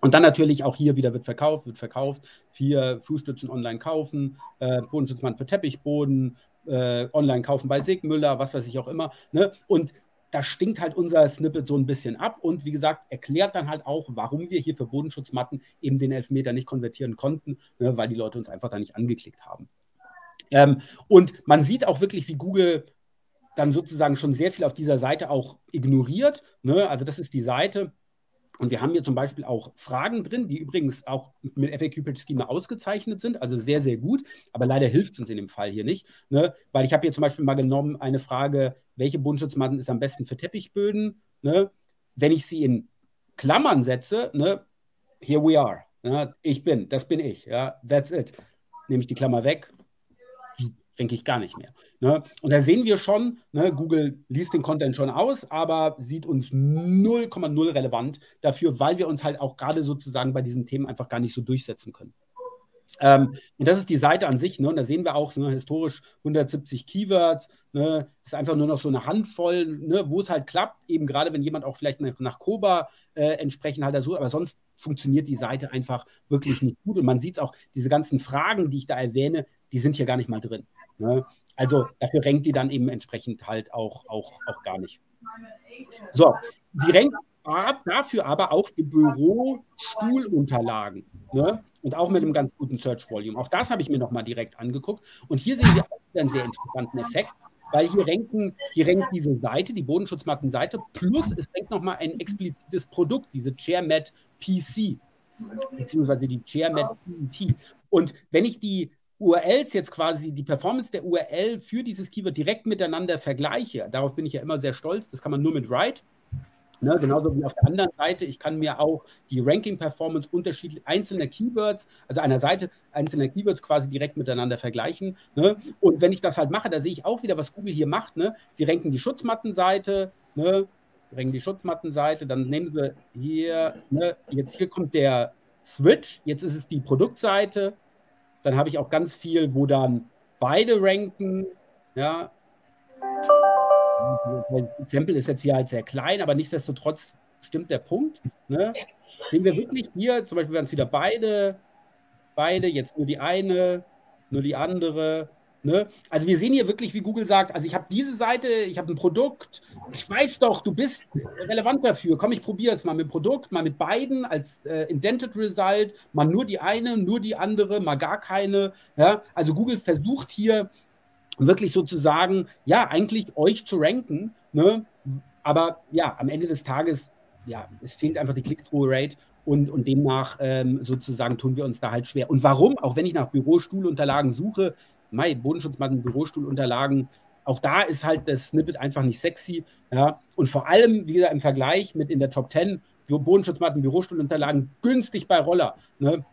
Und dann natürlich auch hier wieder wird verkauft, wird verkauft. Vier Fußstützen online kaufen, äh, Bodenschutzmann für Teppichboden, äh, online kaufen bei Sigmüller, was weiß ich auch immer. Ne? Und da stinkt halt unser Snippet so ein bisschen ab und wie gesagt, erklärt dann halt auch, warum wir hier für Bodenschutzmatten eben den Elfmeter nicht konvertieren konnten, ne, weil die Leute uns einfach da nicht angeklickt haben. Ähm, und man sieht auch wirklich, wie Google dann sozusagen schon sehr viel auf dieser Seite auch ignoriert. Ne? Also das ist die Seite, und wir haben hier zum Beispiel auch Fragen drin, die übrigens auch mit FAQ-Schema ausgezeichnet sind, also sehr, sehr gut. Aber leider hilft es uns in dem Fall hier nicht, ne? weil ich habe hier zum Beispiel mal genommen eine Frage, welche Bodenschutzmatten ist am besten für Teppichböden? Ne? Wenn ich sie in Klammern setze, ne? here we are. Ne? Ich bin, das bin ich. Ja? That's it. Nehme ich die Klammer weg, denke ich gar nicht mehr. Ne? Und da sehen wir schon, ne, Google liest den Content schon aus, aber sieht uns 0,0 relevant dafür, weil wir uns halt auch gerade sozusagen bei diesen Themen einfach gar nicht so durchsetzen können. Ähm, und das ist die Seite an sich, ne? Und da sehen wir auch ne, historisch 170 Keywords, ne? ist einfach nur noch so eine Handvoll, ne? wo es halt klappt, eben gerade wenn jemand auch vielleicht nach, nach Koba äh, entsprechend halt so, aber sonst funktioniert die Seite einfach wirklich nicht gut. Und man sieht es auch, diese ganzen Fragen, die ich da erwähne, die sind hier gar nicht mal drin. Ne? Also dafür renkt die dann eben entsprechend halt auch, auch, auch gar nicht. So, sie renkt dafür aber auch für Bürostuhlunterlagen. Ne? Und auch mit einem ganz guten Search Volume. Auch das habe ich mir nochmal direkt angeguckt. Und hier sehen wir auch einen sehr interessanten Effekt, weil hier renken, hier renkt diese Seite, die Bodenschutzmatten-Seite, plus es renkt nochmal ein explizites Produkt, diese ChairMat PC, beziehungsweise die ChairMat PET. Und wenn ich die URLs jetzt quasi, die Performance der URL für dieses Keyword direkt miteinander vergleiche, darauf bin ich ja immer sehr stolz, das kann man nur mit Write. Ne, genauso wie auf der anderen Seite, ich kann mir auch die Ranking-Performance unterschiedlich einzelner Keywords, also einer Seite einzelner Keywords quasi direkt miteinander vergleichen. Ne? Und wenn ich das halt mache, da sehe ich auch wieder, was Google hier macht. Ne? Sie ranken die Schutzmattenseite, ne? ranken die Schutzmattenseite, dann nehmen sie hier, ne? jetzt hier kommt der Switch, jetzt ist es die Produktseite, dann habe ich auch ganz viel, wo dann beide ranken. Ja. Das Sample ist jetzt hier halt sehr klein, aber nichtsdestotrotz stimmt der Punkt. Ne? Sehen wir wirklich hier, zum Beispiel werden es wieder beide, beide, jetzt nur die eine, nur die andere. Ne? Also wir sehen hier wirklich, wie Google sagt, also ich habe diese Seite, ich habe ein Produkt, ich weiß doch, du bist relevant dafür. Komm, ich probiere es mal mit Produkt, mal mit beiden als äh, Indented Result, mal nur die eine, nur die andere, mal gar keine. Ja? Also Google versucht hier wirklich sozusagen, ja, eigentlich euch zu ranken. Ne? Aber ja, am Ende des Tages, ja, es fehlt einfach die Click-Through-Rate und, und demnach ähm, sozusagen tun wir uns da halt schwer. Und warum? Auch wenn ich nach Bürostuhlunterlagen suche, Mai, Bodenschutzmatten, Bürostuhlunterlagen, auch da ist halt das Snippet einfach nicht sexy. Ja. Und vor allem, wie gesagt, im Vergleich mit in der Top 10, Bodenschutzmatten, Bürostuhlunterlagen günstig bei Roller. Ne?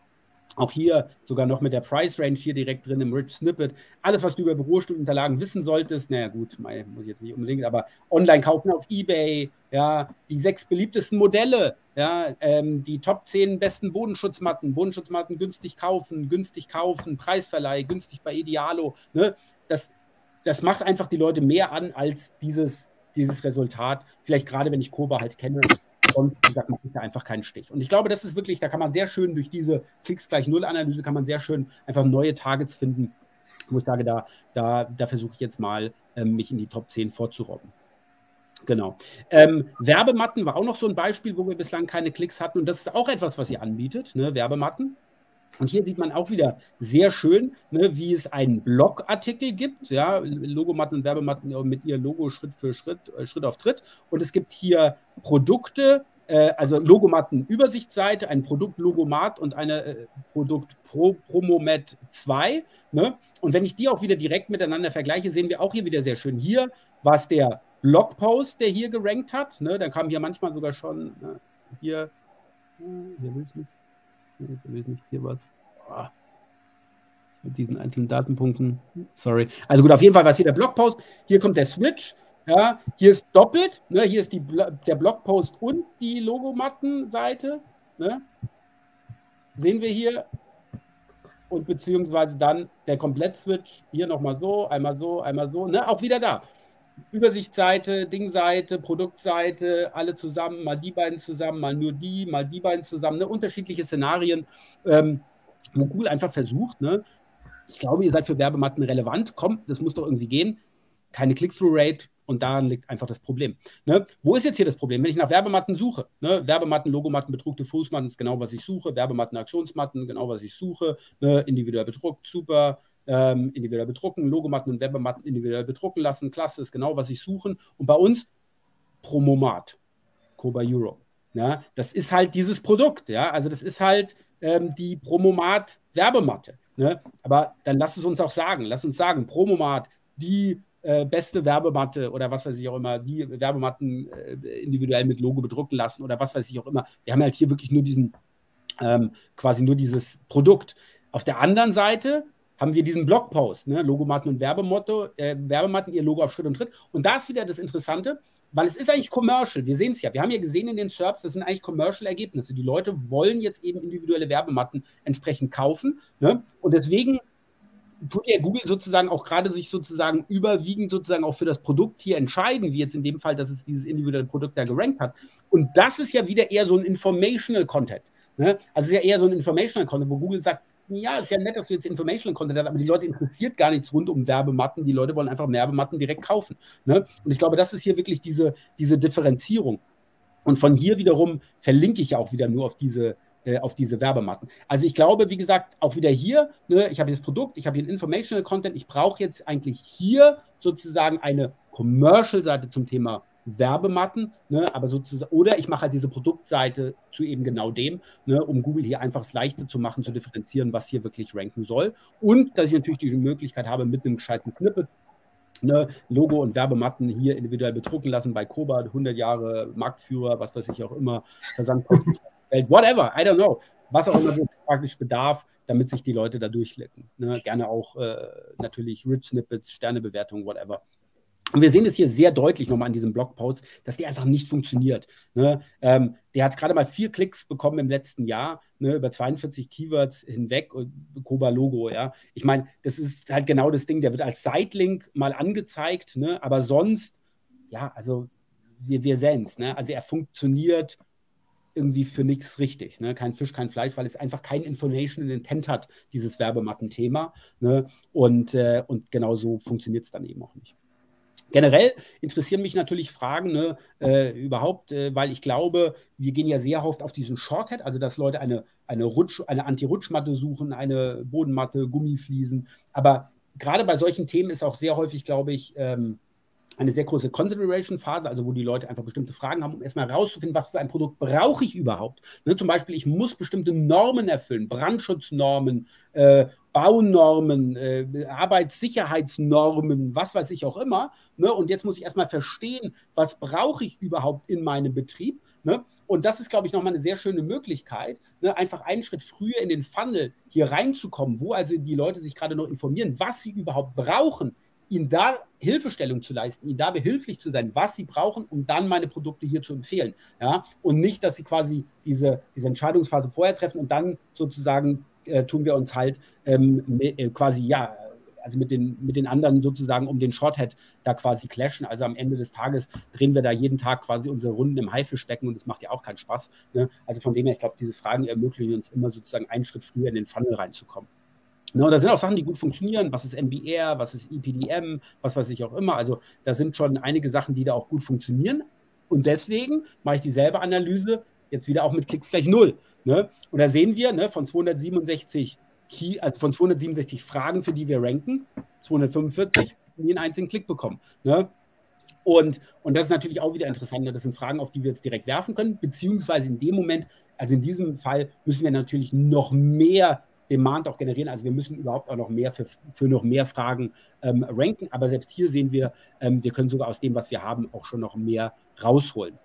Auch hier sogar noch mit der Price Range hier direkt drin im Rich Snippet. Alles, was du über Bürostuhlunterlagen wissen solltest, naja gut, muss ich jetzt nicht unbedingt, aber online kaufen auf Ebay, ja, die sechs beliebtesten Modelle, ja, ähm, die Top 10 besten Bodenschutzmatten, Bodenschutzmatten günstig kaufen, günstig kaufen, Preisverleih, günstig bei Idealo. Ne? Das, das macht einfach die Leute mehr an als dieses, dieses Resultat. Vielleicht gerade, wenn ich Koba halt kenne, sonst gesagt, mache ich da einfach keinen Stich. Und ich glaube, das ist wirklich, da kann man sehr schön durch diese Klicks gleich Null-Analyse, kann man sehr schön einfach neue Targets finden, wo ich sage, da, da, da versuche ich jetzt mal, ähm, mich in die Top 10 vorzurobben. Genau. Ähm, Werbematten war auch noch so ein Beispiel, wo wir bislang keine Klicks hatten. Und das ist auch etwas, was ihr anbietet, ne? Werbematten. Und hier sieht man auch wieder sehr schön, ne, wie es einen Blogartikel gibt, ja, Logomatten und Werbematten mit ihr Logo Schritt für Schritt, äh, Schritt auf Tritt. Und es gibt hier Produkte, äh, also Logomatten-Übersichtsseite, ein Produkt-Logomat und eine äh, Produkt-Promomat 2. Ne? Und wenn ich die auch wieder direkt miteinander vergleiche, sehen wir auch hier wieder sehr schön. Hier war es der Blogpost, der hier gerankt hat. Ne? Dann kam hier manchmal sogar schon ne? hier, hier will ich nicht Jetzt habe ich nicht hier was. Oh. Mit diesen einzelnen Datenpunkten. Sorry. Also gut, auf jeden Fall war es hier der Blogpost. Hier kommt der Switch. Ja, hier ist doppelt. Ne? Hier ist die, der Blogpost und die Logomattenseite. Ne? Sehen wir hier. Und beziehungsweise dann der Komplett-Switch. Hier nochmal so, einmal so, einmal so. Ne? Auch wieder da. Übersichtsseite, Dingseite, Produktseite, alle zusammen, mal die beiden zusammen, mal nur die, mal die beiden zusammen, ne? unterschiedliche Szenarien, ähm, wo Google einfach versucht, ne? ich glaube, ihr seid für Werbematten relevant, kommt, das muss doch irgendwie gehen, keine Click-Through-Rate und daran liegt einfach das Problem. Ne? Wo ist jetzt hier das Problem? Wenn ich nach Werbematten suche, ne? Werbematten, Logomatten, bedruckte Fußmatten ist genau, was ich suche, Werbematten, Aktionsmatten, genau, was ich suche, ne? individuell bedruckt, super, ähm, individuell bedrucken, Logomatten und Werbematten individuell bedrucken lassen. Klasse ist genau, was ich suche. Und bei uns Promomat, Koba Euro. Ja, das ist halt dieses Produkt, ja. Also das ist halt ähm, die Promomat Werbematte. Ne? Aber dann lass es uns auch sagen. Lass uns sagen, Promomat, die äh, beste Werbematte oder was weiß ich auch immer, die Werbematten äh, individuell mit Logo bedrucken lassen oder was weiß ich auch immer. Wir haben halt hier wirklich nur diesen, ähm, quasi nur dieses Produkt. Auf der anderen Seite haben wir diesen Blogpost, ne? Logomatten und Werbemotto, äh, Werbematten, ihr Logo auf Schritt und Tritt. Und da ist wieder das Interessante, weil es ist eigentlich Commercial. Wir sehen es ja. Wir haben ja gesehen in den SERPs, das sind eigentlich Commercial-Ergebnisse. Die Leute wollen jetzt eben individuelle Werbematten entsprechend kaufen. Ne? Und deswegen tut ja Google sozusagen auch gerade sich sozusagen überwiegend sozusagen auch für das Produkt hier entscheiden, wie jetzt in dem Fall, dass es dieses individuelle Produkt da gerankt hat. Und das ist ja wieder eher so ein Informational Content. Ne? Also es ist ja eher so ein Informational Content, wo Google sagt, ja, ist ja nett, dass du jetzt Informational Content hast, aber die Leute interessiert gar nichts rund um Werbematten. Die Leute wollen einfach Werbematten direkt kaufen. Ne? Und ich glaube, das ist hier wirklich diese, diese Differenzierung. Und von hier wiederum verlinke ich ja auch wieder nur auf diese, äh, auf diese Werbematten. Also ich glaube, wie gesagt, auch wieder hier, ne, ich habe hier das Produkt, ich habe hier Informational Content, ich brauche jetzt eigentlich hier sozusagen eine Commercial-Seite zum Thema Werbematten, ne, aber sozusagen, oder ich mache halt diese Produktseite zu eben genau dem, ne, um Google hier einfach es leichter zu machen, zu differenzieren, was hier wirklich ranken soll. Und dass ich natürlich die Möglichkeit habe, mit einem gescheiten Snippet Ne, Logo und Werbematten hier individuell bedrucken lassen bei Cobalt, 100 Jahre Marktführer, was weiß ich auch immer, Versandkosten, whatever, I don't know, was auch immer praktisch bedarf, damit sich die Leute da durchlecken. Ne, gerne auch äh, natürlich Rich Snippets, Sternebewertung, whatever. Und wir sehen es hier sehr deutlich nochmal an diesem Blogpost, dass der einfach nicht funktioniert. Ne? Ähm, der hat gerade mal vier Klicks bekommen im letzten Jahr, ne, über 42 Keywords hinweg, und Koba Logo, ja. Ich meine, das ist halt genau das Ding, der wird als Sidelink mal angezeigt, ne? aber sonst, ja, also wir, wir sehen es, ne? Also er funktioniert irgendwie für nichts richtig. Ne? Kein Fisch, kein Fleisch, weil es einfach kein Informational Intent hat, dieses Werbematten-Thema. Ne? Und, äh, und genau so funktioniert es dann eben auch nicht. Generell interessieren mich natürlich Fragen ne, äh, überhaupt, äh, weil ich glaube, wir gehen ja sehr oft auf diesen Shorthead, also dass Leute eine, eine, Rutsch, eine Anti-Rutschmatte suchen, eine Bodenmatte, Gummifliesen. Aber gerade bei solchen Themen ist auch sehr häufig, glaube ich, ähm, eine sehr große Consideration-Phase, also wo die Leute einfach bestimmte Fragen haben, um erstmal herauszufinden, was für ein Produkt brauche ich überhaupt. Ne, zum Beispiel, ich muss bestimmte Normen erfüllen, Brandschutznormen, äh, Baunormen, äh, Arbeitssicherheitsnormen, was weiß ich auch immer. Ne, und jetzt muss ich erstmal verstehen, was brauche ich überhaupt in meinem Betrieb. Ne? Und das ist, glaube ich, nochmal eine sehr schöne Möglichkeit, ne, einfach einen Schritt früher in den Funnel hier reinzukommen, wo also die Leute sich gerade noch informieren, was sie überhaupt brauchen ihnen da Hilfestellung zu leisten, ihnen da behilflich zu sein, was sie brauchen, um dann meine Produkte hier zu empfehlen. Ja? Und nicht, dass sie quasi diese, diese Entscheidungsphase vorher treffen und dann sozusagen äh, tun wir uns halt ähm, äh, quasi, ja, also mit den, mit den anderen sozusagen um den Shorthead da quasi clashen. Also am Ende des Tages drehen wir da jeden Tag quasi unsere Runden im Haifischbecken und das macht ja auch keinen Spaß. Ne? Also von dem her, ich glaube, diese Fragen ermöglichen uns immer sozusagen einen Schritt früher in den Funnel reinzukommen. Ne, da sind auch Sachen, die gut funktionieren. Was ist MBR, was ist EPDM, was weiß ich auch immer. Also da sind schon einige Sachen, die da auch gut funktionieren. Und deswegen mache ich dieselbe Analyse jetzt wieder auch mit Klicks gleich null. Ne? Und da sehen wir ne, von 267 Key, also von 267 Fragen, für die wir ranken, 245 nie einen einzigen Klick bekommen. Ne? Und, und das ist natürlich auch wieder interessant. Ne? Das sind Fragen, auf die wir jetzt direkt werfen können, beziehungsweise in dem Moment, also in diesem Fall, müssen wir natürlich noch mehr Demand auch generieren. Also wir müssen überhaupt auch noch mehr für, für noch mehr Fragen ähm, ranken. Aber selbst hier sehen wir, ähm, wir können sogar aus dem, was wir haben, auch schon noch mehr rausholen.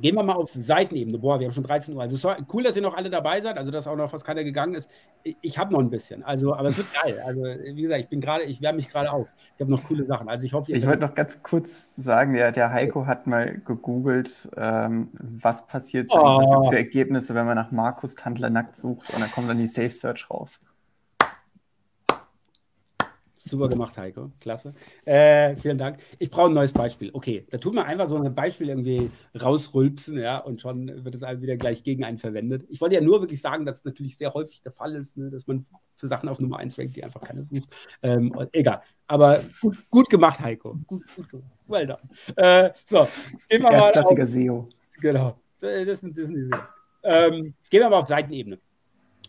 Gehen wir mal auf Seitenebene. Boah, wir haben schon 13 Uhr. Also es war cool, dass ihr noch alle dabei seid. Also, dass auch noch fast keiner gegangen ist. Ich, ich habe noch ein bisschen. Also, aber es wird geil. Also, wie gesagt, ich bin gerade, ich wärme mich gerade auf. Ich habe noch coole Sachen. Also, ich hoffe, Ich wollte noch ganz kurz sagen, der, der Heiko hat mal gegoogelt, ähm, was passiert, oh. was gibt für Ergebnisse, wenn man nach Markus Tandler nackt sucht und dann kommt dann die Safe Search raus. Super gemacht, Heiko. Klasse. Äh, vielen Dank. Ich brauche ein neues Beispiel. Okay, da tut man einfach so ein Beispiel irgendwie rausrülpsen, ja, und schon wird es einem wieder gleich gegen einen verwendet. Ich wollte ja nur wirklich sagen, dass es natürlich sehr häufig der Fall ist, ne, dass man für Sachen auf Nummer 1 rankt, die einfach keiner sucht. Ähm, egal. Aber gut, gut, gemacht, Heiko. Gut, gut gemacht. Well done. Äh, so, gehen wir mal. Auf, SEO. Genau. Das sind, das sind die SEOs. Ähm, gehen wir mal auf Seitenebene.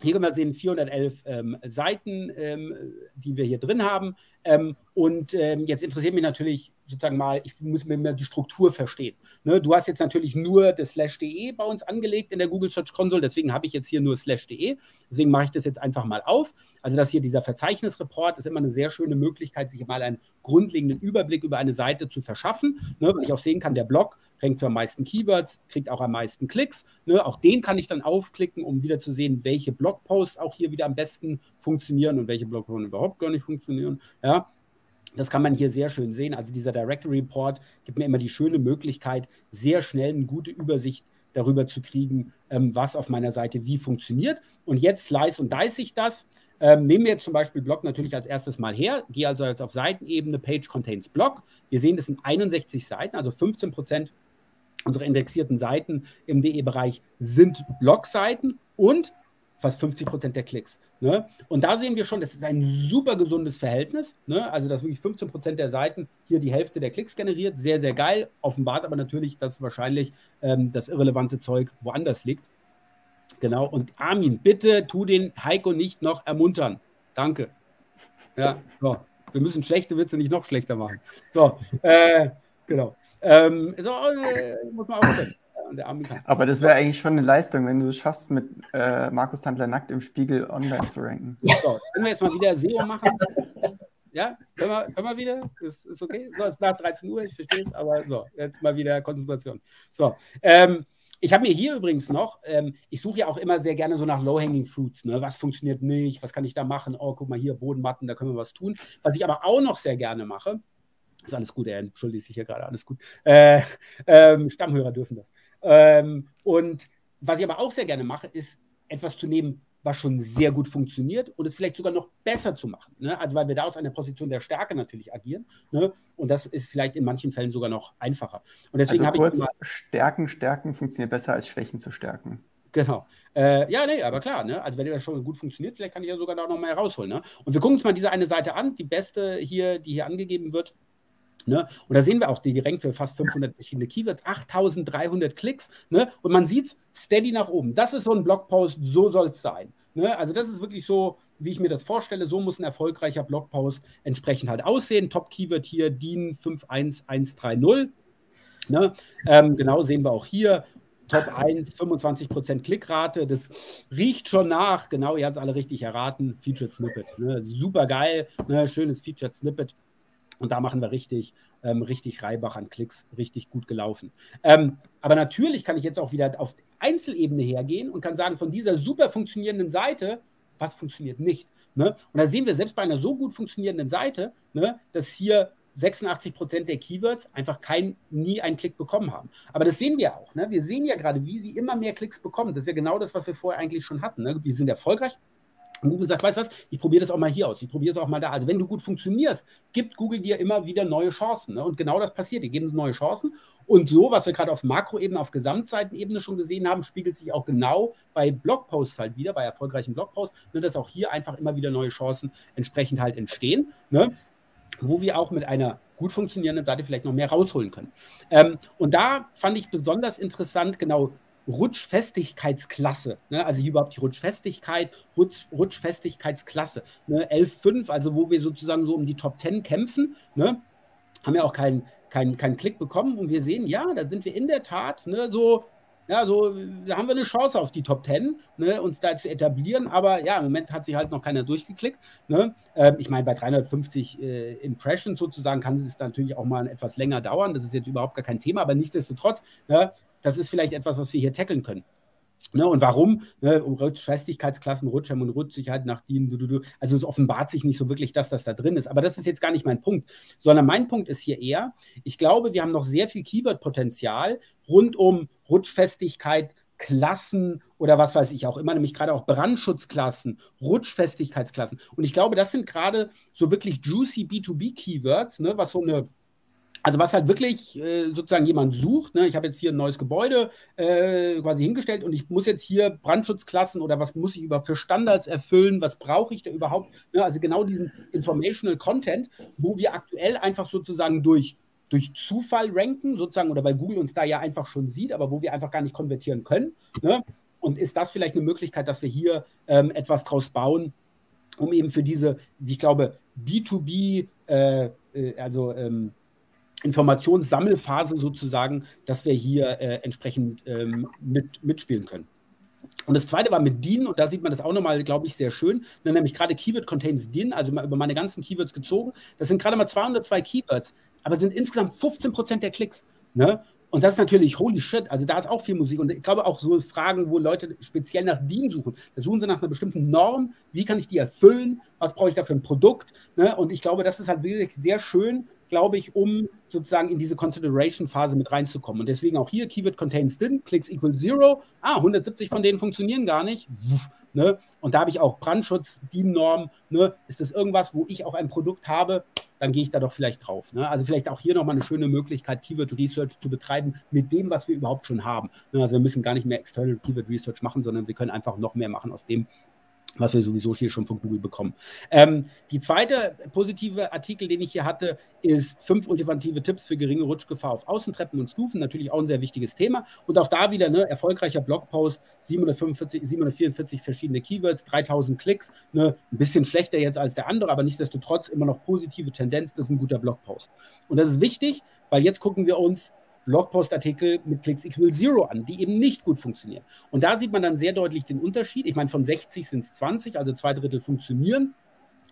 Hier können wir sehen 411 ähm, Seiten, ähm, die wir hier drin haben. Ähm, und ähm, jetzt interessiert mich natürlich sozusagen mal, ich muss mir mal die Struktur verstehen. Ne, du hast jetzt natürlich nur das slash.de bei uns angelegt in der Google Search Console, deswegen habe ich jetzt hier nur slash.de. Deswegen mache ich das jetzt einfach mal auf. Also, dass hier dieser Verzeichnisreport ist immer eine sehr schöne Möglichkeit, sich mal einen grundlegenden Überblick über eine Seite zu verschaffen, ne, weil ich auch sehen kann, der Blog rankt für am meisten Keywords, kriegt auch am meisten Klicks. Ne? Auch den kann ich dann aufklicken, um wieder zu sehen, welche Blogposts auch hier wieder am besten funktionieren und welche Blogposts überhaupt gar nicht funktionieren. Ja? Das kann man hier sehr schön sehen. Also dieser Directory Report gibt mir immer die schöne Möglichkeit, sehr schnell eine gute Übersicht darüber zu kriegen, ähm, was auf meiner Seite wie funktioniert. Und jetzt slice und dice ich das. Ähm, nehmen wir jetzt zum Beispiel Blog natürlich als erstes mal her. Gehe also jetzt auf Seitenebene, Page contains Blog. Wir sehen, das sind 61 Seiten, also 15 Prozent Unsere indexierten Seiten im DE-Bereich sind Blogseiten und fast 50 Prozent der Klicks. Ne? Und da sehen wir schon, das ist ein super gesundes Verhältnis. Ne? Also, dass wirklich 15 Prozent der Seiten hier die Hälfte der Klicks generiert. Sehr, sehr geil. Offenbart aber natürlich, dass wahrscheinlich ähm, das irrelevante Zeug woanders liegt. Genau. Und Armin, bitte tu den Heiko nicht noch ermuntern. Danke. Ja, so. Wir müssen schlechte Witze nicht noch schlechter machen. So, äh, genau. Ähm, so, äh, muss man auch Aber das wäre eigentlich schon eine Leistung, wenn du es schaffst, mit äh, Markus Tandler nackt im Spiegel online zu ranken. So, können wir jetzt mal wieder SEO machen? Ja, können wir, können wir wieder? Ist, ist okay? So, es ist nach 13 Uhr, ich verstehe es, aber so, jetzt mal wieder Konzentration. So, ähm, ich habe mir hier übrigens noch, ähm, ich suche ja auch immer sehr gerne so nach Low-Hanging Fruits. Ne? Was funktioniert nicht? Was kann ich da machen? Oh, guck mal hier, Bodenmatten, da können wir was tun. Was ich aber auch noch sehr gerne mache, ist alles gut, er entschuldigt sich hier gerade, alles gut. Äh, ähm, Stammhörer dürfen das. Ähm, und was ich aber auch sehr gerne mache, ist etwas zu nehmen, was schon sehr gut funktioniert und es vielleicht sogar noch besser zu machen. Ne? Also weil wir da aus einer Position der Stärke natürlich agieren. Ne? Und das ist vielleicht in manchen Fällen sogar noch einfacher. Und deswegen also kurz, ich immer, Stärken, Stärken funktioniert besser als Schwächen zu stärken. Genau. Äh, ja, nee, aber klar, ne? Also wenn das schon gut funktioniert, vielleicht kann ich ja sogar da noch mal herausholen. Ne? Und wir gucken uns mal diese eine Seite an, die beste hier, die hier angegeben wird. Ne? Und da sehen wir auch, die, rankt für fast 500 verschiedene Keywords, 8300 Klicks. Ne? Und man sieht steady nach oben. Das ist so ein Blogpost, so soll es sein. Ne? Also das ist wirklich so, wie ich mir das vorstelle. So muss ein erfolgreicher Blogpost entsprechend halt aussehen. Top-Keyword hier DIN 51130. Ne? Ähm, genau sehen wir auch hier. Top 1, 25% Klickrate. Das riecht schon nach. Genau, ihr habt es alle richtig erraten. Featured Snippet. Ne? Super geil. Ne? Schönes Featured Snippet. Und da machen wir richtig, ähm, richtig Reibach an Klicks, richtig gut gelaufen. Ähm, aber natürlich kann ich jetzt auch wieder auf Einzelebene hergehen und kann sagen, von dieser super funktionierenden Seite, was funktioniert nicht. Ne? Und da sehen wir selbst bei einer so gut funktionierenden Seite, ne, dass hier 86 Prozent der Keywords einfach kein, nie einen Klick bekommen haben. Aber das sehen wir auch. Ne? Wir sehen ja gerade, wie sie immer mehr Klicks bekommen. Das ist ja genau das, was wir vorher eigentlich schon hatten. Ne? Wir sind erfolgreich, und Google sagt, weißt du was, ich probiere das auch mal hier aus, ich probiere es auch mal da. Also wenn du gut funktionierst, gibt Google dir immer wieder neue Chancen. Ne? Und genau das passiert, die geben uns neue Chancen. Und so, was wir gerade auf Makroebene, auf Gesamtseitenebene schon gesehen haben, spiegelt sich auch genau bei Blogposts halt wieder, bei erfolgreichen Blogposts, ne, dass auch hier einfach immer wieder neue Chancen entsprechend halt entstehen. Ne? wo wir auch mit einer gut funktionierenden Seite vielleicht noch mehr rausholen können. Ähm, und da fand ich besonders interessant, genau Rutschfestigkeitsklasse, ne? also hier überhaupt die Rutschfestigkeit, Rutsch, Rutschfestigkeitsklasse, ne? 11.5, also wo wir sozusagen so um die Top 10 kämpfen, ne? haben ja auch keinen kein, kein Klick bekommen und wir sehen, ja, da sind wir in der Tat ne, so ja, so da haben wir eine Chance auf die Top 10, ne, uns da zu etablieren. Aber ja, im Moment hat sich halt noch keiner durchgeklickt. Ne? Äh, ich meine, bei 350 äh, Impressions sozusagen kann es natürlich auch mal etwas länger dauern. Das ist jetzt überhaupt gar kein Thema, aber nichtsdestotrotz, ne, das ist vielleicht etwas, was wir hier tackeln können. Ne, und warum? Ne, Festigkeitsklassen, Rutschheim und Rutschsicherheit nach DIN. Also es offenbart sich nicht so wirklich, dass das da drin ist. Aber das ist jetzt gar nicht mein Punkt, sondern mein Punkt ist hier eher, ich glaube, wir haben noch sehr viel Keyword-Potenzial rund um Rutschfestigkeit, Klassen oder was weiß ich auch immer, nämlich gerade auch Brandschutzklassen, Rutschfestigkeitsklassen. Und ich glaube, das sind gerade so wirklich juicy B2B-Keywords, ne, was so eine also was halt wirklich äh, sozusagen jemand sucht, ne? ich habe jetzt hier ein neues Gebäude äh, quasi hingestellt und ich muss jetzt hier Brandschutzklassen oder was muss ich über für Standards erfüllen, was brauche ich da überhaupt? Ne? Also genau diesen Informational Content, wo wir aktuell einfach sozusagen durch, durch Zufall ranken, sozusagen, oder weil Google uns da ja einfach schon sieht, aber wo wir einfach gar nicht konvertieren können. Ne? Und ist das vielleicht eine Möglichkeit, dass wir hier ähm, etwas draus bauen, um eben für diese, ich glaube, B2B, äh, äh, also ähm, Informationssammelphase sozusagen, dass wir hier äh, entsprechend ähm, mit, mitspielen können. Und das zweite war mit DIN, und da sieht man das auch nochmal, glaube ich, sehr schön, ne, nämlich gerade Keyword Contains DIN, also über meine ganzen Keywords gezogen. Das sind gerade mal 202 Keywords, aber sind insgesamt 15 Prozent der Klicks. Ne? Und das ist natürlich holy shit. Also da ist auch viel Musik. Und ich glaube auch so Fragen, wo Leute speziell nach DIN suchen. Da suchen sie nach einer bestimmten Norm. Wie kann ich die erfüllen? Was brauche ich da für ein Produkt? Ne? Und ich glaube, das ist halt wirklich sehr schön, glaube ich, um sozusagen in diese Consideration-Phase mit reinzukommen. Und deswegen auch hier, Keyword contains din, Clicks equal zero. Ah, 170 von denen funktionieren gar nicht. Ne? Und da habe ich auch Brandschutz, DIN-Norm. Ne? Ist das irgendwas, wo ich auch ein Produkt habe? Dann gehe ich da doch vielleicht drauf. Ne? Also vielleicht auch hier nochmal eine schöne Möglichkeit, Keyword Research zu betreiben mit dem, was wir überhaupt schon haben. Ne? Also wir müssen gar nicht mehr External Keyword Research machen, sondern wir können einfach noch mehr machen aus dem, was wir sowieso hier schon von Google bekommen. Ähm, die zweite positive Artikel, den ich hier hatte, ist fünf ultimative Tipps für geringe Rutschgefahr auf Außentreppen und Stufen. Natürlich auch ein sehr wichtiges Thema. Und auch da wieder ne, erfolgreicher Blogpost, 745, 744 verschiedene Keywords, 3000 Klicks. Ne, ein bisschen schlechter jetzt als der andere, aber nichtsdestotrotz immer noch positive Tendenz. Das ist ein guter Blogpost. Und das ist wichtig, weil jetzt gucken wir uns Blogpostartikel mit Clicks Equal Zero an, die eben nicht gut funktionieren. Und da sieht man dann sehr deutlich den Unterschied. Ich meine, von 60 sind es 20, also zwei Drittel funktionieren.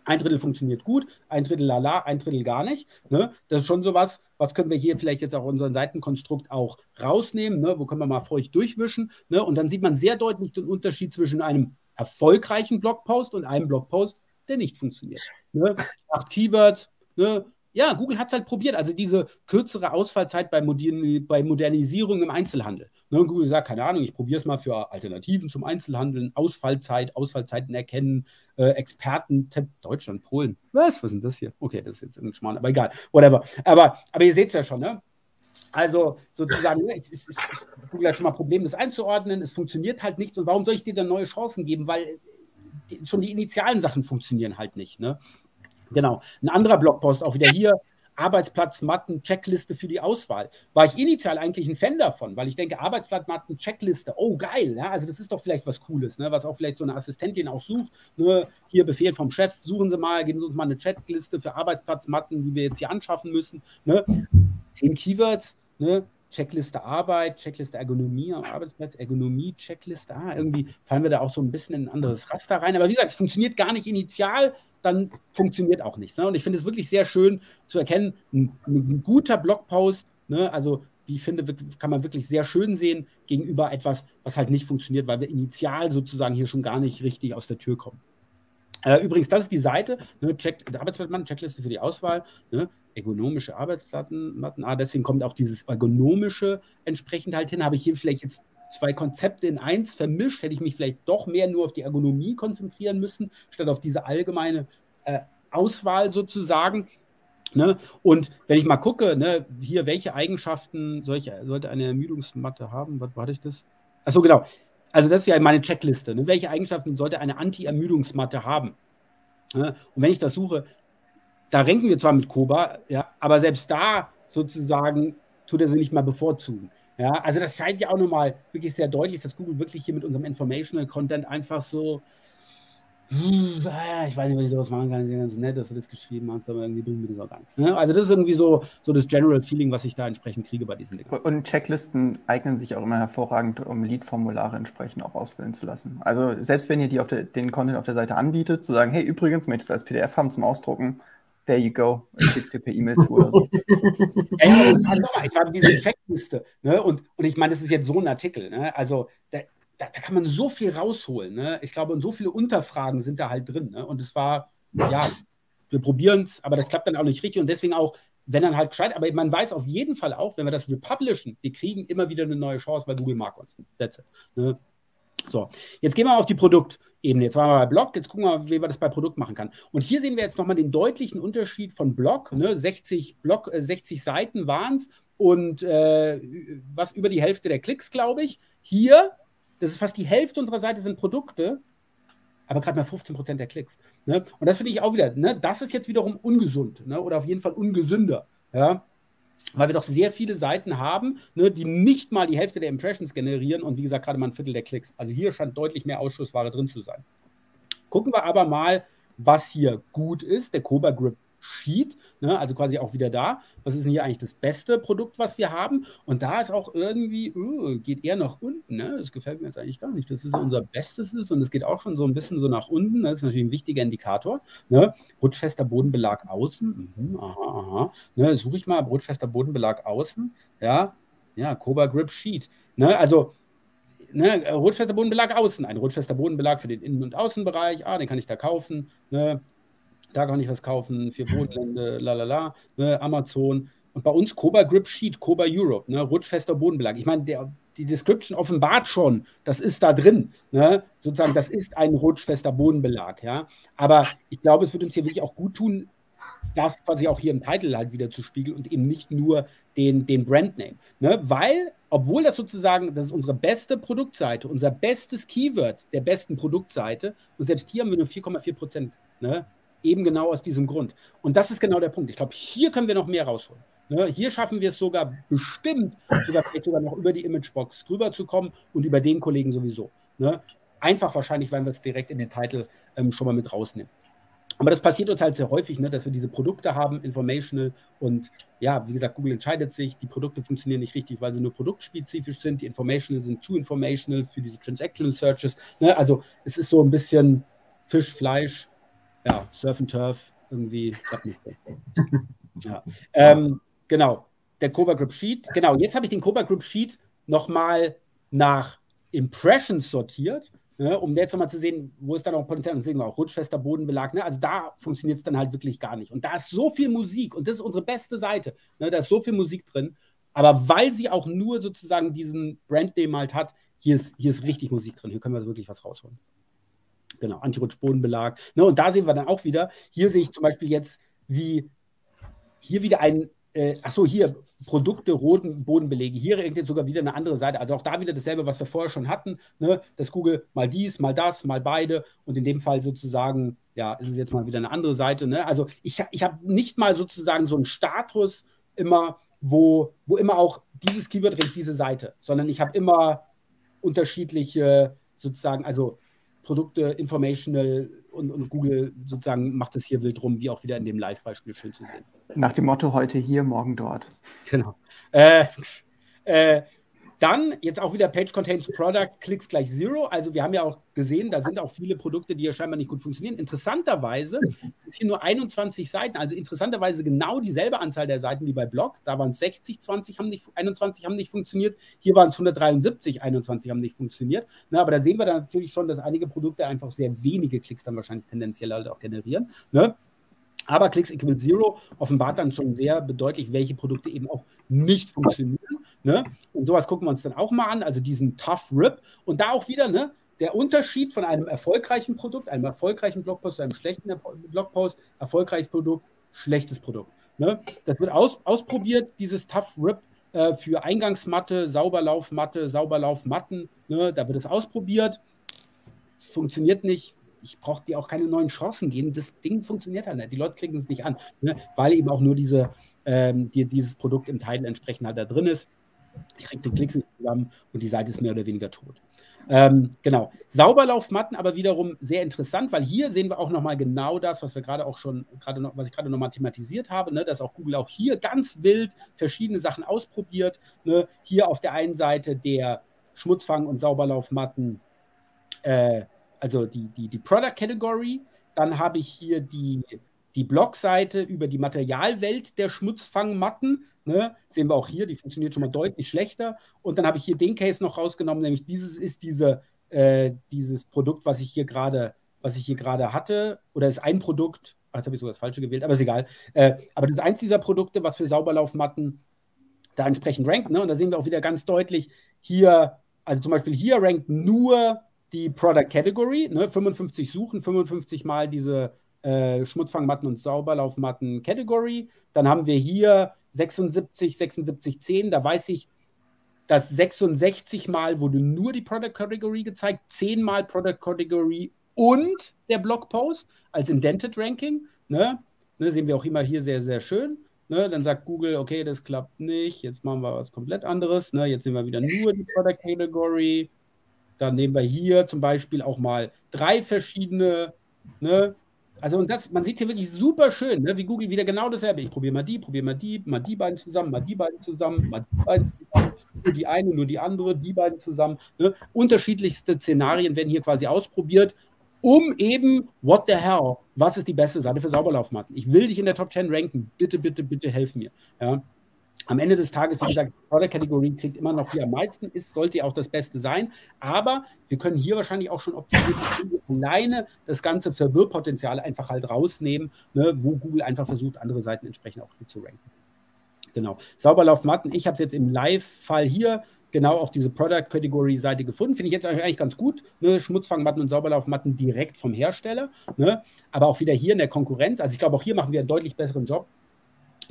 Ein Drittel funktioniert gut, ein Drittel lala, ein Drittel gar nicht. Ne? Das ist schon sowas, was können wir hier vielleicht jetzt auch unseren Seitenkonstrukt auch rausnehmen, ne? wo können wir mal feucht durchwischen. Ne? Und dann sieht man sehr deutlich den Unterschied zwischen einem erfolgreichen Blogpost und einem Blogpost, der nicht funktioniert. Ne? Acht Keywords, ne? Ja, Google hat es halt probiert. Also diese kürzere Ausfallzeit bei, Modern bei Modernisierung im Einzelhandel. Ne, Google sagt, keine Ahnung, ich probiere es mal für Alternativen zum Einzelhandel, Ausfallzeit, Ausfallzeiten erkennen, äh, Experten, Deutschland, Polen. Was? Was ist denn das hier? Okay, das ist jetzt ein Schmarrn, aber egal, whatever. Aber, aber ihr seht es ja schon, ne? Also sozusagen, ne, es, es, es, Google hat schon mal Probleme, das einzuordnen. Es funktioniert halt nicht. Und warum soll ich dir dann neue Chancen geben? Weil schon die initialen Sachen funktionieren halt nicht. Ne? Genau. Ein anderer Blogpost auch wieder hier. Arbeitsplatzmatten, Checkliste für die Auswahl. War ich initial eigentlich ein Fan davon, weil ich denke, Arbeitsplatzmatten, Checkliste, oh geil, ja, also das ist doch vielleicht was Cooles, ne, was auch vielleicht so eine Assistentin auch sucht. Ne, hier Befehl vom Chef, suchen Sie mal, geben Sie uns mal eine Checkliste für Arbeitsplatzmatten, die wir jetzt hier anschaffen müssen. Ne. Zehn Keywords, ne, Checkliste Arbeit, Checkliste Ergonomie am Arbeitsplatz, Ergonomie, Checkliste, ah, irgendwie fallen wir da auch so ein bisschen in ein anderes Raster rein. Aber wie gesagt, es funktioniert gar nicht initial, dann funktioniert auch nichts. Ne? Und ich finde es wirklich sehr schön zu erkennen, ein, ein guter Blogpost, ne? also ich finde, kann man wirklich sehr schön sehen gegenüber etwas, was halt nicht funktioniert, weil wir initial sozusagen hier schon gar nicht richtig aus der Tür kommen. Äh, übrigens, das ist die Seite, ne, Check, Arbeitsplatten, Checkliste für die Auswahl, ne, ergonomische Arbeitsplatten, ah, deswegen kommt auch dieses ergonomische entsprechend halt hin. Habe ich hier vielleicht jetzt zwei Konzepte in eins vermischt, hätte ich mich vielleicht doch mehr nur auf die Ergonomie konzentrieren müssen, statt auf diese allgemeine äh, Auswahl sozusagen. Ne? Und wenn ich mal gucke, ne, hier, welche Eigenschaften solche, sollte eine Ermüdungsmatte haben? Was war das? Achso, genau also das ist ja meine Checkliste. Ne? Welche Eigenschaften sollte eine Anti-Ermüdungsmatte haben? Ne? Und wenn ich das suche, da renken wir zwar mit Koba, ja, aber selbst da sozusagen tut er sie nicht mal bevorzugen. Ja, also das scheint ja auch nochmal wirklich sehr deutlich, dass Google wirklich hier mit unserem Informational Content einfach so ah, ich weiß nicht, was ich daraus machen kann. Es ist ganz nett, dass du das geschrieben hast, aber irgendwie bringt mir das auch gar. Ne? Also, das ist irgendwie so, so das General Feeling, was ich da entsprechend kriege bei diesen Dingen. Und Checklisten eignen sich auch immer hervorragend, um Lead-Formulare entsprechend auch ausfüllen zu lassen. Also, selbst wenn ihr die auf der, den Content auf der Seite anbietet, zu sagen, hey, übrigens, möchtest du als PDF haben zum Ausdrucken, there you go, ich schick's dir per E-Mail zu oder so. Ey, ich habe diese Checkliste, ne? und, und ich meine, das ist jetzt so ein Artikel, ne? also da, da, da, kann man so viel rausholen. Ne? Ich glaube, und so viele Unterfragen sind da halt drin. Ne? Und es war, ja, wir probieren es, aber das klappt dann auch nicht richtig. Und deswegen auch, wenn dann halt gescheit, aber man weiß auf jeden Fall auch, wenn wir das republishen, wir kriegen immer wieder eine neue Chance, weil Google mag uns. That's it. Ne? So, jetzt gehen wir auf die Produktebene. Jetzt waren wir bei Blog, jetzt gucken wir, wie man das bei Produkt machen kann. Und hier sehen wir jetzt nochmal den deutlichen Unterschied von Blog. Ne? 60, Blog, äh, 60 Seiten waren es und äh, was über die Hälfte der Klicks, glaube ich. Hier das ist fast die Hälfte unserer Seite sind Produkte, aber gerade mal 15 Prozent der Klicks. Ne? Und das finde ich auch wieder, ne? das ist jetzt wiederum ungesund ne? oder auf jeden Fall ungesünder. Ja? Weil wir doch sehr viele Seiten haben, ne, die nicht mal die Hälfte der Impressions generieren und wie gesagt gerade mal ein Viertel der Klicks. Also hier scheint deutlich mehr Ausschussware drin zu sein. Gucken wir aber mal, was hier gut ist. Der Cobra Grip Sheet, ne? also quasi auch wieder da. Was ist denn hier eigentlich das beste Produkt, was wir haben? Und da ist auch irgendwie, uh, geht eher nach unten. Ne? Das gefällt mir jetzt eigentlich gar nicht. Das ist unser Bestes ist und es geht auch schon so ein bisschen so nach unten. Das ist natürlich ein wichtiger Indikator. Ne? Rutschfester Bodenbelag außen. Mhm, aha, aha. Ne? Suche ich mal rutschfester Bodenbelag außen. Ja, ja, Cobra Grip Sheet. Ne? Also ne, rutschfester Bodenbelag außen, ein rutschfester Bodenbelag für den Innen- und Außenbereich, ah, den kann ich da kaufen, ne, da kann ich was kaufen, für Bodenlände, lalala, ne, Amazon. Und bei uns Cobra Grip Sheet, Cobra Europe, ne, rutschfester Bodenbelag. Ich meine, die Description offenbart schon, das ist da drin. Ne? Sozusagen, das ist ein rutschfester Bodenbelag. Ja? Aber ich glaube, es wird uns hier wirklich auch gut tun, das quasi auch hier im Titel halt wieder zu spiegeln und eben nicht nur den, den Brandname. Ne? Weil, obwohl das sozusagen, das ist unsere beste Produktseite, unser bestes Keyword der besten Produktseite und selbst hier haben wir nur 4,4 Prozent. Ne? Eben genau aus diesem Grund. Und das ist genau der Punkt. Ich glaube, hier können wir noch mehr rausholen. Ne? Hier schaffen wir es sogar bestimmt, sogar vielleicht sogar noch über die Imagebox drüber zu kommen und über den Kollegen sowieso. Ne? Einfach wahrscheinlich, weil wir es direkt in den Titel ähm, schon mal mit rausnehmen. Aber das passiert uns halt sehr häufig, ne, dass wir diese Produkte haben, informational und ja, wie gesagt, Google entscheidet sich, die Produkte funktionieren nicht richtig, weil sie nur produktspezifisch sind, die informational sind zu informational für diese transactional Searches. Ne? Also es ist so ein bisschen Fisch, Fleisch, ja, Surf and Turf irgendwie. ja. Ähm, genau, der Cobra Grip Sheet. Genau, jetzt habe ich den Cobra Grip Sheet nochmal nach Impressions sortiert, ne, um jetzt nochmal zu sehen, wo ist da noch Potenzial. Und sehen wir auch rutschfester Bodenbelag. Ne? Also da funktioniert es dann halt wirklich gar nicht. Und da ist so viel Musik und das ist unsere beste Seite. Ne? Da ist so viel Musik drin. Aber weil sie auch nur sozusagen diesen Brandname halt hat, hier ist, hier ist richtig Musik drin. Hier können wir wirklich was rausholen. Genau, Antirutschbodenbelag. Ne, und da sehen wir dann auch wieder, hier sehe ich zum Beispiel jetzt, wie hier wieder ein äh, achso, hier Produkte, roten Bodenbelege. Hier regnet sogar wieder eine andere Seite. Also auch da wieder dasselbe, was wir vorher schon hatten. Ne? Das Google mal dies, mal das, mal beide. Und in dem Fall sozusagen, ja, ist es jetzt mal wieder eine andere Seite. Ne? Also ich, ich habe nicht mal sozusagen so einen Status immer, wo, wo immer auch dieses Keyword rankt diese Seite, sondern ich habe immer unterschiedliche sozusagen, also Produkte, Informational und, und, Google sozusagen macht es hier wild rum, wie auch wieder in dem Live-Beispiel schön zu sehen. Nach dem Motto heute hier, morgen dort. Genau. Äh, äh, dann jetzt auch wieder Page Contains Product, Klicks gleich Zero. Also wir haben ja auch gesehen, da sind auch viele Produkte, die ja scheinbar nicht gut funktionieren. Interessanterweise ist hier nur 21 Seiten, also interessanterweise genau dieselbe Anzahl der Seiten wie bei Blog. Da waren es 60, 20 haben nicht, 21 haben nicht funktioniert. Hier waren es 173, 21 haben nicht funktioniert. Na, aber da sehen wir dann natürlich schon, dass einige Produkte einfach sehr wenige Klicks dann wahrscheinlich tendenziell halt auch generieren. Ne? Aber Clicks Equal Zero offenbart dann schon sehr bedeutlich, welche Produkte eben auch nicht funktionieren. Ne? Und sowas gucken wir uns dann auch mal an, also diesen Tough Rip. Und da auch wieder ne, der Unterschied von einem erfolgreichen Produkt, einem erfolgreichen Blogpost zu einem schlechten Blogpost, erfolgreiches Produkt, schlechtes Produkt. Ne? Das wird aus, ausprobiert, dieses Tough Rip äh, für Eingangsmatte, Sauberlaufmatte, Sauberlaufmatten. Ne? Da wird es ausprobiert. Funktioniert nicht, ich brauche dir auch keine neuen Chancen geben. Das Ding funktioniert halt nicht. Die Leute klicken es nicht an, ne? weil eben auch nur diese, ähm, die, dieses Produkt im Titel entsprechend halt da drin ist. Ich kriege den Klicks nicht zusammen und die Seite ist mehr oder weniger tot. Ähm, genau. Sauberlaufmatten aber wiederum sehr interessant, weil hier sehen wir auch nochmal genau das, was wir gerade auch schon, gerade noch, was ich gerade nochmal thematisiert habe, ne, dass auch Google auch hier ganz wild verschiedene Sachen ausprobiert. Ne. Hier auf der einen Seite der Schmutzfang- und Sauberlaufmatten äh, also die, die, die Product Category. Dann habe ich hier die, die Blogseite über die Materialwelt der Schmutzfangmatten. Ne? Sehen wir auch hier, die funktioniert schon mal deutlich schlechter. Und dann habe ich hier den Case noch rausgenommen, nämlich dieses ist diese, äh, dieses Produkt, was ich hier gerade, was ich hier gerade hatte, oder ist ein Produkt, jetzt habe ich sogar das Falsche gewählt, aber ist egal. Äh, aber das ist eins dieser Produkte, was für Sauberlaufmatten da entsprechend rankt. Ne? Und da sehen wir auch wieder ganz deutlich hier, also zum Beispiel hier rankt nur die Product Category, ne, 55 Suchen, 55 mal diese äh, Schmutzfangmatten und Sauberlaufmatten Category. Dann haben wir hier 76, 76, 10. Da weiß ich, dass 66 Mal wurde nur die Product Category gezeigt, 10 Mal Product Category und der Blogpost als Indented Ranking. Ne? Ne, sehen wir auch immer hier sehr, sehr schön. Ne, dann sagt Google, okay, das klappt nicht, jetzt machen wir was komplett anderes. Ne, jetzt sehen wir wieder nur die Product Category. Dann nehmen wir hier zum Beispiel auch mal drei verschiedene, ne? Also und das, man sieht hier wirklich super schön, ne? wie Google wieder genau dasselbe. Ich probiere mal die, probiere mal die, mal die beiden zusammen, mal die beiden zusammen, mal die beiden zusammen, nur die eine, nur die andere, die beiden zusammen. Ne? Unterschiedlichste Szenarien werden hier quasi ausprobiert, um eben, what the hell, was ist die beste Seite für Sauberlaufmatten? Ich will dich in der Top 10 ranken. Bitte, bitte, bitte helf mir. Ja? Am Ende des Tages, wie gesagt, die Product-Kategorie kriegt immer noch die am meisten, ist, sollte ja auch das Beste sein. Aber wir können hier wahrscheinlich auch schon optimiert alleine das ganze Verwirrpotenzial einfach halt rausnehmen, ne, wo Google einfach versucht, andere Seiten entsprechend auch zu ranken. Genau. Sauberlaufmatten, ich habe es jetzt im Live-Fall hier genau auf diese Product-Category-Seite gefunden. Finde ich jetzt eigentlich ganz gut. Ne? Schmutzfangmatten und Sauberlaufmatten direkt vom Hersteller. Ne? Aber auch wieder hier in der Konkurrenz. Also ich glaube, auch hier machen wir einen deutlich besseren Job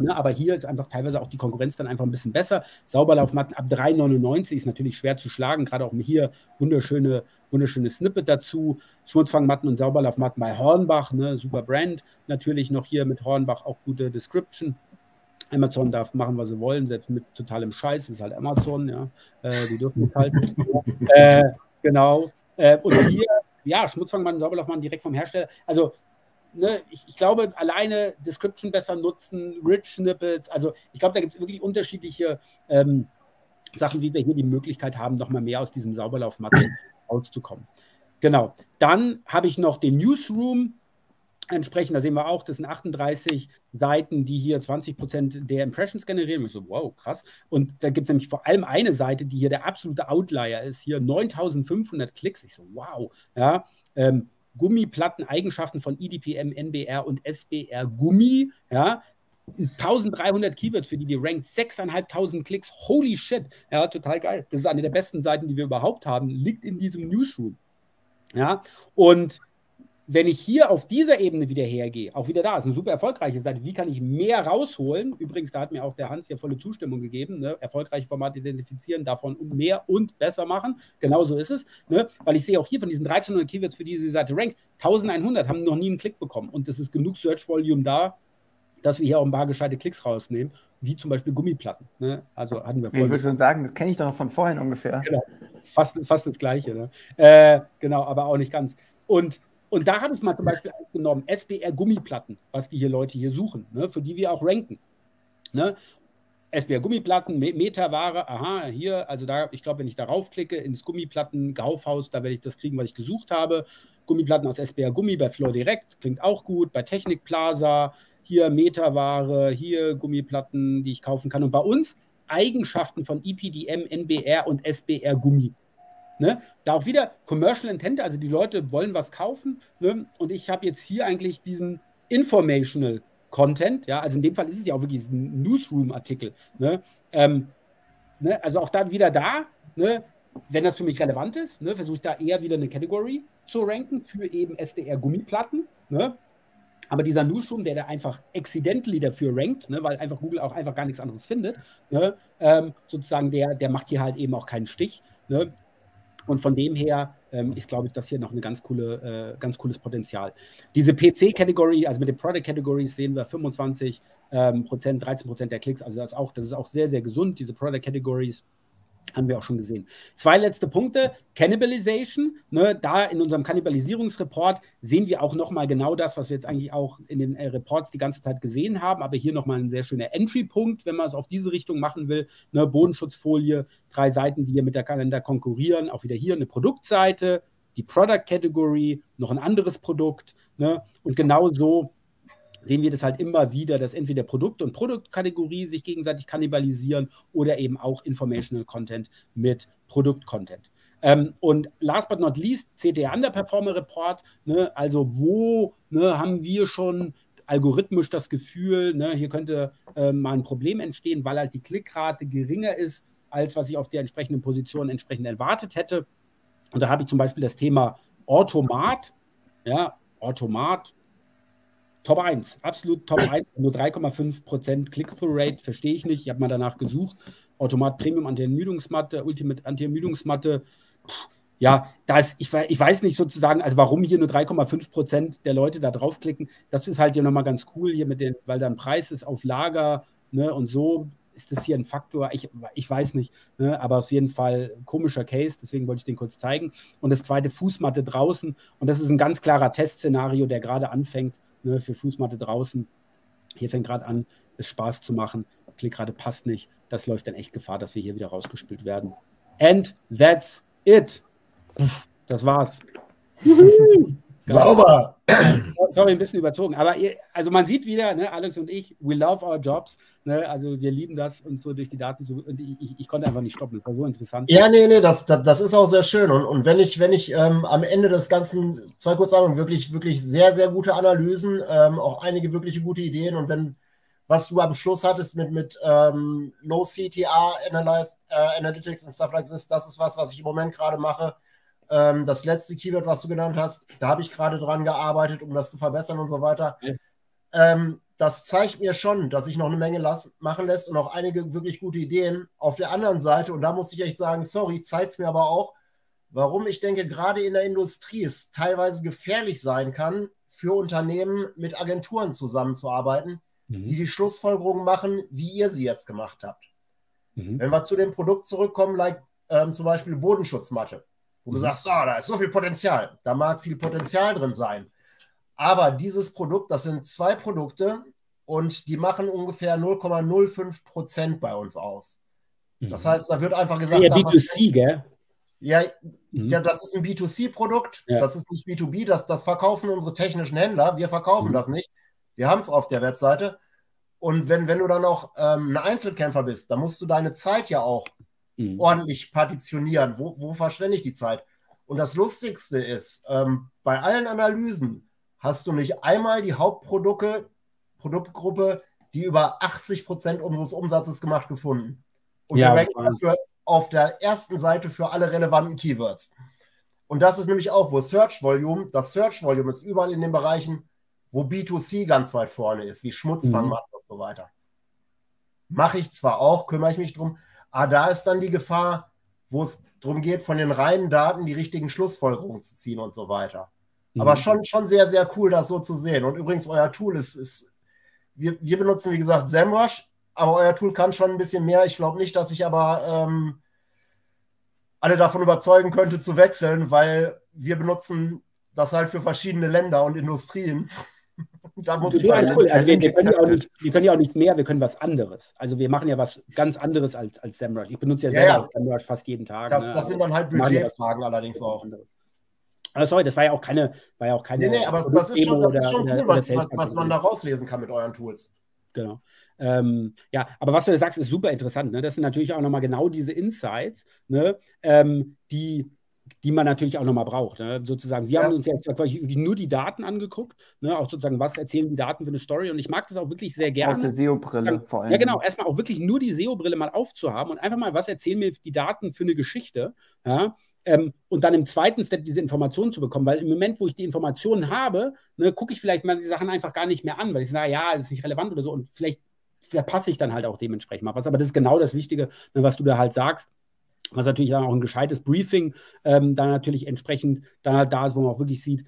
Ne, aber hier ist einfach teilweise auch die Konkurrenz dann einfach ein bisschen besser. Sauberlaufmatten ab 3,99 ist natürlich schwer zu schlagen, gerade auch hier wunderschöne, wunderschöne Snippet dazu. Schmutzfangmatten und Sauberlaufmatten bei Hornbach, ne, super Brand. Natürlich noch hier mit Hornbach auch gute Description. Amazon darf machen, was sie wollen, selbst mit totalem Scheiß, das ist halt Amazon, ja. Äh, die dürfen es halt. äh, genau. Äh, und hier, ja, Schmutzfangmatten, Sauberlaufmatten direkt vom Hersteller. Also ne, ich, ich, glaube, alleine Description besser nutzen, Rich Snippets, also ich glaube, da gibt es wirklich unterschiedliche ähm, Sachen, wie wir hier die Möglichkeit haben, nochmal mehr aus diesem Sauberlaufmatte rauszukommen. Genau. Dann habe ich noch den Newsroom. Entsprechend, da sehen wir auch, das sind 38 Seiten, die hier 20 Prozent der Impressions generieren. Ich so, wow, krass. Und da gibt es nämlich vor allem eine Seite, die hier der absolute Outlier ist. Hier 9500 Klicks. Ich so, wow. Ja, ähm, Gummiplatteneigenschaften von IDPM, NBR und SBR Gummi, ja, 1300 Keywords, für die die rankt, 6.500 Klicks, holy shit, ja, total geil. Das ist eine der besten Seiten, die wir überhaupt haben, liegt in diesem Newsroom. Ja, und wenn ich hier auf dieser Ebene wieder hergehe, auch wieder da, ist eine super erfolgreiche Seite, wie kann ich mehr rausholen? Übrigens, da hat mir auch der Hans hier volle Zustimmung gegeben, ne? erfolgreiche Formate identifizieren, davon mehr und besser machen. Genau so ist es, ne? weil ich sehe auch hier von diesen 1300 Keywords, für die diese Seite rankt, 1100 haben noch nie einen Klick bekommen und es ist genug Search Volume da, dass wir hier auch ein paar gescheite Klicks rausnehmen, wie zum Beispiel Gummiplatten. Ne? Also hatten wir vorhin. Ich würde schon sagen, das kenne ich doch noch von vorhin ungefähr. Genau, fast, fast das Gleiche. Ne? Äh, genau, aber auch nicht ganz. Und und da habe ich mal zum Beispiel eins genommen, SBR Gummiplatten, was die hier Leute hier suchen, ne, für die wir auch ranken. Ne? SBR Gummiplatten, Metaware, aha, hier, also da, ich glaube, wenn ich darauf klicke, ins Gummiplatten, Kaufhaus, da werde ich das kriegen, was ich gesucht habe. Gummiplatten aus SBR Gummi bei Floor Direct, klingt auch gut, bei Technik Plaza, hier Metaware, hier Gummiplatten, die ich kaufen kann. Und bei uns Eigenschaften von EPDM, NBR und SBR Gummi. Ne? Da auch wieder Commercial Intent, also die Leute wollen was kaufen. Ne? Und ich habe jetzt hier eigentlich diesen Informational Content. Ja? Also in dem Fall ist es ja auch wirklich ein Newsroom-Artikel. Ne? Ähm, ne? Also auch dann wieder da, ne? wenn das für mich relevant ist, ne? versuche ich da eher wieder eine Category zu ranken für eben SDR-Gummiplatten. Ne? Aber dieser Newsroom, der da einfach accidentally dafür rankt, ne, weil einfach Google auch einfach gar nichts anderes findet, ne, ähm, sozusagen, der, der macht hier halt eben auch keinen Stich. Ne? Und von dem her ähm, ist, glaube ich, das hier noch ein ganz, coole, äh, ganz cooles Potenzial. Diese PC-Category, also mit den Product Categories sehen wir 25 ähm, Prozent, 13 Prozent der Klicks. Also das, auch, das ist auch sehr, sehr gesund, diese Product Categories. Haben wir auch schon gesehen. Zwei letzte Punkte. Cannibalization. Ne, da in unserem Kannibalisierungsreport sehen wir auch nochmal genau das, was wir jetzt eigentlich auch in den äh, Reports die ganze Zeit gesehen haben. Aber hier nochmal ein sehr schöner Entry-Punkt, wenn man es auf diese Richtung machen will. Ne, Bodenschutzfolie, drei Seiten, die hier mit der Kalender konkurrieren. Auch wieder hier eine Produktseite, die Product Category, noch ein anderes Produkt. Ne, und genau so sehen wir das halt immer wieder, dass entweder Produkt und Produktkategorie sich gegenseitig kannibalisieren oder eben auch Informational Content mit Produkt-Content. Ähm, und last but not least, CTA Underperformer Report, ne, also wo ne, haben wir schon algorithmisch das Gefühl, ne, hier könnte äh, mal ein Problem entstehen, weil halt die Klickrate geringer ist, als was ich auf der entsprechenden Position entsprechend erwartet hätte. Und da habe ich zum Beispiel das Thema Automat. Ja, Automat Top 1, absolut Top 1, nur 3,5% Click-Through-Rate, verstehe ich nicht. Ich habe mal danach gesucht. Automat Premium Anti-Ermüdungsmatte, Ultimate Anti-Ermüdungsmatte. Ja, das, ich, ich weiß nicht sozusagen, also warum hier nur 3,5% der Leute da draufklicken. Das ist halt ja nochmal ganz cool hier mit den, weil da ein Preis ist auf Lager ne, und so ist das hier ein Faktor? Ich, ich weiß nicht, ne? aber auf jeden Fall komischer Case, deswegen wollte ich den kurz zeigen. Und das zweite Fußmatte draußen. Und das ist ein ganz klarer Testszenario, der gerade anfängt ne, für Fußmatte draußen. Hier fängt gerade an, es Spaß zu machen. Klickrate passt nicht. Das läuft dann echt Gefahr, dass wir hier wieder rausgespielt werden. And that's it. Das war's. Sauber. Sorry, ein bisschen überzogen. Aber ihr, also man sieht wieder, ne, Alex und ich, we love our jobs. Ne, also wir lieben das und so durch die Daten. So, und ich, ich, konnte einfach nicht stoppen. Das war so interessant. Ja, nee, nee, das, das, das ist auch sehr schön. Und, und wenn ich, wenn ich ähm, am Ende des Ganzen, zwei kurz sagen, wirklich, wirklich sehr, sehr gute Analysen, ähm, auch einige wirkliche gute Ideen. Und wenn, was du am Schluss hattest mit, mit ähm, Low CTR Analyze, äh, Analytics und stuff like this, das ist was, was ich im Moment gerade mache ähm, das letzte Keyword, was du genannt hast, da habe ich gerade dran gearbeitet, um das zu verbessern und so weiter. Ja. Ähm, das zeigt mir schon, dass sich noch eine Menge las machen lässt und auch einige wirklich gute Ideen. Auf der anderen Seite, und da muss ich echt sagen, sorry, zeigt es mir aber auch, warum ich denke, gerade in der Industrie es teilweise gefährlich sein kann, für Unternehmen mit Agenturen zusammenzuarbeiten, mhm. die die Schlussfolgerungen machen, wie ihr sie jetzt gemacht habt. Mhm. Wenn wir zu dem Produkt zurückkommen, like ähm, zum Beispiel Bodenschutzmatte wo du mhm. sagst, oh, da ist so viel Potenzial. Da mag viel Potenzial drin sein. Aber dieses Produkt, das sind zwei Produkte und die machen ungefähr 0,05 Prozent bei uns aus. Das mhm. heißt, da wird einfach gesagt. Ja, B2C, gell? Ja, mhm. ja, das ist ein B2C-Produkt, ja. das ist nicht B2B, das, das verkaufen unsere technischen Händler, wir verkaufen mhm. das nicht. Wir haben es auf der Webseite. Und wenn, wenn du dann noch ähm, ein Einzelkämpfer bist, dann musst du deine Zeit ja auch mhm. ordentlich partitionieren. Wo, wo verschwende ich die Zeit? Und das Lustigste ist, ähm, bei allen Analysen hast du nicht einmal die Hauptprodukte, Produktgruppe, die über 80 Prozent unseres Umsatzes gemacht, gefunden. Und ja, wir ranken dafür auf der ersten Seite für alle relevanten Keywords. Und das ist nämlich auch, wo Search Volume, das Search Volume ist überall in den Bereichen, wo B2C ganz weit vorne ist, wie Schmutzfangmatten mhm. und so weiter. Mache ich zwar auch, kümmere ich mich drum, aber da ist dann die Gefahr, wo es darum geht, von den reinen Daten die richtigen Schlussfolgerungen zu ziehen und so weiter. Mhm. Aber schon, schon sehr, sehr cool, das so zu sehen. Und übrigens, euer Tool ist, ist wir, wir benutzen, wie gesagt, SEMrush, aber euer Tool kann schon ein bisschen mehr. Ich glaube nicht, dass ich aber ähm, alle davon überzeugen könnte zu wechseln, weil wir benutzen das halt für verschiedene Länder und Industrien. da muss ich halt cool. also wir, wir, können ja auch nicht, wir können ja auch nicht mehr, wir können was anderes. Also wir machen ja was ganz anderes als, als SEMrush. Ich benutze ja selber ja. SEMrush fast jeden Tag. Das, ne? das sind dann halt Budgetfragen allerdings auch. Aber sorry, das war ja auch keine. War ja auch keine nee, nee, aber das ist schon, das ist schon cool, was, was, was man da rauslesen kann mit euren Tools. Genau. Ähm, ja, aber was du sagst, ist super interessant. Ne? Das sind natürlich auch nochmal genau diese Insights, ne? Ähm, die, die man natürlich auch nochmal braucht. Ne? Sozusagen, wir ja. haben uns jetzt nur die Daten angeguckt, ne? auch sozusagen, was erzählen die Daten für eine Story. Und ich mag das auch wirklich sehr gerne. Aus der SEO-Brille vor allem. Ja, genau. Erstmal auch wirklich nur die SEO-Brille mal aufzuhaben und einfach mal, was erzählen mir die Daten für eine Geschichte. Ja? Ähm, und dann im zweiten Step diese Informationen zu bekommen, weil im Moment, wo ich die Informationen habe, ne, gucke ich vielleicht mal die Sachen einfach gar nicht mehr an, weil ich sage, ja, das ist nicht relevant oder so und vielleicht verpasse ich dann halt auch dementsprechend mal was. Aber das ist genau das Wichtige, ne, was du da halt sagst was natürlich dann auch ein gescheites Briefing ähm, dann natürlich entsprechend dann halt da ist, wo man auch wirklich sieht,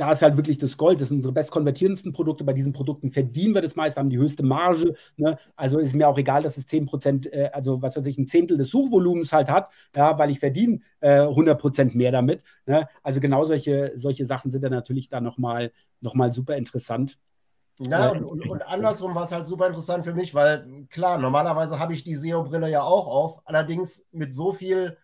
da ist halt wirklich das Gold. Das sind unsere bestkonvertierendsten Produkte. Bei diesen Produkten verdienen wir das meiste, haben die höchste Marge. Ne? Also ist mir auch egal, dass es 10 Prozent, äh, also was weiß ich, ein Zehntel des Suchvolumens halt hat, ja, weil ich verdiene äh, 100 Prozent mehr damit. Ne? Also genau solche, solche Sachen sind dann natürlich da nochmal noch mal super interessant. Ja, und, und, und, andersrum war es halt super interessant für mich, weil klar, normalerweise habe ich die SEO-Brille ja auch auf, allerdings mit so viel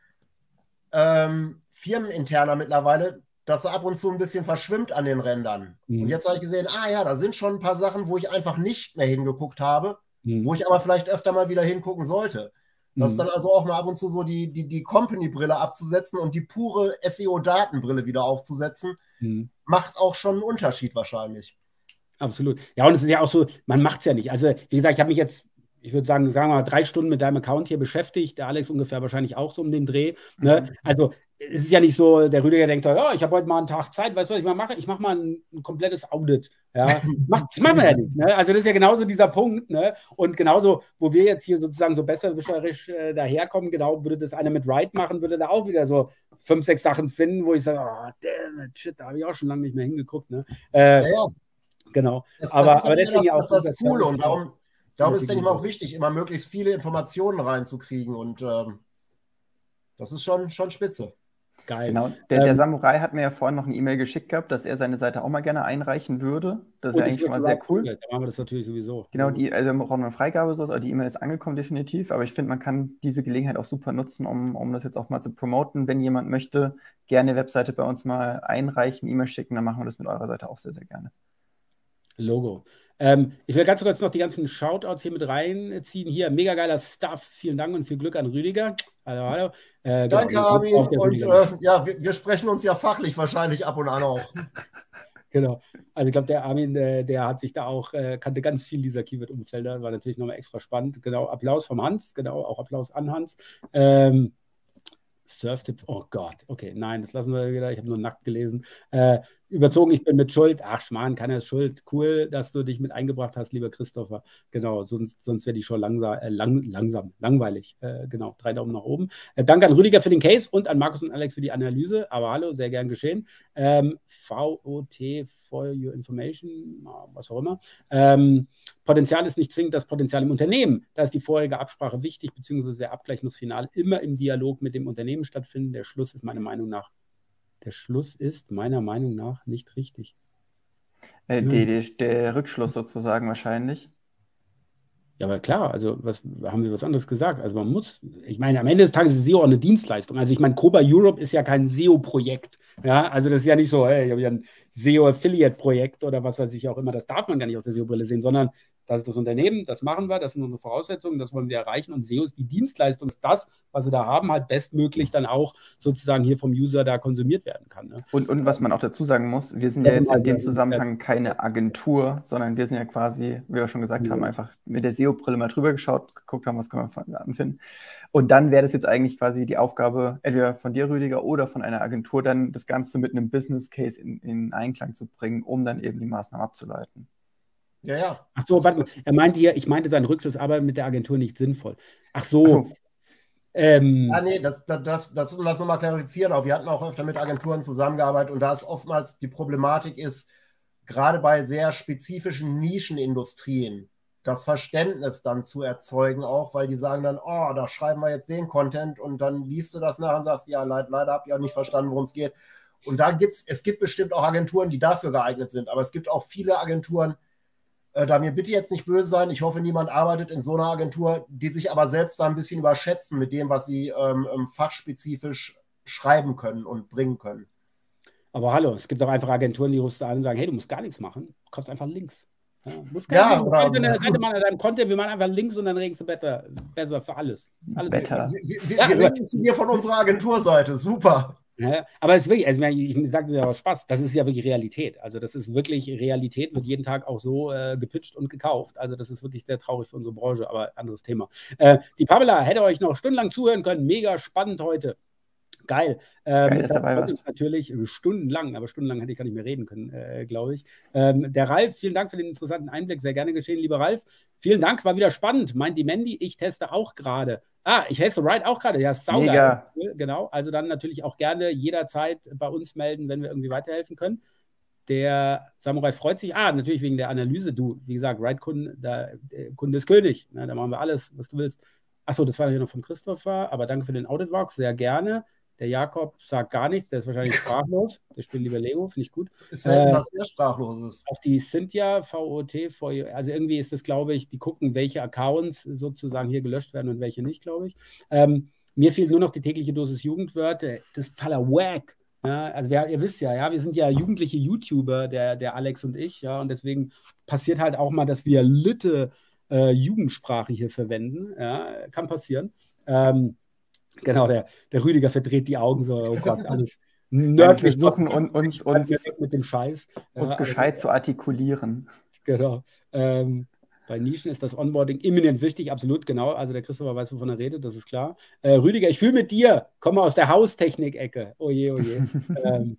ähm, firmeninterner mittlerweile, dass er ab und zu ein bisschen verschwimmt an den Rändern. Mhm. Und jetzt habe ich gesehen, ah ja, da sind schon ein paar Sachen, wo ich einfach nicht mehr hingeguckt habe, mhm. wo ich aber vielleicht öfter mal wieder hingucken sollte. Das ist mhm. dann also auch mal ab und zu so die, die, die Company-Brille abzusetzen und die pure SEO-Datenbrille wieder aufzusetzen, mhm. macht auch schon einen Unterschied wahrscheinlich. Absolut. Ja, und es ist ja auch so, man macht es ja nicht. Also, wie gesagt, ich habe mich jetzt ich würde sagen, sagen wir mal, drei Stunden mit deinem Account hier beschäftigt. Der Alex ungefähr wahrscheinlich auch so um den Dreh. Ne? Mhm. Also es ist ja nicht so, der Rüdiger denkt, ja, ich habe heute mal einen Tag Zeit, weißt du, was ich mal mache? Ich mache mal ein, ein, komplettes Audit. Ja? das machen wir ja nicht. Ne? Also das ist ja genauso dieser Punkt. Ne? Und genauso, wo wir jetzt hier sozusagen so besserwischerisch äh, daherkommen, genau, würde das einer mit Wright machen, würde da auch wieder so fünf, sechs Sachen finden, wo ich sage, oh, damn it, shit, da habe ich auch schon lange nicht mehr hingeguckt. Ne? Äh, ja, ja. Genau. Das, aber, das aber deswegen das, auch das, das Coole und darum, darum ist, denke ich mal, auch wichtig, immer möglichst viele Informationen reinzukriegen und ähm, das ist schon, schon spitze. Geil. Genau. Der, der, ähm, Samurai hat mir ja vorhin noch eine E-Mail geschickt gehabt, dass er seine Seite auch mal gerne einreichen würde. Das ist ja eigentlich schon mal sehr cool. Dann machen wir das natürlich sowieso. Genau, die, also wir brauchen eine Freigabe, sowas, aber die E-Mail ist angekommen, definitiv. Aber ich finde, man kann diese Gelegenheit auch super nutzen, um, um das jetzt auch mal zu promoten. Wenn jemand möchte, gerne Webseite bei uns mal einreichen, E-Mail schicken, dann machen wir das mit eurer Seite auch sehr, sehr gerne. Logo. Ähm, ich will ganz kurz noch die ganzen Shoutouts hier mit reinziehen. Hier, mega geiler Stuff. Vielen Dank und viel Glück an Rüdiger. Hallo, hallo. Äh, Danke, genau, Armin. Und äh, ja, wir, wir, sprechen uns ja fachlich wahrscheinlich ab und an auch. genau. Also ich glaube, der Armin, der, äh, der, hat sich da auch, äh, kannte ganz viel dieser Keyword-Umfelder. War natürlich nochmal extra spannend. Genau, Applaus vom Hans. Genau, auch Applaus an Hans. Ähm, Surftipp, oh Gott, okay, nein, das lassen wir wieder. Ich habe nur nackt gelesen. Äh, überzogen, ich bin mit Schuld. Ach, Schmarrn, keiner ist schuld. Cool, dass du dich mit eingebracht hast, lieber Christopher. Genau, sonst, sonst wäre die schon langsam, äh, lang, langsam langweilig. Äh, genau, drei Daumen nach oben. Äh, danke an Rüdiger für den Case und an Markus und Alex für die Analyse. Aber hallo, sehr gern geschehen. Ähm, VOT for your information, was auch immer. Ähm, Potenzial ist nicht zwingend das Potenzial im Unternehmen. Da ist die vorherige Absprache wichtig, beziehungsweise der Abgleich muss final immer im Dialog mit dem Unternehmen stattfinden. Der Schluss ist meiner Meinung nach der Schluss ist meiner Meinung nach nicht richtig. Äh, die, die, der Rückschluss sozusagen wahrscheinlich. Ja, aber klar, also was haben wir was anderes gesagt? Also man muss, ich meine, am Ende des Tages ist SEO auch eine Dienstleistung. Also ich meine, Koba Europe ist ja kein SEO-Projekt. Ja, also das ist ja nicht so, hey, ich habe ja ein SEO-Affiliate-Projekt oder was weiß ich auch immer. Das darf man gar nicht aus der SEO-Brille sehen, sondern das ist das Unternehmen, das machen wir, das sind unsere Voraussetzungen, das wollen wir erreichen und SEO ist die Dienstleistung, ist das, was sie da haben, halt bestmöglich dann auch sozusagen hier vom User da konsumiert werden kann. Ne? Und, und was man auch dazu sagen muss, wir sind ja jetzt in dem Zusammenhang keine Agentur, sondern wir sind ja quasi, wie wir schon gesagt ja. haben, einfach mit der SEO-Brille mal drüber geschaut, geguckt haben, was können wir anfinden. Und dann wäre das jetzt eigentlich quasi die Aufgabe, entweder von dir, Rüdiger, oder von einer Agentur, dann das Ganze mit einem Business Case in, in Einklang zu bringen, um dann eben die Maßnahmen abzuleiten. Ja, ja. Ach so, warte mal. Er meinte hier, ich meinte, sein Rückschluss aber mit der Agentur nicht sinnvoll. Ach so. Ach so. Ähm, ah, nee, das, das, das, das, um das nochmal klarifizieren, auch wir hatten auch öfter mit Agenturen zusammengearbeitet und da ist oftmals die Problematik ist, gerade bei sehr spezifischen Nischenindustrien, das Verständnis dann zu erzeugen, auch weil die sagen dann, oh, da schreiben wir jetzt den Content und dann liest du das nach und sagst, ja, leider, leider habt ihr nicht verstanden, worum es geht. Und da gibt es, es gibt bestimmt auch Agenturen, die dafür geeignet sind, aber es gibt auch viele Agenturen, äh, da mir bitte jetzt nicht böse sein, ich hoffe, niemand arbeitet in so einer Agentur, die sich aber selbst da ein bisschen überschätzen mit dem, was sie ähm, ähm fachspezifisch schreiben können und bringen können. Aber hallo, es gibt auch einfach Agenturen, die rufst du an und sagen, hey, du musst gar nichts machen, du kaufst einfach Links. Ja, ja, oder, Seite, Seite mal an deinem Content, wir machen einfach Links und dann regst du besser, besser für alles. alles Better. Wir, wir, ja, wir zu dir von unserer Agenturseite, super. Ja, aber es ist wirklich, also ich sage es ja auch Spaß, das ist ja wirklich Realität. Also das ist wirklich Realität, wird jeden Tag auch so äh, gepitcht und gekauft. Also das ist wirklich sehr traurig für unsere Branche, aber anderes Thema. Äh, die Pamela hätte euch noch stundenlang zuhören können. Mega spannend heute. Geil. Ähm, Geil, dass dabei warst. Natürlich äh, stundenlang, aber stundenlang hätte ich gar nicht mehr reden können, äh, glaube ich. Ähm, der Ralf, vielen Dank für den interessanten Einblick. Sehr gerne geschehen, lieber Ralf. Vielen Dank, war wieder spannend. Meint die Mandy, ich teste auch gerade. Ah, ich heiße Ride auch gerade. Ja, saugeil. Genau. Also dann natürlich auch gerne jederzeit bei uns melden, wenn wir irgendwie weiterhelfen können. Der Samurai freut sich. Ah, natürlich wegen der Analyse. Du, wie gesagt, Ride-Kunde, der, der Kunde ist König. Ne, da machen wir alles, was du willst. Achso, das war hier noch von Christopher. Aber danke für den Audit-Walk. Sehr gerne. Der Jakob sagt gar nichts, der ist wahrscheinlich sprachlos. Der spielt lieber Lego, finde ich gut. Ist selten, äh, dass er sprachlos ist. Auch die Cynthia, VOT, also irgendwie ist das, glaube ich, die gucken, welche Accounts sozusagen hier gelöscht werden und welche nicht, glaube ich. Ähm, mir fehlt nur noch die tägliche Dosis Jugendwörter. Das ist totaler Wack. Ja, also wir, ihr wisst ja, ja, wir sind ja jugendliche YouTuber, der, der Alex und ich, ja, und deswegen passiert halt auch mal, dass wir Lütte äh, Jugendsprache hier verwenden. Ja, kann passieren. Ähm, Genau, der, der Rüdiger verdreht die Augen so, oh Gott, alles nördlich. Wir suchen uns, uns, uns mit dem Scheiß. Uns ja, gescheit also, zu artikulieren. Genau. Ähm, bei Nischen ist das Onboarding imminent wichtig, absolut, genau. Also der Christopher weiß, wovon er redet, das ist klar. Äh, Rüdiger, ich fühle mit dir, komme aus der Haustechnik-Ecke. Oje, oje. ähm,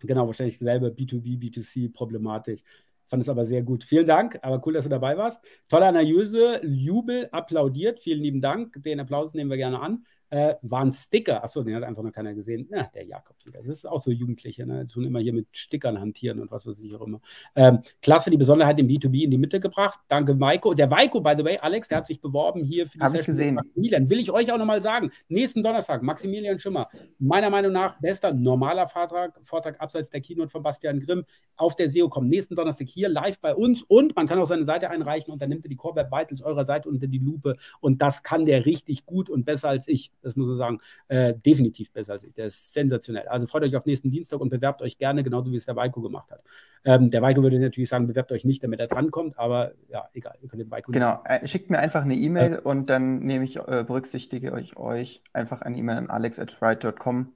genau, wahrscheinlich dieselbe B2B, B2C-Problematik. Fand es aber sehr gut. Vielen Dank, aber cool, dass du dabei warst. Tolle Analyse, Jubel, applaudiert. Vielen lieben Dank. Den Applaus nehmen wir gerne an äh, waren Sticker. Achso, den hat einfach noch keiner gesehen. Na, der Jakob wieder. Das ist auch so Jugendliche, ne? Tun immer hier mit Stickern hantieren und was weiß ich auch immer. Ähm, klasse, die Besonderheit im B2B in die Mitte gebracht. Danke, Maiko. Der Maiko, by the way, Alex, der hat sich beworben hier für die Hab. Ich gesehen. Maximilian. Will ich euch auch nochmal sagen. Nächsten Donnerstag, Maximilian Schimmer. Meiner Meinung nach bester normaler Vortrag, Vortrag abseits der Keynote von Bastian Grimm auf der SEO kommt. Nächsten Donnerstag hier live bei uns und man kann auch seine Seite einreichen und dann nimmt er die Core Web Vitals eurer Seite unter die Lupe und das kann der richtig gut und besser als ich. Das muss man sagen, äh, definitiv besser als ich. Der ist sensationell. Also freut euch auf nächsten Dienstag und bewerbt euch gerne, genauso wie es der Weiko gemacht hat. Ähm, der Weiko würde natürlich sagen, bewerbt euch nicht, damit er drankommt, aber ja, egal, ihr könnt den Weiko Genau, äh, schickt mir einfach eine E-Mail äh, und dann nehme ich, äh, berücksichtige euch, euch einfach eine E-Mail an alex.ride.com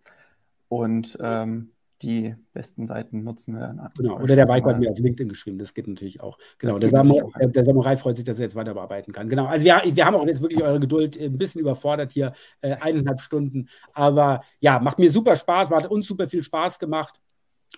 und ähm, die besten Seiten nutzen wir dann. Genau, oder der Weiko hat mir auf LinkedIn geschrieben, das geht natürlich auch. Genau, der, Samurai, auch. der, Samurai freut sich, dass er jetzt weiter bearbeiten kann. Genau, also wir, wir haben auch jetzt wirklich eure Geduld ein bisschen überfordert hier, äh, eineinhalb Stunden. Aber ja, macht mir super Spaß, hat uns super viel Spaß gemacht.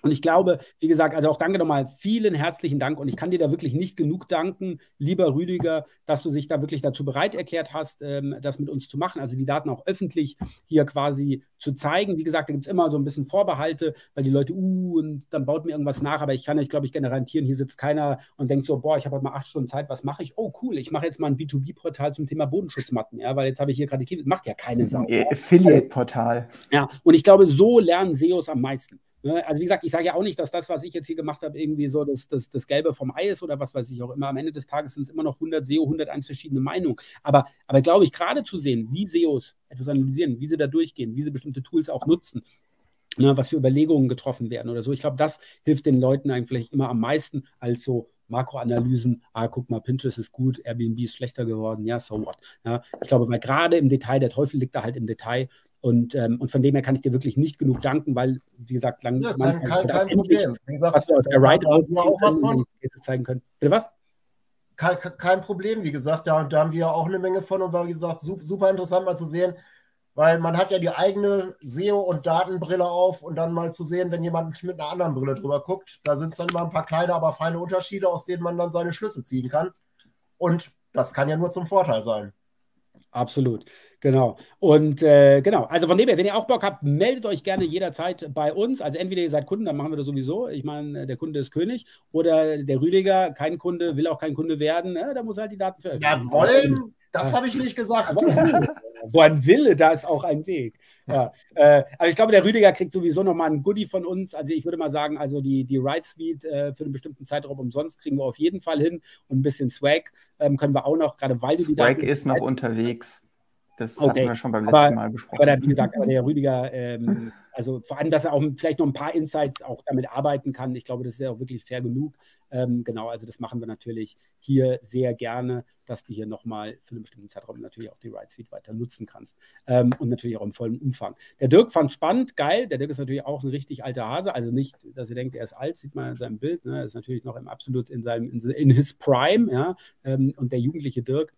Und ich glaube, wie gesagt, also auch danke nochmal, vielen herzlichen Dank. Und ich kann dir da wirklich nicht genug danken, lieber Rüdiger, dass du dich da wirklich dazu bereit erklärt hast, ähm, das mit uns zu machen. Also die Daten auch öffentlich hier quasi zu zeigen. Wie gesagt, da gibt es immer so ein bisschen Vorbehalte, weil die Leute, uh, und dann baut mir irgendwas nach. Aber ich kann euch, glaube ich, garantieren, hier sitzt keiner und denkt so, boah, ich habe halt mal acht Stunden Zeit, was mache ich? Oh, cool, ich mache jetzt mal ein B2B-Portal zum Thema Bodenschutzmatten, ja, weil jetzt habe ich hier gerade die Macht ja keine Sau. Affiliate-Portal. Ja, und ich glaube, so lernen SEOs am meisten. Ne? Also wie gesagt, ich sage ja auch nicht, dass das, was ich jetzt hier gemacht habe, irgendwie so das, das, das Gelbe vom Ei ist oder was weiß ich auch immer. Am Ende des Tages sind es immer noch 100 SEO, 101 verschiedene Meinungen. Aber, aber glaube ich, gerade zu sehen, wie SEOs etwas analysieren, wie sie da durchgehen, wie sie bestimmte Tools auch nutzen, ne, was für Überlegungen getroffen werden oder so, ich glaube, das hilft den Leuten eigentlich immer am meisten als so Makroanalysen, ah, guck mal, Pinterest ist gut, Airbnb ist schlechter geworden, ja, so what. Ja, ich glaube, weil gerade im Detail, der Teufel liegt da halt im Detail und, ähm, und von dem her kann ich dir wirklich nicht genug danken, weil, wie gesagt, lang, ja, kein, kein, kein Problem. Wie gesagt, was wir aus der Ride auch was von. Zeigen können. Bitte was? Kein, kein, Problem, wie gesagt, da, da haben wir auch eine Menge von und war, wie gesagt, super interessant mal zu sehen, weil man hat ja die eigene SEO- und Datenbrille auf und dann mal zu sehen, wenn jemand mit einer anderen Brille drüber guckt, da sind es dann immer ein paar kleine, aber feine Unterschiede, aus denen man dann seine Schlüsse ziehen kann. Und das kann ja nur zum Vorteil sein. Absolut. Genau. Und äh, genau, also von dem her, wenn ihr auch Bock habt, meldet euch gerne jederzeit bei uns. Also entweder ihr seid Kunden, dann machen wir das sowieso. Ich meine, der Kunde ist König. Oder der Rüdiger, kein Kunde, will auch kein Kunde werden. Ja, da muss halt die Daten veröffentlichen. Ja, wollen, das habe ich nicht gesagt. Wo ein Wille, da ist auch ein Weg. Ja. Äh, aber ich glaube, der Rüdiger kriegt sowieso nochmal ein Goodie von uns. Also ich würde mal sagen, also die, die Ride Suite äh, für einen bestimmten Zeitraum umsonst kriegen wir auf jeden Fall hin. Und ein bisschen Swag ähm, können wir auch noch, gerade weil du die Swag ist noch unterwegs. Das okay. hatten wir schon beim letzten aber, Mal besprochen. Aber der, wie gesagt, aber der Rüdiger, ähm, also vor allem, dass er auch vielleicht noch ein paar Insights auch damit arbeiten kann. Ich glaube, das ist ja auch wirklich fair genug. Ähm, genau, also das machen wir natürlich hier sehr gerne, dass du hier nochmal für einen bestimmten Zeitraum natürlich auch die Ride Suite weiter nutzen kannst. Ähm, und natürlich auch im vollen Umfang. Der Dirk fand spannend, geil. Der Dirk ist natürlich auch ein richtig alter Hase. Also nicht, dass ihr denkt, er ist alt, sieht man in seinem Bild. Ne? Er ist natürlich noch im absolut in seinem, in, in his Prime, ja. Ähm, und der jugendliche Dirk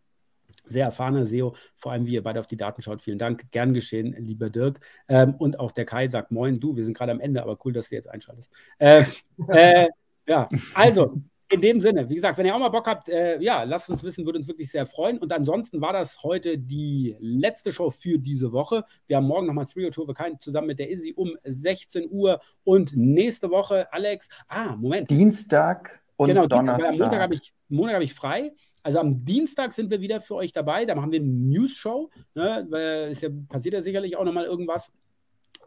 sehr erfahrener SEO, vor allem wie ihr beide auf die Daten schaut. Vielen Dank, gern geschehen, lieber Dirk. Ähm, und auch der Kai sagt Moin, du, wir sind gerade am Ende, aber cool, dass du jetzt einschaltest. Äh, äh, ja, also in dem Sinne, wie gesagt, wenn ihr auch mal Bock habt, äh, ja, lasst uns wissen, würde uns wirklich sehr freuen. Und ansonsten war das heute die letzte Show für diese Woche. Wir haben morgen nochmal Three Tour Kind zusammen mit der Izzy um 16 Uhr und nächste Woche, Alex, ah, Moment. Dienstag und genau, Donnerstag. Montag habe ich, hab ich frei. Also am Dienstag sind wir wieder für euch dabei. Da machen wir eine News-Show. Ne? Ist ja, passiert ja sicherlich auch nochmal irgendwas.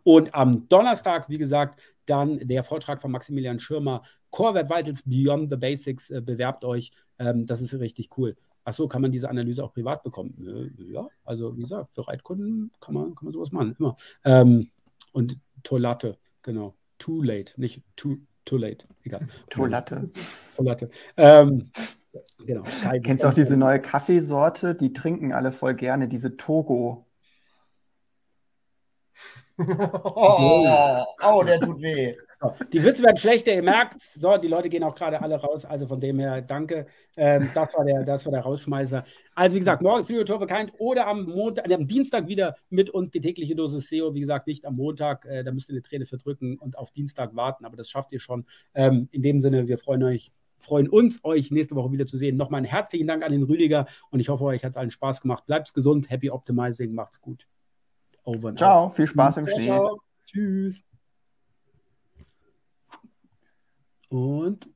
Und am Donnerstag, wie gesagt, dann der Vortrag von Maximilian Schirmer, Core Web Vitals Beyond the Basics, äh, bewerbt euch. Ähm, das ist richtig cool. Achso, kann man diese Analyse auch privat bekommen? Ja, also wie gesagt, für Reitkunden kann man, kann man sowas machen, immer. Ähm, und Toilette, genau. Too late, nicht too, too late, egal. Toilette. Toilette. Ähm, Genau. Kennst du auch diese neue Kaffeesorte? Die trinken alle voll gerne, diese Togo. oh, oh, der tut weh. Die Witze werden schlechter, ihr merkt So, die Leute gehen auch gerade alle raus. Also von dem her, danke. Ähm, das, war der, das war der Rausschmeißer. Also wie gesagt, morgen Three Tour Kind oder am Montag, am Dienstag wieder mit uns die tägliche Dosis SEO. Wie gesagt, nicht am Montag, äh, da müsst ihr eine Träne verdrücken und auf Dienstag warten, aber das schafft ihr schon. Ähm, in dem Sinne, wir freuen euch freuen uns, euch nächste Woche wieder zu sehen. Nochmal einen herzlichen Dank an den Rüdiger und ich hoffe, euch hat es allen Spaß gemacht. Bleibt gesund, happy optimizing, macht's gut. Over ciao, out. viel Spaß im Schnee. Ciao. Tschüss. Und